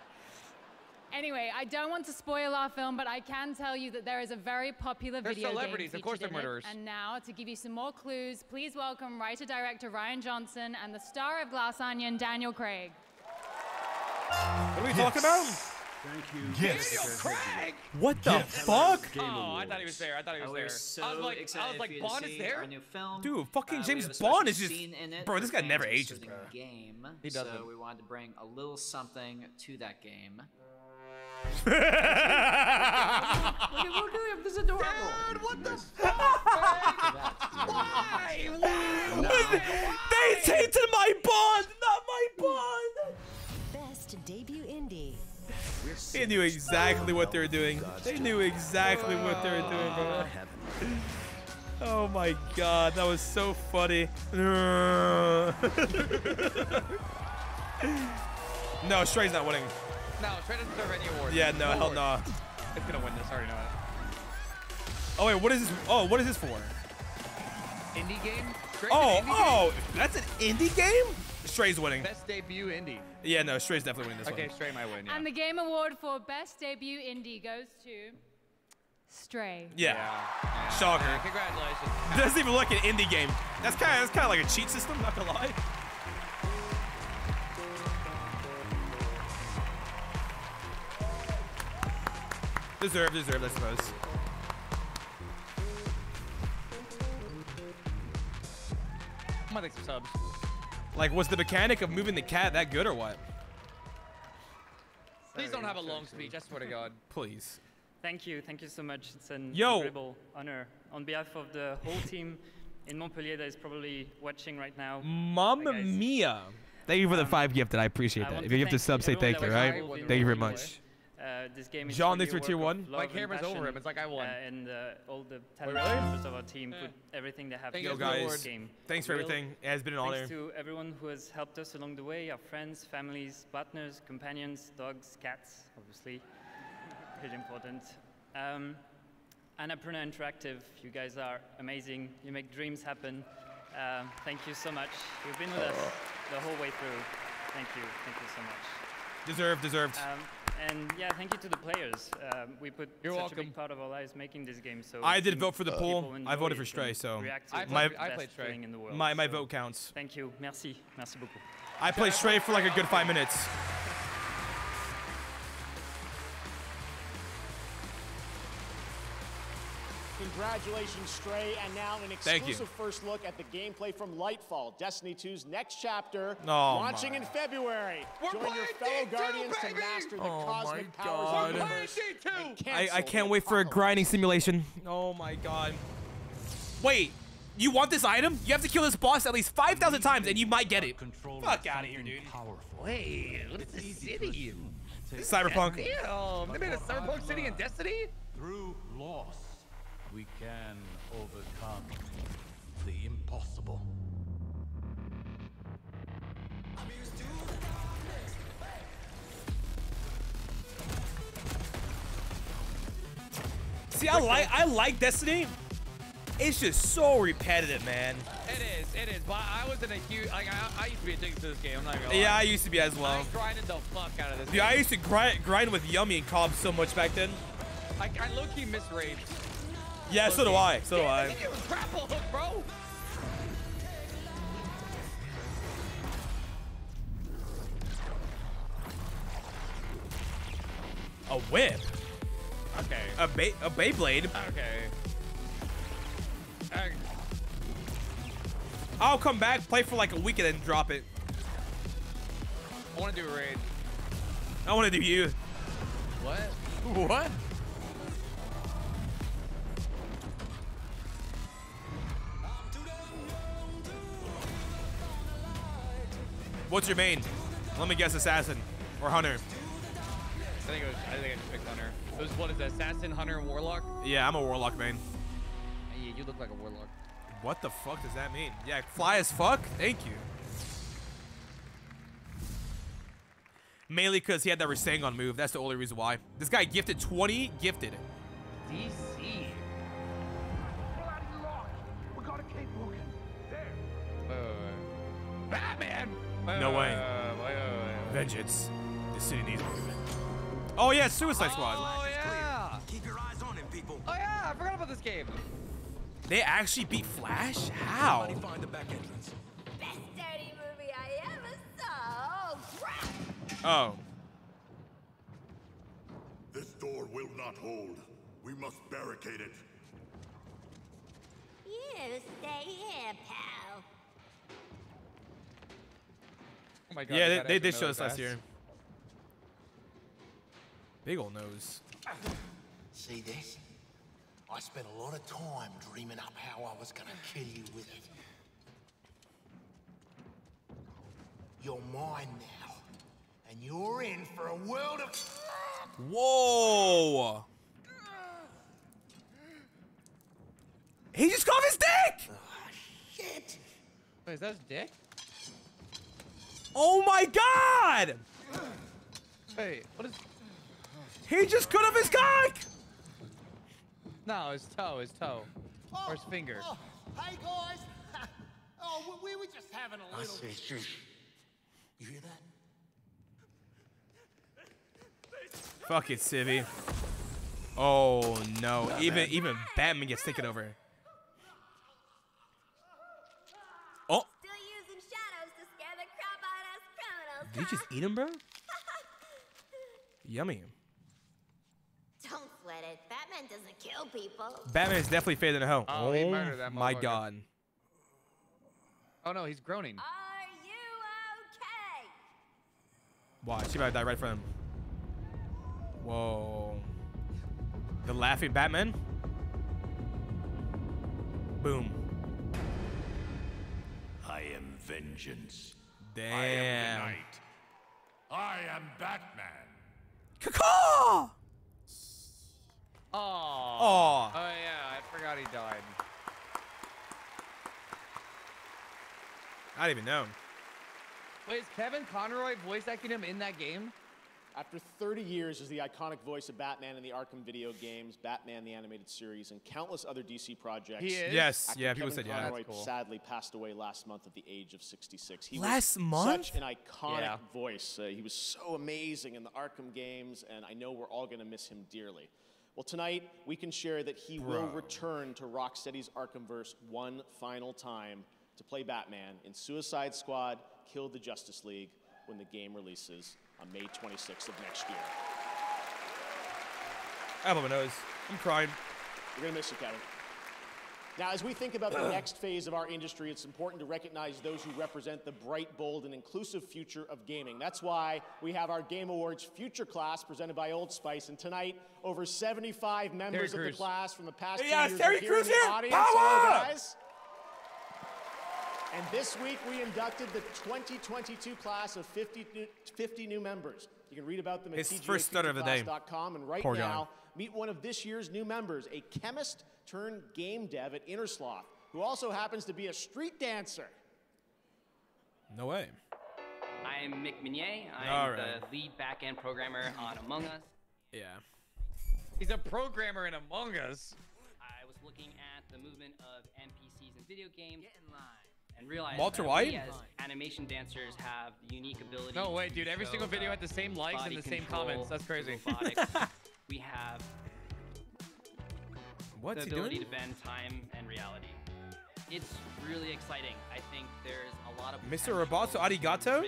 Speaker 11: Anyway, I don't want to spoil our film, but I can tell you that there is a very popular
Speaker 4: They're
Speaker 11: video
Speaker 4: celebrities,
Speaker 11: game
Speaker 4: of course they're
Speaker 11: in it.
Speaker 4: murderers.
Speaker 11: And now, to give you some more clues, please welcome writer-director Rian Johnson and the star of Glass Onion, Daniel Craig.
Speaker 1: What are we talking about?
Speaker 21: Thank you.
Speaker 4: Daniel Craig.
Speaker 1: What the fuck?
Speaker 4: Oh, I thought he was there. I thought he was
Speaker 26: Uh,
Speaker 4: there.
Speaker 26: so
Speaker 4: I was like,
Speaker 26: excited
Speaker 4: I was like, Bond is there.
Speaker 26: new film.
Speaker 1: Dude, fucking
Speaker 26: Uh,
Speaker 1: James
Speaker 26: have a special
Speaker 1: Bond is just-
Speaker 26: in it
Speaker 1: bro, this guy never
Speaker 26: interested
Speaker 1: ages, bro.
Speaker 26: Game.
Speaker 4: He doesn't.
Speaker 26: So we wanted to bring a little something to that game.
Speaker 1: Look
Speaker 26: at look at him. This is adorable.
Speaker 4: Dude, what the fuck? Why?
Speaker 1: They tainted my Bond, not my Bond.
Speaker 27: Best debut indie.
Speaker 1: They knew exactly what they were doing. They knew exactly what they were doing, bro. Oh my god, that was so funny. no, Stray's not winning.
Speaker 4: No, Trey doesn't deserve any awards.
Speaker 1: Yeah, no, hell
Speaker 4: awards.
Speaker 1: no.
Speaker 4: It's gonna win this. I already know it.
Speaker 1: Oh wait, what is this? Oh, what is this for?
Speaker 4: Indie game. Stray's
Speaker 1: Oh,
Speaker 4: indie
Speaker 1: oh, that's an indie game? Stray's winning.
Speaker 4: Best debut indie.
Speaker 1: Yeah, no, Stray's definitely winning this
Speaker 4: Okay,
Speaker 1: one.
Speaker 4: Stray might win. Yeah.
Speaker 11: And the game award for best debut indie goes to Stray.
Speaker 1: Yeah.
Speaker 4: Yeah.
Speaker 1: Shocker.
Speaker 4: Yeah, congratulations.
Speaker 1: Doesn't even look like an indie game. That's kind of that's kind of like a cheat system. Not gonna lie. Deserved, deserved, I suppose.
Speaker 4: I'm gonna take some subs.
Speaker 1: Like, was the mechanic of moving the cat that good or what?
Speaker 4: Please don't have a long speech. I swear to God.
Speaker 1: Please.
Speaker 28: Thank you, thank you so much. It's an
Speaker 1: Yo.
Speaker 28: incredible honor. On behalf of the whole team in Montpellier that is probably watching right now.
Speaker 1: Mamma mia. Thank you for the um, five gifted. I appreciate
Speaker 28: I
Speaker 1: that. If you
Speaker 28: to
Speaker 1: give the sub, say thank you, right?
Speaker 28: was involved in
Speaker 1: Thank you very
Speaker 28: making
Speaker 1: much.
Speaker 28: Uh, this game is
Speaker 1: John,
Speaker 28: really
Speaker 1: thanks for
Speaker 28: a
Speaker 1: tier
Speaker 28: work
Speaker 1: one.
Speaker 28: of
Speaker 4: My camera's over
Speaker 28: passion,
Speaker 4: him. It's like I won.
Speaker 28: Uh, and uh, all the
Speaker 1: Wait,
Speaker 28: talented
Speaker 1: really?
Speaker 28: members of our team
Speaker 4: Yeah.
Speaker 28: put everything they have
Speaker 4: Thank
Speaker 28: to
Speaker 1: you,
Speaker 28: into
Speaker 1: guys.
Speaker 28: this game.
Speaker 1: Thanks for everything. It has been an honor.
Speaker 28: Thanks
Speaker 1: honor.
Speaker 28: to everyone who has helped us along the way, our friends, families, partners, companions, dogs, cats, obviously. Pretty important. Um, Annapurna Interactive, you guys are amazing. You make dreams happen. Um, thank you so much. You've been with us the whole way through. Thank you. Thank you so much.
Speaker 1: Deserved, deserved.
Speaker 28: Um, and yeah, thank you to the players. Um, we put
Speaker 4: You're
Speaker 28: such a big part of our lives making this game. So
Speaker 1: I did
Speaker 28: seems
Speaker 1: vote for the
Speaker 28: pool.
Speaker 1: I voted for Stray, so
Speaker 4: I
Speaker 1: my
Speaker 4: I played Stray.
Speaker 28: in the world.
Speaker 1: my my
Speaker 28: So
Speaker 1: vote counts.
Speaker 28: Thank you. Merci. Merci beaucoup.
Speaker 1: I played Stray for like a good five minutes.
Speaker 16: Congratulations, Stray, and now an
Speaker 1: Thank you.
Speaker 16: exclusive first look at the gameplay from Lightfall, Destiny 2's next chapter,
Speaker 1: Oh,
Speaker 16: launching
Speaker 1: my.
Speaker 16: in February.
Speaker 4: We're
Speaker 16: Join your
Speaker 4: playing
Speaker 16: fellow
Speaker 4: D2,
Speaker 16: guardians to master the
Speaker 1: Oh,
Speaker 16: cosmic
Speaker 1: my
Speaker 16: powers of the
Speaker 1: We're
Speaker 16: universe.
Speaker 1: I, I can't wait for a grinding simulation. Oh my god. Wait, you want this item? You have to kill this boss at least 5,000 times and you might get it. Fuck out of here, dude. Powerful.
Speaker 4: Wait, what is this city?
Speaker 1: Cyberpunk.
Speaker 4: Damn, they made a Cyberpunk city in Destiny?
Speaker 29: Through loss, we can overcome the impossible.
Speaker 1: See, I like I like Destiny. It's just so repetitive, man.
Speaker 4: It is, it is. But I wasn't a huge like I, I used to be addicted to this game. I'm not gonna lie.
Speaker 1: Yeah, I used to be as well.
Speaker 4: I
Speaker 1: well.
Speaker 4: grinded the fuck out of this.
Speaker 1: Dude,
Speaker 4: game.
Speaker 1: I used to grind, grind with Yummy and Cobb so much back then.
Speaker 4: I, I low key miss rage.
Speaker 1: Yeah, so do I. So do I.
Speaker 4: look at your grapple hook, bro.
Speaker 1: A whip.
Speaker 4: Okay.
Speaker 1: A Bay a Beyblade.
Speaker 4: Okay. Okay.
Speaker 1: I'll come back, play for like a week, and then drop it.
Speaker 4: I want to do a raid.
Speaker 1: I want to do you.
Speaker 4: What?
Speaker 1: What? What's your main? Let me guess, assassin or hunter.
Speaker 4: I think it was. I think I just picked hunter. It was what is it? Assassin, hunter, and warlock.
Speaker 1: Yeah, I'm a warlock main.
Speaker 4: Yeah, you look like a warlock.
Speaker 1: What the fuck does that mean? Yeah, fly as fuck. Thank you. Mainly because he had that Rasengan move. That's the only reason why. This guy gifted 20, gifted.
Speaker 4: DC. Batman. Wait,
Speaker 1: No way.
Speaker 4: wait, wait, wait, wait.
Speaker 1: Vengeance. The city needs movement. Oh yeah, Suicide Squad.
Speaker 4: Oh yeah. Keep your eyes on him, people. Oh yeah, I forgot about this game.
Speaker 1: They actually beat Flash? How?
Speaker 9: Find the back entrance.
Speaker 30: Best dirty movie I ever saw. Oh, crap!
Speaker 1: Oh.
Speaker 3: This door will not hold. We must barricade it.
Speaker 30: You stay here, pal.
Speaker 4: Oh my god.
Speaker 1: yeah, they, they did show us last year. Big ol' nose.
Speaker 23: See this? I spent a lot of time dreaming up how I was gonna kill you with it. You're mine now, and you're in for a world of.
Speaker 1: Whoa! He just got his dick!
Speaker 23: Oh, Shit!
Speaker 4: Wait, is that his dick?
Speaker 1: Oh my god!
Speaker 4: Hey, what is?
Speaker 1: He just cut off his cock!
Speaker 4: No, his toe, his toe, oh, or his finger.
Speaker 23: Oh, hey guys! oh, we, we were just having a little. I see. You hear that?
Speaker 1: Fuck it, Civvy. Oh no. Even even Batman gets taken over. Did you just eat him, bro? Yummy.
Speaker 30: Don't sweat it. Batman doesn't kill people.
Speaker 1: Batman is definitely fading to hell.
Speaker 4: Oh, he murdered that
Speaker 1: oh
Speaker 4: my
Speaker 1: god.
Speaker 4: Oh no, he's groaning.
Speaker 30: Are you okay?
Speaker 1: Watch, she about to die right for him. Whoa. The laughing Batman? Boom.
Speaker 31: I am vengeance.
Speaker 1: Damn.
Speaker 31: I am the night. I am Batman.
Speaker 1: Caw!
Speaker 4: Oh.
Speaker 1: Aw.
Speaker 4: Oh yeah, I forgot he died.
Speaker 1: I didn't even know.
Speaker 4: Wait, is Kevin Conroy voice acting him in that game?
Speaker 16: After 30 years as the iconic voice of Batman in the Arkham video games, Batman the Animated Series, and countless other DC projects.
Speaker 4: He is?
Speaker 1: Yes,
Speaker 16: actor
Speaker 1: yeah, people
Speaker 16: Kevin
Speaker 1: said yeah.
Speaker 16: Conroy
Speaker 4: That's cool.
Speaker 16: sadly passed away last month at the age of 66. He
Speaker 1: Last
Speaker 16: was
Speaker 1: month?
Speaker 16: Such an iconic
Speaker 4: Yeah.
Speaker 16: voice. Uh, he was so amazing in the Arkham games, and I know we're all going to miss him dearly. Well, tonight we can share that he will return to Rocksteady's Arkhamverse one final time to play Batman in Suicide Squad: Kill the Justice League when the game releases on May 26th of next year.
Speaker 1: I love my nose. I'm crying.
Speaker 16: We're going to miss you, Kevin. Now, as we think about the next phase of our industry, it's important to recognize those who represent the bright, bold, and inclusive future of gaming. That's why we have our Game Awards Future Class presented by Old Spice. And tonight, over 75 members of the class from the past
Speaker 1: Yeah,
Speaker 16: two years
Speaker 1: Terry
Speaker 16: are here
Speaker 1: Crews
Speaker 16: in the
Speaker 1: here.
Speaker 16: audience.
Speaker 1: Power!
Speaker 16: Hello, guys. And this week, we inducted the 2022 class of 50 new, 50 new members. You can read about them at
Speaker 1: His first stutter of the day.
Speaker 16: And right
Speaker 1: Poor guy.
Speaker 16: now, meet one of this year's new members, a chemist turned game dev at Innersloth, who also happens to be a street dancer.
Speaker 1: No way.
Speaker 32: I'm Mick Minier. I'm
Speaker 1: All right.
Speaker 32: the lead backend programmer on Among Us.
Speaker 1: Yeah.
Speaker 4: He's a programmer in Among Us.
Speaker 32: I was looking at the movement of NPCs in video games. Get in line. And realize
Speaker 1: Walter
Speaker 32: that
Speaker 1: White?
Speaker 32: we as animation dancers have the unique ability.
Speaker 4: No way, dude. Every single video had the same likes and the same comments. That's crazy.
Speaker 32: we have
Speaker 1: What's
Speaker 32: the
Speaker 1: he
Speaker 32: ability
Speaker 1: doing?
Speaker 32: to bend time and reality. It's really exciting. I think there's a lot of
Speaker 1: Mr. Roboto Arigato?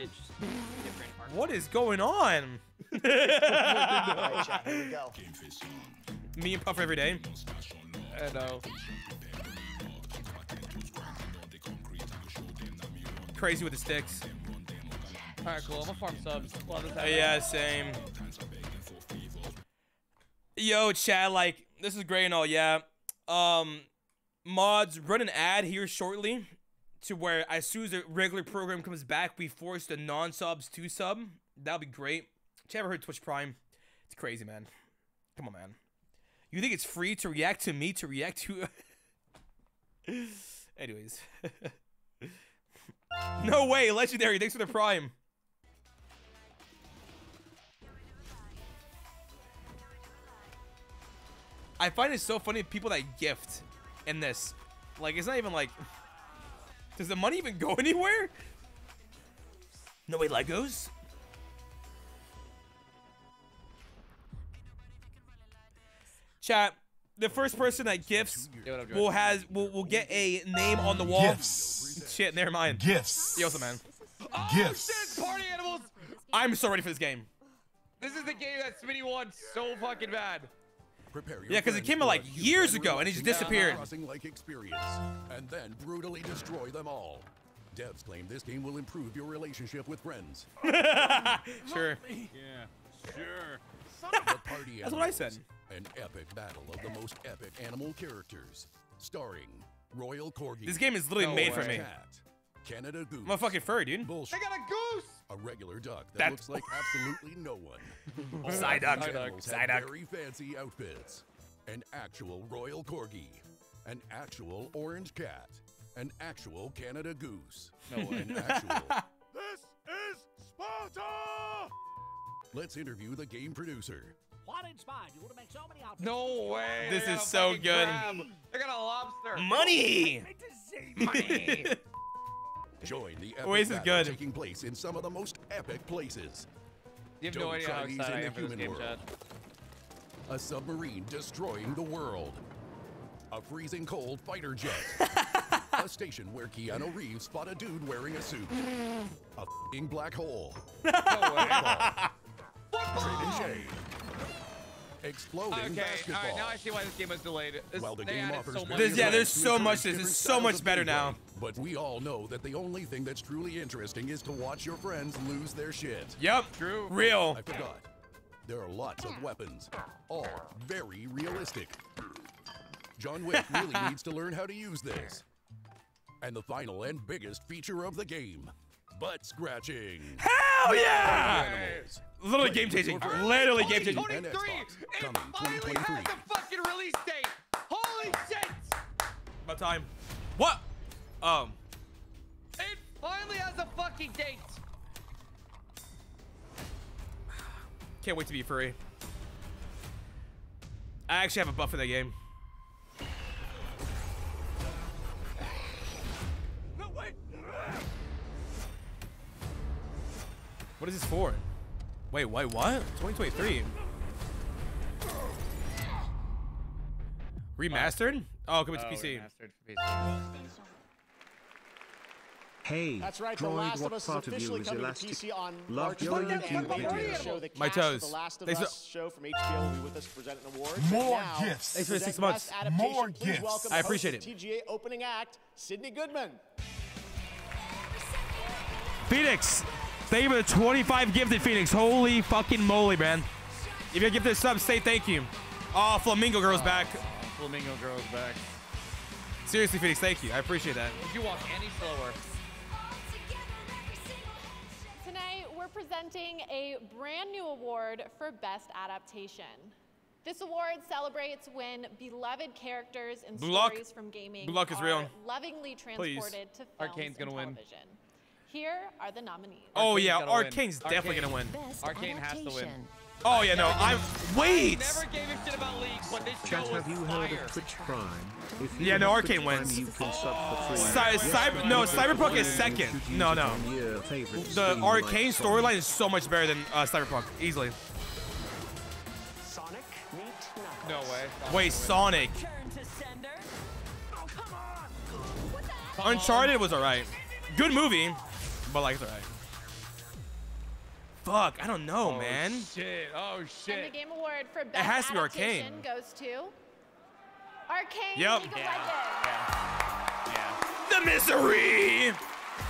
Speaker 1: What is going on?
Speaker 33: Alright, chat, here we go.
Speaker 1: Me and Puff every day.
Speaker 4: I know.
Speaker 1: Crazy with the sticks.
Speaker 4: Alright, cool. I'm gonna farm subs.
Speaker 1: Yeah, same. Yo, Chad, like, this is great and all, yeah. Um, mods, run an ad here shortly to where as soon as the regular program comes back, we force the non-subs to sub. That'll be great. Chat, ever heard Twitch Prime? It's crazy, man. Come on, man. You think it's free to react to me to react to... Anyways. no way, Legendary, thanks for the Prime. I find it so funny people that gift in this. Like, it's not even like. Does the money even go anywhere? No way, Legos? Chat. The first person that gifts
Speaker 4: Yo,
Speaker 1: will
Speaker 4: George?
Speaker 1: has will, will get a name on the wall.
Speaker 34: Gifts.
Speaker 1: Shit, never mind.
Speaker 34: Gifts.
Speaker 1: Yo, what's up, man?
Speaker 34: Gifts.
Speaker 4: Oh, shit, party animals.
Speaker 1: I'm so ready for this game.
Speaker 4: This is the game that Smitty wants so fucking bad.
Speaker 35: Prepare your
Speaker 1: Yeah, 'cause it came out, like, years ago, and it just disappeared.
Speaker 35: Crossing-like experience, and then brutally destroy them all. Devs claim this game will improve your relationship with friends.
Speaker 1: Sure.
Speaker 35: Yeah, sure. The party
Speaker 1: That's what I said.
Speaker 35: An epic battle of the most epic animal characters, starring Royal Corgi.
Speaker 1: This game is literally
Speaker 35: No
Speaker 1: made for me.
Speaker 35: Cat, Canada Goose.
Speaker 1: I'm a fucking furry, dude.
Speaker 35: Bullshit.
Speaker 4: They got a goose.
Speaker 35: A regular duck that,
Speaker 1: That-
Speaker 35: looks like absolutely no one. All
Speaker 1: Psyduck.
Speaker 35: these animals have
Speaker 1: Psyduck.
Speaker 35: Very fancy outfits. An actual royal corgi. An actual orange cat. An actual Canada goose.
Speaker 4: No way.
Speaker 35: An actual.
Speaker 31: This is Sparta!
Speaker 35: Let's interview the game producer.
Speaker 36: What inspired you to make so many outfits?
Speaker 4: No way.
Speaker 1: This is so good.
Speaker 4: crab. They got a lobster.
Speaker 1: Money!
Speaker 4: Money.
Speaker 35: Join the epic
Speaker 1: this is
Speaker 35: battle
Speaker 1: good.
Speaker 35: taking place in some of the most epic places.
Speaker 4: You have no
Speaker 35: Don't
Speaker 4: idea how excited I am for this game,
Speaker 35: world.
Speaker 4: Chad.
Speaker 35: A submarine destroying the world. A freezing cold fighter jet. a station where Keanu Reeves spot a dude wearing a suit. A fing black hole.
Speaker 4: No way.
Speaker 35: Trebuchet. Exploding
Speaker 4: Okay,
Speaker 35: basketball.
Speaker 4: all right, now I see why this game was delayed. This,
Speaker 35: While the game offers
Speaker 4: so much.
Speaker 35: various
Speaker 1: There's- yeah, there's so much- this
Speaker 35: different
Speaker 1: is so much better now.
Speaker 35: But we all know that the only thing that's truly interesting is to watch your friends lose their shit.
Speaker 1: Yep.
Speaker 4: True.
Speaker 1: Real.
Speaker 35: I forgot. There are lots of weapons, all very realistic. John Wick really needs to learn how to use this. And the final and biggest feature of the game, butt scratching.
Speaker 1: Hell yeah! Literally game changing.
Speaker 35: with your friends.
Speaker 1: Literally game changing.
Speaker 35: And
Speaker 4: 23.
Speaker 35: Xbox,
Speaker 4: It finally has a fucking release date. Holy shit!
Speaker 1: About time. What? Um.
Speaker 4: It finally has a fucking date.
Speaker 1: Can't wait to be free. I actually have a buff for that game. What is this for? Wait, wait, what? 2023. Remastered? Oh, coming to
Speaker 4: Oh,
Speaker 1: PC.
Speaker 4: remastered for PC.
Speaker 2: Hey,
Speaker 16: That's right, The Last of
Speaker 2: what
Speaker 16: Us is
Speaker 2: part of you
Speaker 16: officially
Speaker 2: is
Speaker 16: coming to
Speaker 2: elastic?
Speaker 16: PC on
Speaker 2: Love
Speaker 16: March
Speaker 2: your
Speaker 16: 3rd,
Speaker 2: YouTube
Speaker 16: and we're going to
Speaker 2: videos.
Speaker 16: show the
Speaker 1: My
Speaker 16: cast of
Speaker 1: toes.
Speaker 16: The Last of
Speaker 1: Thanks
Speaker 16: Us show from HBO will be with us to present an award.
Speaker 34: More
Speaker 16: now,
Speaker 34: gifts.
Speaker 1: Thanks for the six months.
Speaker 34: More gifts.
Speaker 1: I appreciate it.
Speaker 16: TGA opening act, Sydney Goodman.
Speaker 1: Phoenix, thank you for the 25 gifted Phoenix. Holy fucking moly, man. If you give this sub, say thank you. Oh, Flamingo Girl's uh, back.
Speaker 4: Flamingo girl's back.
Speaker 1: Seriously, Phoenix, thank you. I appreciate that.
Speaker 4: If you walk any slower?
Speaker 37: Tonight, we're presenting a brand new award for Best Adaptation. This award celebrates when beloved characters and
Speaker 1: Blue Lock.
Speaker 37: stories from gaming
Speaker 1: Blue Lock is
Speaker 37: are
Speaker 1: real.
Speaker 37: lovingly transported to films
Speaker 4: Arcane's gonna win.
Speaker 37: Television. Here are the nominees.
Speaker 1: Oh,
Speaker 4: Arcane's
Speaker 1: yeah,
Speaker 4: gotta win.
Speaker 1: Arcane's definitely
Speaker 4: Arcane.
Speaker 1: gonna win.
Speaker 27: Best
Speaker 4: Arcane has to win.
Speaker 1: Oh yeah, no. I'm wait.
Speaker 4: Never gave a shit about leagues, but this show
Speaker 2: Chat,
Speaker 4: was
Speaker 2: have you heard
Speaker 4: fire.
Speaker 2: of Twitch Prime? If you
Speaker 1: Yeah, no,
Speaker 2: have
Speaker 1: Arcane
Speaker 2: Twitch Prime,
Speaker 1: wins.
Speaker 2: You can sub for free.
Speaker 1: Cy-
Speaker 2: Yes,
Speaker 1: Cyber- no, Cyberpunk is second.
Speaker 2: should
Speaker 1: No, no.
Speaker 2: on your favorite
Speaker 1: The
Speaker 2: stream
Speaker 1: arcane storyline is so much better than uh, Cyberpunk, easily.
Speaker 33: Sonic, meet
Speaker 4: No way.
Speaker 1: Wait, Sonic. Uncharted was alright. Good movie, but like it's alright. Fuck, I don't know,
Speaker 4: Oh,
Speaker 1: man.
Speaker 4: Shit. Oh shit.
Speaker 37: And the. Game Award for Best it
Speaker 1: has to be
Speaker 37: Adaptation
Speaker 1: Arcane.
Speaker 37: goes to Arcane
Speaker 1: Yep.
Speaker 37: League of
Speaker 4: Yeah.
Speaker 37: Legends.
Speaker 4: Yeah.
Speaker 1: The misery.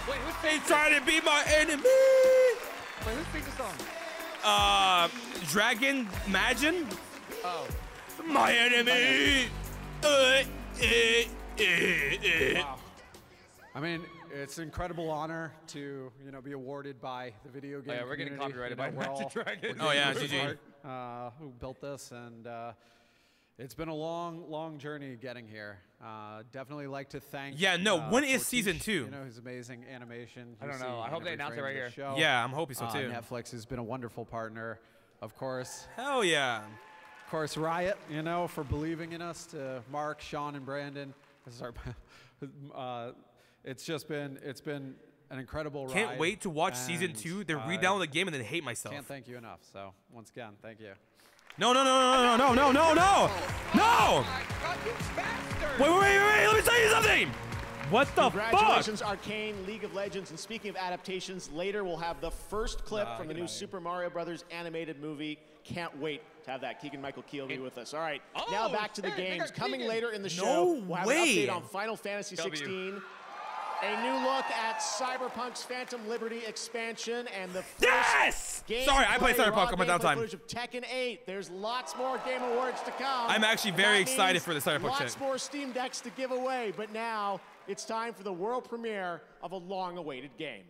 Speaker 4: Wait, who's
Speaker 1: They
Speaker 4: singing?
Speaker 1: trying to be my enemy.
Speaker 4: Wait, who's singing the song?
Speaker 1: Uh, Dragon Imagine?
Speaker 4: Oh.
Speaker 1: My enemy. Uh, eh, eh, eh.
Speaker 38: Wow. I mean, it's an incredible honor to you know be awarded by the video game.
Speaker 4: Oh, yeah, we're getting copyrighted
Speaker 38: You know,
Speaker 4: by
Speaker 38: we're
Speaker 4: Imagine
Speaker 38: all-
Speaker 4: Dragons.
Speaker 38: we're
Speaker 1: Oh, yeah,
Speaker 38: getting
Speaker 1: GG.
Speaker 38: uh, who built this, and uh, it's been a long, long journey getting here. Uh, definitely like to thank.
Speaker 1: Yeah, no,
Speaker 38: uh,
Speaker 1: when is
Speaker 38: Fortiche,
Speaker 1: season two?
Speaker 38: You know his amazing animation.
Speaker 4: I don't know. I hope they
Speaker 38: every
Speaker 4: announce it right here.
Speaker 38: show.
Speaker 1: Yeah, I'm hoping so
Speaker 38: Uh,
Speaker 1: too.
Speaker 38: Netflix has been a wonderful partner, of course.
Speaker 1: Hell yeah.
Speaker 38: Of course, Riot, you know, for believing in us. To Mark, Sean, and Brandon. This is our. it's just been it's been an incredible ride.
Speaker 1: Can't wait to watch season two, then
Speaker 38: uh,
Speaker 1: redownload the game and then hate myself.
Speaker 38: Can't thank you enough. So once again, thank you.
Speaker 1: No, no, no, no, no, no, no, no, no, no! Wait, wait, wait, wait, let me tell you something! What the fuck?
Speaker 16: Congratulations, Arcane League of Legends. And speaking of adaptations, later we'll have the first clip
Speaker 1: Nah,
Speaker 16: from the new
Speaker 1: outta here.
Speaker 16: Super Mario Brothers animated movie. Can't wait to have that. Keegan Michael Keel be with us. All right,
Speaker 4: Oh,
Speaker 16: now back to the
Speaker 4: shit, they
Speaker 16: games. Coming
Speaker 4: Keegan.
Speaker 16: later in the show,
Speaker 1: No
Speaker 16: we'll have
Speaker 1: way.
Speaker 16: an update on Final Fantasy
Speaker 4: W.
Speaker 16: 16. A new look at Cyberpunk's Phantom Liberty expansion and the first
Speaker 1: Yes!
Speaker 16: gameplay
Speaker 1: Sorry, I play Cyberpunk
Speaker 16: raw
Speaker 1: on my
Speaker 16: gameplay
Speaker 1: downtime.
Speaker 16: footage of Tekken 8. There's lots more Game Awards to come.
Speaker 1: I'm actually very
Speaker 16: That
Speaker 1: excited for the Cyberpunk
Speaker 16: Lots
Speaker 1: shit.
Speaker 16: more Steam Decks to give away, but now it's time for the world premiere of a long-awaited game.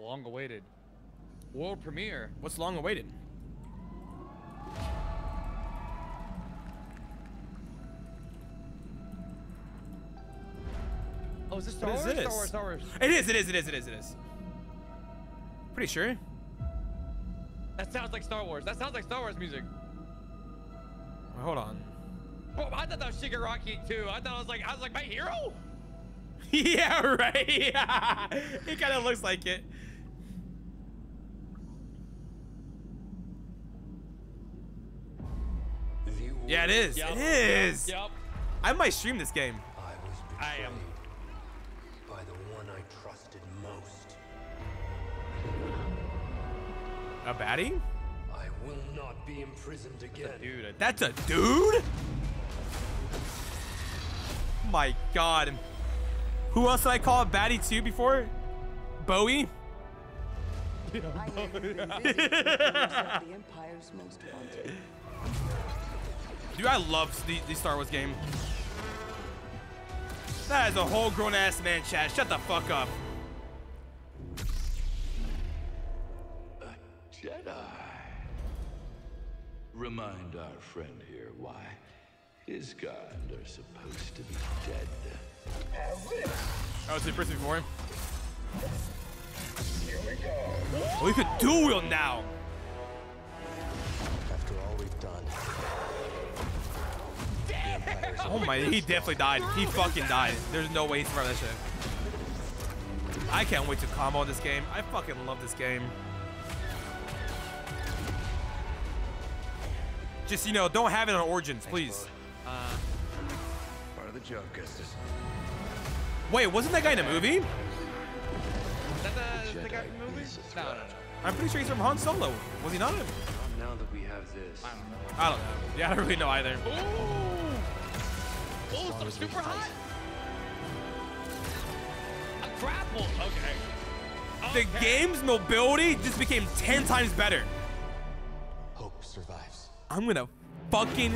Speaker 4: Long awaited. World premiere.
Speaker 1: What's long
Speaker 4: Oh, is this Star
Speaker 1: What is
Speaker 4: Wars?
Speaker 1: this?
Speaker 4: Star Wars, Star Wars.
Speaker 1: It is, it is, it is, it is, it is. Pretty sure.
Speaker 4: That sounds like Star Wars. That sounds like Star Wars music.
Speaker 1: Hold on.
Speaker 4: Bro, I thought that was Shigaraki too. I thought I was like, I was like, my hero?
Speaker 1: yeah, right. Yeah. it kind of looks like it. Yeah, it is.
Speaker 4: Yup,
Speaker 1: It is.
Speaker 4: Yup.
Speaker 1: I might stream this game.
Speaker 23: I was
Speaker 4: I am.
Speaker 1: A baddie?
Speaker 23: I will not be imprisoned again.
Speaker 4: Dude,
Speaker 1: That's a dude? My god. Who else did I call a baddie too before? Bowie?
Speaker 39: I have been the Empire's most wanted.
Speaker 1: Dude, I love the, the Star Wars game. That is a whole grown ass man chat. Shut the fuck up.
Speaker 31: Jedi. Remind our friend here why his kind are supposed to be dead.
Speaker 1: Oh, it's the person before him.
Speaker 31: Here we go.
Speaker 1: Oh, you could dual wield now.
Speaker 23: After all we've done.
Speaker 1: Oh my, he definitely died. He fucking died. There's no way he's from that shit. I can't wait to combo this game. I fucking love this game. Just, you know, don't have it on Origins, please.
Speaker 4: Uh,
Speaker 31: Part of the joke, Gustus.
Speaker 1: Wait, wasn't that guy in a movie?
Speaker 4: is that the, the guy from the movie? No, no, no.
Speaker 1: I'm pretty sure he's from Han Solo. Was he not?
Speaker 31: Not now that we have this.
Speaker 1: I don't know. Yeah, I don't really know either.
Speaker 4: Ooh! Ooh, some super hot? A grapple! Okay.
Speaker 1: The game's mobility just became 10 times better.
Speaker 23: Hope survives.
Speaker 1: I'm gonna fucking.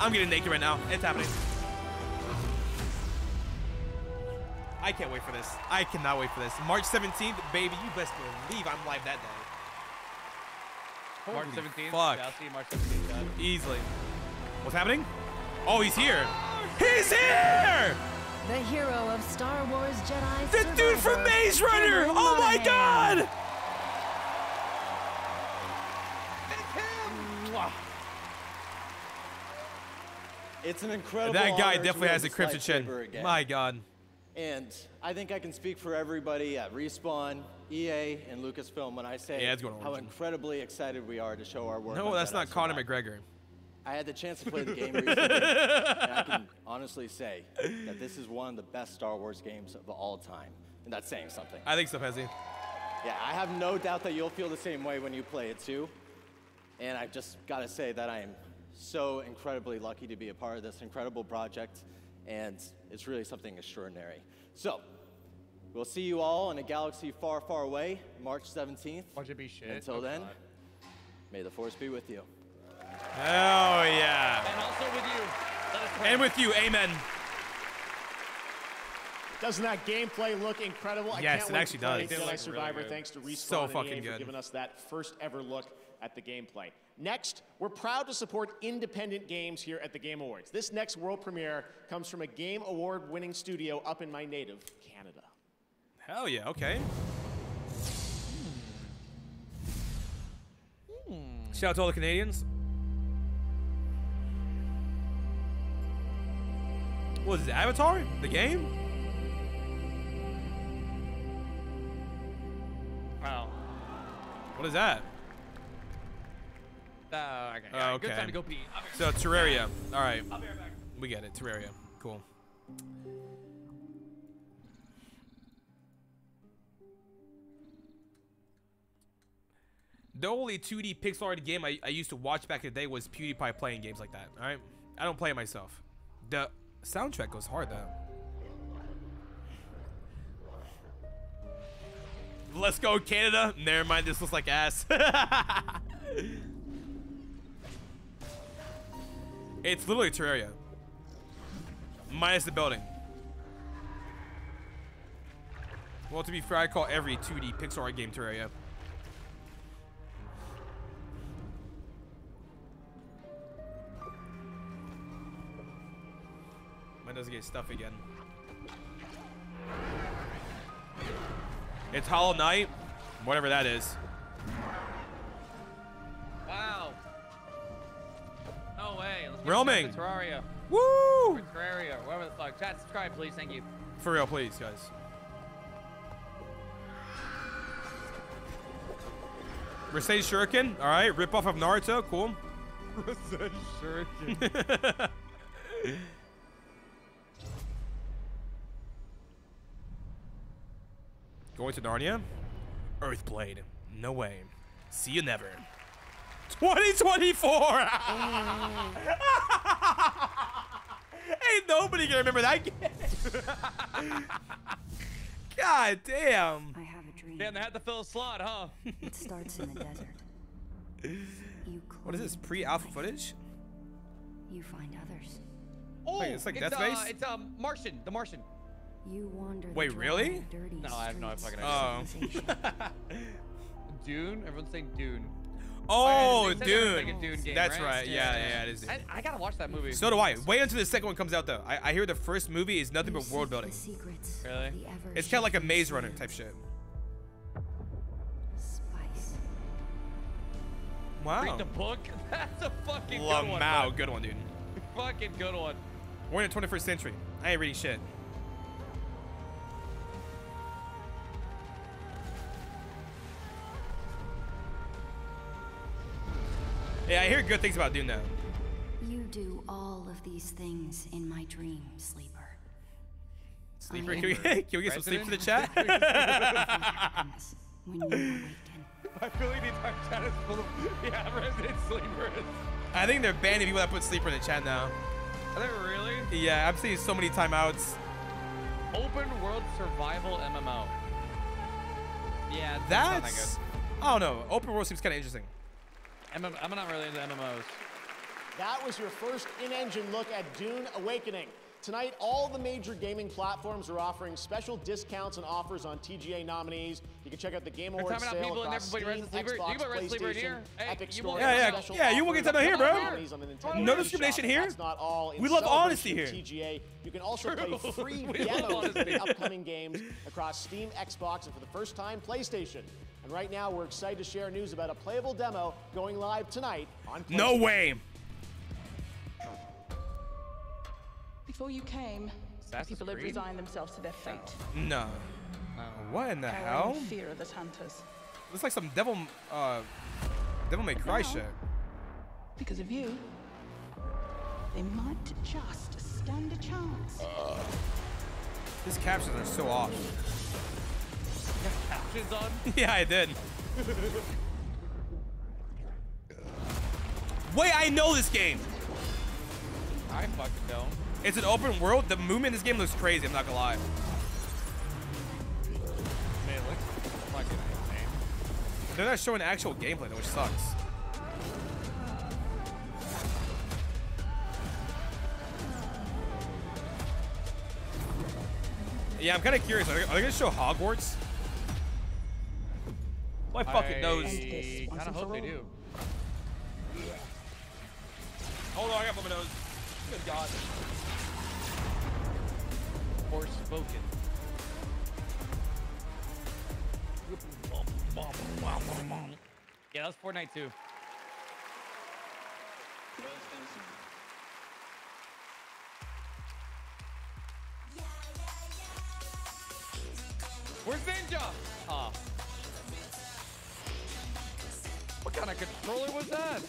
Speaker 1: I'm getting naked right now. It's happening. I can't wait for this. I cannot wait for this. March 17th, baby. You best believe I'm live that day.
Speaker 4: March 17th?
Speaker 1: Fuck.
Speaker 4: Yeah, I'll see you March 17th. yeah.
Speaker 1: Easily. What's happening? Oh, he's here. He's here!
Speaker 27: The hero of Star Wars Jedi.
Speaker 1: The dude from Maze Runner! Oh my
Speaker 27: Monaghan.
Speaker 1: god!
Speaker 40: It's an incredible.
Speaker 1: That guy definitely has a crimson chin. My God.
Speaker 40: And I think I can speak for everybody at Respawn, EA, and Lucasfilm when I say
Speaker 1: yeah,
Speaker 40: how incredibly excited we are to show our work.
Speaker 1: No, that's
Speaker 40: Jedi
Speaker 1: not Conor McGregor.
Speaker 40: I had the chance to play the game recently, and I can honestly say that this is one of the best Star Wars games of all time. And that's saying something.
Speaker 1: I think so, Pezzy.
Speaker 40: Yeah, I have no doubt that you'll feel the same way when you play it too. And I've just got to say that I am so incredibly lucky to be a part of this incredible project, and it's really something extraordinary. So, we'll see you all in a galaxy far, far away, March 17th.
Speaker 4: Watch it be shit.
Speaker 40: Until
Speaker 4: Oh,
Speaker 40: then,
Speaker 4: God.
Speaker 40: may the Force be with you.
Speaker 1: Hell yeah.
Speaker 4: And also with you.
Speaker 1: And with you, amen.
Speaker 16: Doesn't that gameplay look incredible? I
Speaker 1: Yes,
Speaker 16: can't
Speaker 1: it
Speaker 16: wait
Speaker 1: actually
Speaker 16: to play
Speaker 1: does. It
Speaker 16: Jedi
Speaker 1: looks really
Speaker 16: Survivor thanks to Respawn
Speaker 1: So
Speaker 16: and
Speaker 1: fucking
Speaker 16: EA for
Speaker 1: good.
Speaker 16: giving us that first ever look at the gameplay. Next, we're proud to support independent games here at the Game Awards. This next world premiere comes from a Game Award winning studio up in my native Canada.
Speaker 1: Hell yeah, okay. Hmm. Shout out to all the Canadians. What is it, Avatar? The game?
Speaker 4: Wow.
Speaker 1: What is that?
Speaker 4: Uh, okay.
Speaker 1: Oh, okay.
Speaker 4: Good time to go pee.
Speaker 1: So Terraria. All right.
Speaker 4: I'll be right back.
Speaker 1: We get it. Terraria. Cool. The only 2D pixel art game I, I used to watch back in the day was PewDiePie playing games like that. All right. I don't play it myself. The soundtrack goes hard though. Let's go Canada. Never mind. This looks like ass. it's literally Terraria. Minus the building. Well, to be fair, I call every 2D pixel art game Terraria. Mine doesn't get stuff again. It's Hollow Knight, whatever that is.
Speaker 4: Way. Let's
Speaker 1: Roaming.
Speaker 4: Terraria.
Speaker 1: Woo!
Speaker 4: Or Terraria, whatever the fuck. Chat, subscribe, please. Thank you.
Speaker 1: For real, please, guys. Mercedes Shuriken, all right. Rip off of Naruto, cool.
Speaker 4: Mercedes Shuriken.
Speaker 1: Going to Narnia? Earthblade. No way. See you never. 2024! Ain't nobody gonna remember that game. God damn.
Speaker 39: I have a dream.
Speaker 4: Damn, they had to fill a slot, huh?
Speaker 39: It starts in the desert. You
Speaker 1: What is this? Pre-alpha footage?
Speaker 39: You find others.
Speaker 4: Oh,
Speaker 1: Wait, it's like
Speaker 4: it's,
Speaker 1: Death
Speaker 4: uh,
Speaker 1: Space?
Speaker 4: It's um, Martian. The Martian.
Speaker 39: You wander.
Speaker 1: Wait,
Speaker 39: dry,
Speaker 1: really?
Speaker 39: Dirty
Speaker 4: No, I have no fucking
Speaker 1: idea. Oh.
Speaker 4: Dune. Everyone's saying Dune.
Speaker 1: Oh,
Speaker 4: they said they
Speaker 1: Dune.
Speaker 4: Dune game,
Speaker 1: That's
Speaker 4: right?
Speaker 1: right. Yeah, yeah, it is.
Speaker 4: I, I gotta watch that movie.
Speaker 1: So do I. Wait until the second one comes out, though. I, I hear the first movie is nothing but world building.
Speaker 39: secrets.
Speaker 4: Really?
Speaker 1: It's kind of like a Maze Runner type shit.
Speaker 39: spice.
Speaker 1: Wow.
Speaker 4: Read the book. That's a fucking good one. Bud.
Speaker 1: good one, dude.
Speaker 4: Fucking good one.
Speaker 1: We're in the 21st century. I ain't reading shit. Yeah, I hear good things about Dune, though.
Speaker 39: You do all of these things in my dream, sleeper.
Speaker 1: Sleeper, can we, can we get some sleep for the chat?
Speaker 39: when you awaken.
Speaker 4: I feel like the entire chat is full of yeah, resident sleepers.
Speaker 1: I think they're banning people that put sleeper in the chat now.
Speaker 4: Are they really?
Speaker 1: Yeah, I'm seeing so many timeouts.
Speaker 4: Open world survival MMO. Yeah, that's, not that
Speaker 1: That's, I don't know. Open world seems kind of interesting.
Speaker 4: Good. MM, I'm not really into MMOs.
Speaker 16: That was your first in-engine look at Dune Awakening. Tonight, all the major gaming platforms are offering special discounts and offers on TGA nominees. You can check out the Game Awards sale
Speaker 4: people and
Speaker 16: across
Speaker 4: everybody
Speaker 16: Steam,
Speaker 4: Resident Sleeper.
Speaker 16: Xbox,
Speaker 4: You can put Resident Sleeper
Speaker 16: PlayStation,
Speaker 4: here. Hey,
Speaker 16: Epic
Speaker 4: you
Speaker 16: Store,
Speaker 4: will-
Speaker 1: Yeah, yeah, yeah, you will
Speaker 16: offers
Speaker 1: get to know here, bro.
Speaker 16: nominees on the Nintendo
Speaker 1: No
Speaker 16: eShop.
Speaker 1: discrimination here.
Speaker 16: That's not all. In
Speaker 1: We love honesty here.
Speaker 16: TGA. You can also
Speaker 4: True.
Speaker 16: play free demos of the upcoming games across Steam, Xbox, and for the first time, PlayStation. And right now, we're excited to share news about a playable demo going live tonight on PlayStation.
Speaker 1: No way.
Speaker 39: Before you came,
Speaker 4: Assassin's
Speaker 39: people had resigned themselves to their fate.
Speaker 1: No. What in the
Speaker 39: Power
Speaker 1: hell?
Speaker 39: fear of the hunters.
Speaker 1: Looks like some devil, uh, devil may cry
Speaker 39: Now-
Speaker 1: shit.
Speaker 39: Because of you, they might just stand a chance.
Speaker 1: These captions are so off.
Speaker 4: Captions on?
Speaker 1: yeah, I did. Wait, I know this game.
Speaker 4: I fucking don't.
Speaker 1: It's an open world. The movement in this game looks crazy. I'm not gonna lie.
Speaker 4: Man, it looks fucking insane.
Speaker 1: They're not showing actual gameplay, though, which sucks. Yeah, I'm kind of curious. Are they, are they gonna show Hogwarts? My fucking nose.
Speaker 4: I kind of hope they do.
Speaker 1: Hold on, I got my nose. Good God.
Speaker 4: Forspoken. Yeah, that was Fortnite too. Where's Ninja? Ah. What kind of controller was that?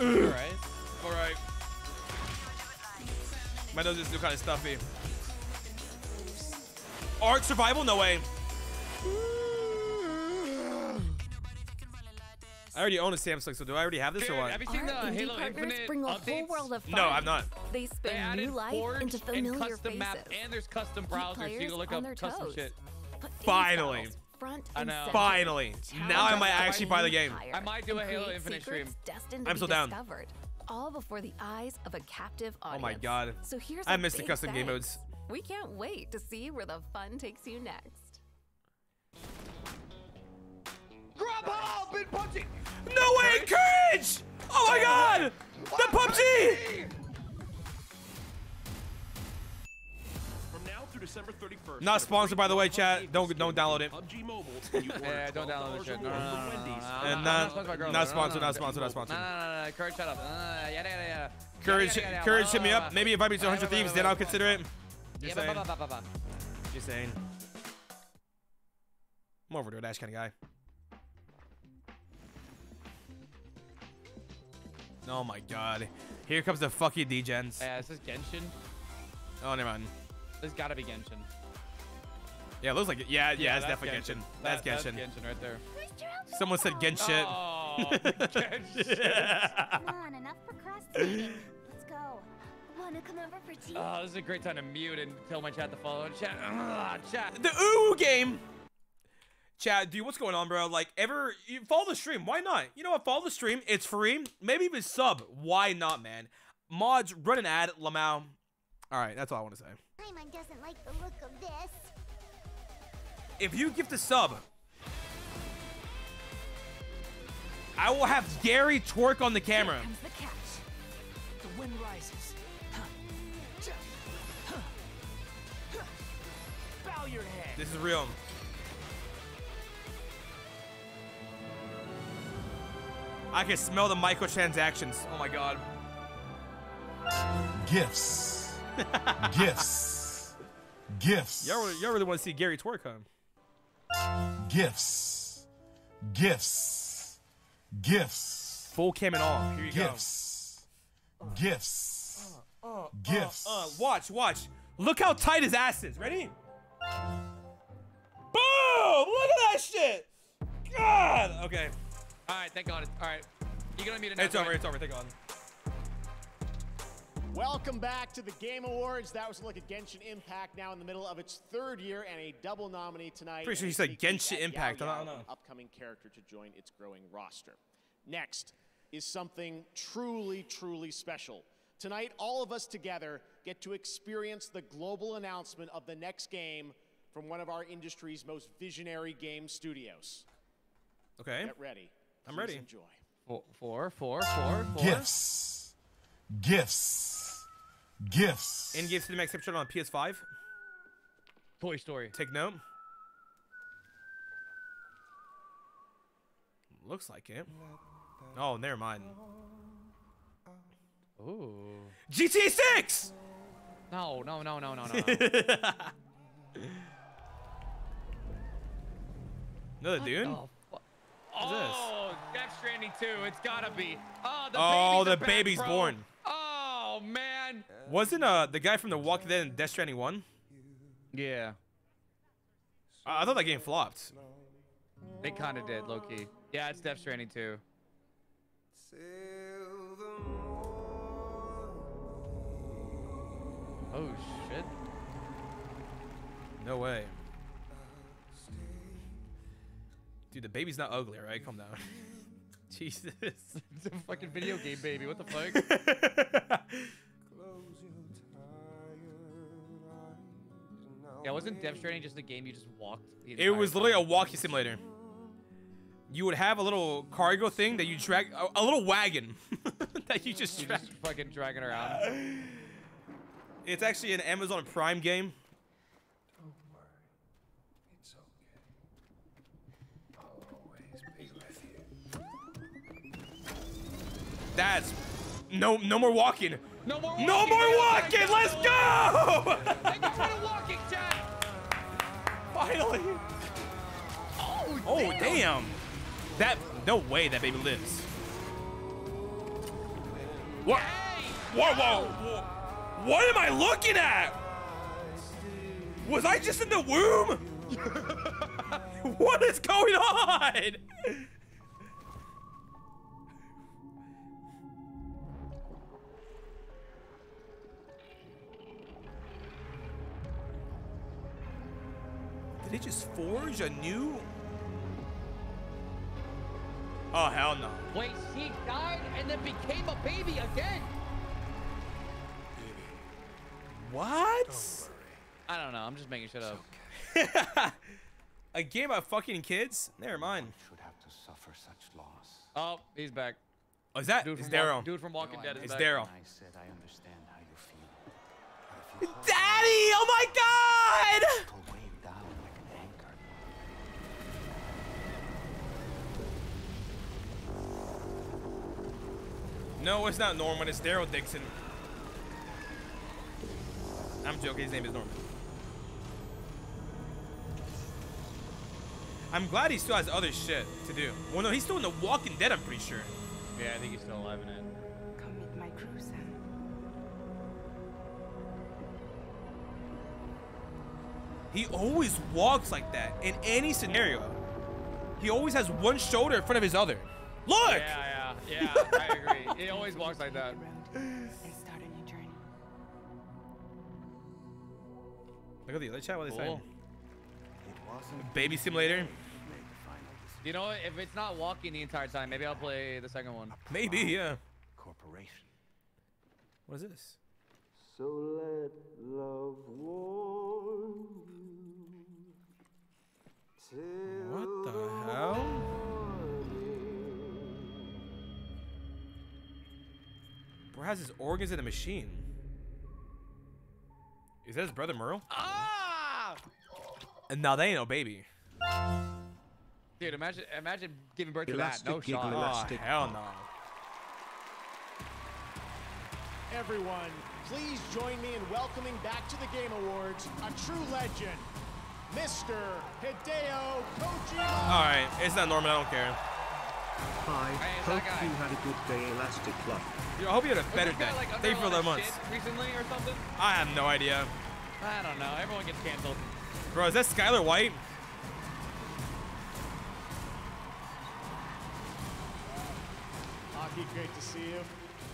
Speaker 4: Alright.
Speaker 1: All right. My nose is still kind of stuffy. Art survival? No way. I already own a Samsung, so do I already have this or
Speaker 4: Dude,
Speaker 1: what?
Speaker 4: have you seen the
Speaker 41: Our indie
Speaker 4: Halo
Speaker 41: partners
Speaker 4: Infinite
Speaker 41: bring a
Speaker 4: updates?
Speaker 41: whole world of fun.
Speaker 1: No, I'm not.
Speaker 41: They
Speaker 4: They
Speaker 41: spin
Speaker 4: added
Speaker 41: new life
Speaker 4: Forge
Speaker 41: into
Speaker 4: and
Speaker 41: familiar
Speaker 4: custom
Speaker 41: faces.
Speaker 4: map, and there's custom
Speaker 41: Keep
Speaker 4: browsers, so you can look up custom
Speaker 41: toes.
Speaker 4: shit.
Speaker 1: Finally.
Speaker 41: Front
Speaker 4: I know.
Speaker 41: center.
Speaker 1: Finally. Now I might actually buy the game.
Speaker 4: I might do a Halo Infinite
Speaker 41: secrets
Speaker 4: stream.
Speaker 1: I'm so down.
Speaker 41: discovered, all before the eyes of a captive audience.
Speaker 1: Oh my god.
Speaker 41: So here's
Speaker 1: I
Speaker 41: a
Speaker 1: missed the
Speaker 41: big
Speaker 1: custom game modes.
Speaker 41: We can't wait to see where the fun takes you next.
Speaker 9: Grubhub been punching.
Speaker 1: No way, Courage! Oh my god! The PUBG!
Speaker 42: From now through December 31st.
Speaker 1: Not sponsored, by the way, chat. Don't don't download it.
Speaker 42: PUBG Mobile. and you order
Speaker 4: Yeah, don't download
Speaker 42: $12
Speaker 4: this shit. No, no, no, no, no,
Speaker 42: Wendy's.
Speaker 4: no,
Speaker 1: And not-
Speaker 4: no, no, no,
Speaker 1: not sponsored, not sponsored, not sponsored.
Speaker 4: No, no, no, no, Courage, shut up. Uh, yada, yada, yada.
Speaker 1: Courage,
Speaker 4: Yada, yada, yada,
Speaker 1: courage, hit me up. Maybe invite me to 100
Speaker 4: Blah, blah,
Speaker 1: Thieves, then I'll consider it. Just saying. Just saying. I'm over to a dash kind of guy. Oh my god. Here comes the fucking degens.
Speaker 4: Yeah, this is Genshin.
Speaker 1: Oh, never mind.
Speaker 4: This gotta be Genshin.
Speaker 1: Yeah, it looks like it. Yeah, yeah, it's definitely Genshin. That's
Speaker 4: That-
Speaker 1: Genshin.
Speaker 4: That's Genshin right there.
Speaker 1: Someone said Genshin.
Speaker 4: Oh, Genshin.
Speaker 30: Come on, enough procrastinating. Let's go. Wanna come over for tea?
Speaker 4: Oh, this is a great time to mute and tell my chat to follow. Chat, ugh, chat.
Speaker 1: The ooh game. Chad, dude, what's going on, bro? Like, ever you follow the stream? Why not? You know what? Follow the stream. It's free. Maybe even sub. Why not, man? Mods, run an ad, Lamau. All right, that's all I want to say.
Speaker 30: Paimon doesn't like the look of this.
Speaker 1: If you gift a sub, I will have Gary twerk on the camera.
Speaker 36: Comes the catch. The wind rises. Huh. Huh. Huh. Bow your head.
Speaker 1: This is real. I can smell the microtransactions. Oh my god.
Speaker 34: Gifts. Gifts. Gifts.
Speaker 1: Y'all really, y'all really want to see Gary twerk, huh?
Speaker 34: Gifts. Gifts. Gifts.
Speaker 1: Full cam and all. Here you
Speaker 34: Gifts. Gifts.
Speaker 1: go.
Speaker 34: Gifts.
Speaker 1: Uh, uh, watch, watch. Look how tight his ass is. Ready? Boom! Look at that shit. God. Okay.
Speaker 4: All right, thank God. All right, you're gonna mute it now.
Speaker 1: It's over. It's over. Thank God.
Speaker 16: Welcome back to the Game Awards. That was a look at Genshin Impact, now in the middle of its third year and a double nominee tonight.
Speaker 1: Pretty sure he said Genshin Impact. I
Speaker 16: Yao
Speaker 1: don't know.
Speaker 16: an upcoming character to join its growing roster. Next is something truly, truly special. Tonight, all of us together get to experience the global announcement of the next game from one of our industry's most visionary game studios.
Speaker 1: Okay.
Speaker 16: Get ready.
Speaker 1: I'm
Speaker 16: Please
Speaker 1: ready.
Speaker 16: Enjoy.
Speaker 4: Four, four, four, four, four.
Speaker 34: Gifts. Gifts. Gifts.
Speaker 1: In game cinematic exception on PS5.
Speaker 4: Toy Story.
Speaker 1: Take note. Looks like it. Oh, never mind.
Speaker 4: Ooh.
Speaker 1: GTA 6!
Speaker 4: No, no, no, no, no, no.
Speaker 1: Another dude?
Speaker 4: Oh, fu- oh, Death Stranding 2. It's gotta be. Oh, the
Speaker 1: Oh,
Speaker 4: babies
Speaker 1: the baby's born.
Speaker 4: Oh man.
Speaker 1: Wasn't uh the guy from The Walking Dead in Death Stranding 1?
Speaker 4: Yeah.
Speaker 1: I I thought that game flopped.
Speaker 4: They kind of did, low key. Yeah, it's Death Stranding 2. Oh shit.
Speaker 1: No way. Dude, the baby's not ugly, right? Calm down. Jesus.
Speaker 4: it's a fucking video game baby. What the fuck? yeah, wasn't Death Stranding just a game you just walked?
Speaker 1: It
Speaker 4: entire
Speaker 1: was
Speaker 4: time?
Speaker 1: literally a walking simulator. You would have a little cargo thing that you drag, a, a little wagon that you just
Speaker 4: You
Speaker 1: drag.
Speaker 4: just fucking dragging around.
Speaker 1: It's actually an Amazon Prime game. That's no no more walking.
Speaker 4: No more
Speaker 1: No
Speaker 4: walking,
Speaker 1: more walking. Let's go.
Speaker 4: Thank you for the walking.
Speaker 1: Finally.
Speaker 4: Oh,
Speaker 1: Oh damn. That no way that baby lives. What? Whoa, whoa, whoa. What am I looking at? Was I just in the womb? what is going on? Did they just forge a new? Oh hell no.
Speaker 4: Wait, she died and then became a baby again.
Speaker 1: What?
Speaker 4: I don't know. I'm just making shit up.
Speaker 1: A game about fucking kids? Never mind.
Speaker 23: Should have to suffer such loss.
Speaker 4: Oh, he's back.
Speaker 1: Oh, is that?
Speaker 4: Dude
Speaker 1: It's Daryl.
Speaker 4: dude from Walking Dead is
Speaker 1: It's
Speaker 4: back.
Speaker 1: Daryl.
Speaker 23: I said I understand how you feel.
Speaker 1: Daddy! Oh my god! No, it's not Norman. It's Daryl Dixon. I'm joking. His name is Norman. I'm glad he still has other shit to do. Well, no, he's still in The Walking Dead, I'm pretty sure.
Speaker 4: Yeah, I think he's still alive in it.
Speaker 39: Come meet my crew, Sam.
Speaker 1: He always walks like that in any scenario. He always has one shoulder in front of his other. Look!
Speaker 4: Yeah, yeah, yeah. I agree. He always walks like that.
Speaker 39: Start a new journey.
Speaker 1: Look at the other chat. What are they
Speaker 4: Cool.
Speaker 1: saying? Baby Simulator?
Speaker 4: You know, if it's not walking the entire time, maybe I'll play the second one.
Speaker 1: Maybe, yeah.
Speaker 23: Corporation.
Speaker 1: What is this?
Speaker 9: So let love warm you.
Speaker 1: What the hell? Bro has his organs in a machine. Is that his brother Merle?
Speaker 4: Ah!
Speaker 1: And now they ain't no baby.
Speaker 4: Dude, imagine imagine giving birth to that. No
Speaker 2: Elastic
Speaker 4: shot.
Speaker 2: elastic.
Speaker 1: Oh, hell no.
Speaker 16: Everyone, please join me in welcoming back to the Game Awards a true legend, Mr. Hideo Kojima.
Speaker 1: Alright, it's not Norman, I don't care.
Speaker 2: Hi,
Speaker 4: Hey,
Speaker 2: hope you had a good day, Elastic Club.
Speaker 1: Yo, I hope you had a better
Speaker 4: guy,
Speaker 1: day.
Speaker 4: like, under
Speaker 1: Thank you
Speaker 4: a
Speaker 1: for the months.
Speaker 4: recently or something?
Speaker 1: I have no idea.
Speaker 4: I don't know. Everyone gets canceled.
Speaker 1: Bro, is that Skyler White?
Speaker 16: Aki, great to see you.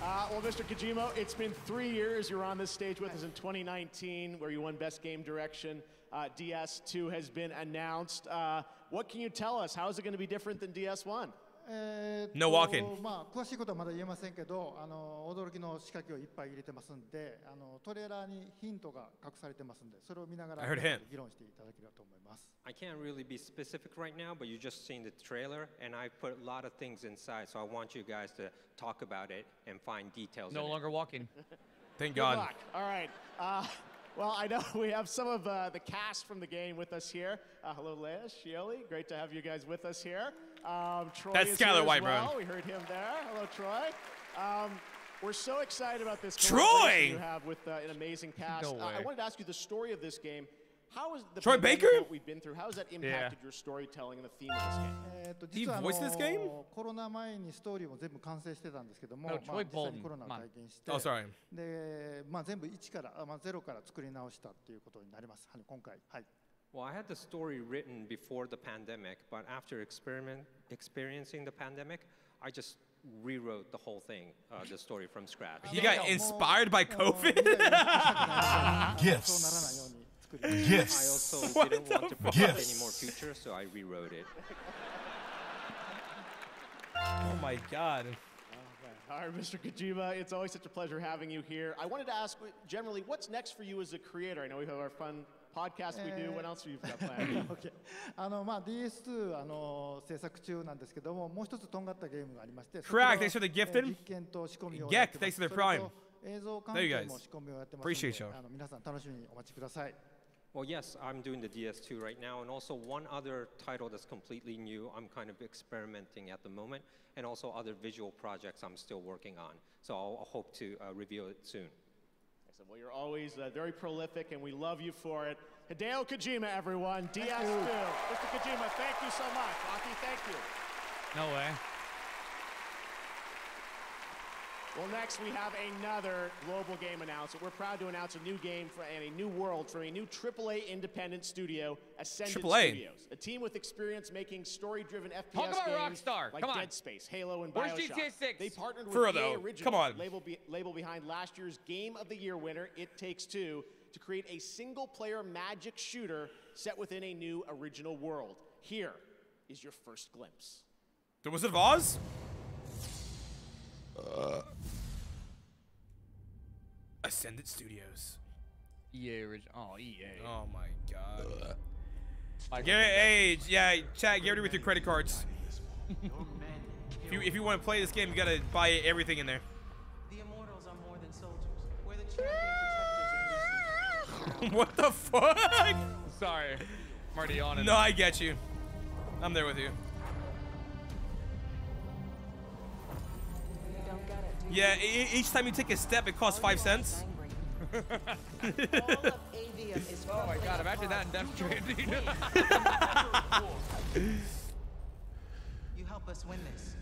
Speaker 16: Uh, well, Mr. Kojima, it's been three years. You were on this stage with us in 2019, where you won Best Game Direction. Uh, DS2 has been announced. Uh, what can you tell us? How is it going to be different than DS1?
Speaker 43: えー、
Speaker 1: no walking.
Speaker 43: まあ詳しいことはまだ言えませんけど、あの驚きの仕掛けをいっぱい入れてますんで、あのトレーラーにヒントが隠されてますんで、それを見ながら議論していただければと思います。
Speaker 33: I can't really be specific right now, but you just seen the trailer, and I put a lot of things inside, so I want you guys to talk about it and find details.
Speaker 4: No longer walking.
Speaker 1: Thank God.
Speaker 16: Good luck. All right. Uh, Well, I know we have some of uh, the cast from the game with us here. Uh, hello, Léa, Shioli. Great to have you guys with us here. Um, Troy
Speaker 1: That's
Speaker 16: Skyler
Speaker 1: White,
Speaker 16: well. bro. We heard him there. Hello, Troy. Um, we're so excited about this.
Speaker 1: Troy!
Speaker 16: You have with uh, an amazing cast.
Speaker 1: No
Speaker 16: uh, I wanted to ask you the story of this game. How is the
Speaker 1: Troy Baker?
Speaker 16: What we've been through, how has that impacted yeah. your storytelling and the theme of this game?
Speaker 43: Eh, eh, えっと、実はあのコロナ前にストーリーも全部完成してたんですけども、
Speaker 4: no,
Speaker 43: uh,
Speaker 1: Oh, sorry.
Speaker 43: で、まあ、全部1から、まあ、0から作り直したっていうことになります。今回。はい。
Speaker 33: well, I had the story written before the pandemic, but after experiencing the pandemic, I just rewrote the whole thing, uh, the story from scratch.
Speaker 1: He got inspired by COVID?
Speaker 43: Gifts. Gifts.
Speaker 33: I also
Speaker 1: what
Speaker 33: didn't want to
Speaker 1: fuck?
Speaker 33: Gifts. any more future, so I rewrote it.
Speaker 1: oh my god.
Speaker 16: All right, Mr. Kojima, it's always such a pleasure having you here. I wanted to ask generally, what's next for you as a creator? I know we have our fun podcast we do. What else have you got planned?
Speaker 43: OK あのまあ DS2 あの制作中なんですけども、もう一つとんがったゲームがありまして、
Speaker 1: Crack,
Speaker 43: そち
Speaker 1: thanks for
Speaker 43: ら
Speaker 1: the
Speaker 43: の
Speaker 1: gifted.
Speaker 43: 実験と仕込みをや
Speaker 1: Gek,
Speaker 43: ってます
Speaker 1: thanks for the
Speaker 43: それ
Speaker 1: prime.
Speaker 43: と映像関
Speaker 1: There you
Speaker 43: 係
Speaker 1: guys.
Speaker 43: も仕込みをやってますので
Speaker 1: Appreciate you.
Speaker 43: あの皆さん楽しみにお待ちください。
Speaker 33: Well, yes, I'm doing the DS2 right now, and also one other title that's completely new. I'm kind of experimenting at the moment, and also other visual projects I'm still working on. So I'll, I'll hope to uh, reveal it soon.
Speaker 16: Excellent. Well, you're always uh, very prolific, and we love you for it. Hideo Kojima, everyone. DS2. Mr. Kojima, thank you so much. Aki, thank you.
Speaker 4: No way.
Speaker 16: Well, next we have another global game announcement. We're proud to announce a new game for, and a new world for a new AAA independent studio, Ascendant
Speaker 1: AAA.
Speaker 16: Studios. A team with experience making story-driven FPS
Speaker 4: Talk about
Speaker 16: games
Speaker 4: Rockstar.
Speaker 16: like
Speaker 4: Come on.
Speaker 16: Dead Space, Halo, and
Speaker 4: Where's
Speaker 16: BioShock.
Speaker 4: GTA 6?
Speaker 16: They partnered with
Speaker 1: For real,
Speaker 16: EA
Speaker 1: though.
Speaker 16: Originals,
Speaker 1: Come on.
Speaker 16: Label, be, label behind last year's Game of the Year winner, It Takes Two, to create a single-player magic shooter set within a new original world. Here is your first glimpse.
Speaker 1: The Wizard of Uh, Oz? Ascendant Studios.
Speaker 4: EA original. Oh, EA.
Speaker 1: Oh my god.
Speaker 4: I
Speaker 1: Get it, hey, yeah, chat, get ready with your credit cards. if you if you want to play this game, you gotta buy everything in there.
Speaker 36: The immortals are more than soldiers. We're the champion protectors of
Speaker 1: what the fuck?
Speaker 4: Sorry. I'm already on it.
Speaker 1: No, I get you. I'm there with you. Yeah, each time you take a step, it costs five cents.
Speaker 36: All of Aveum is
Speaker 4: Oh my god, imagine that in Death Stranding.
Speaker 36: You help us win this.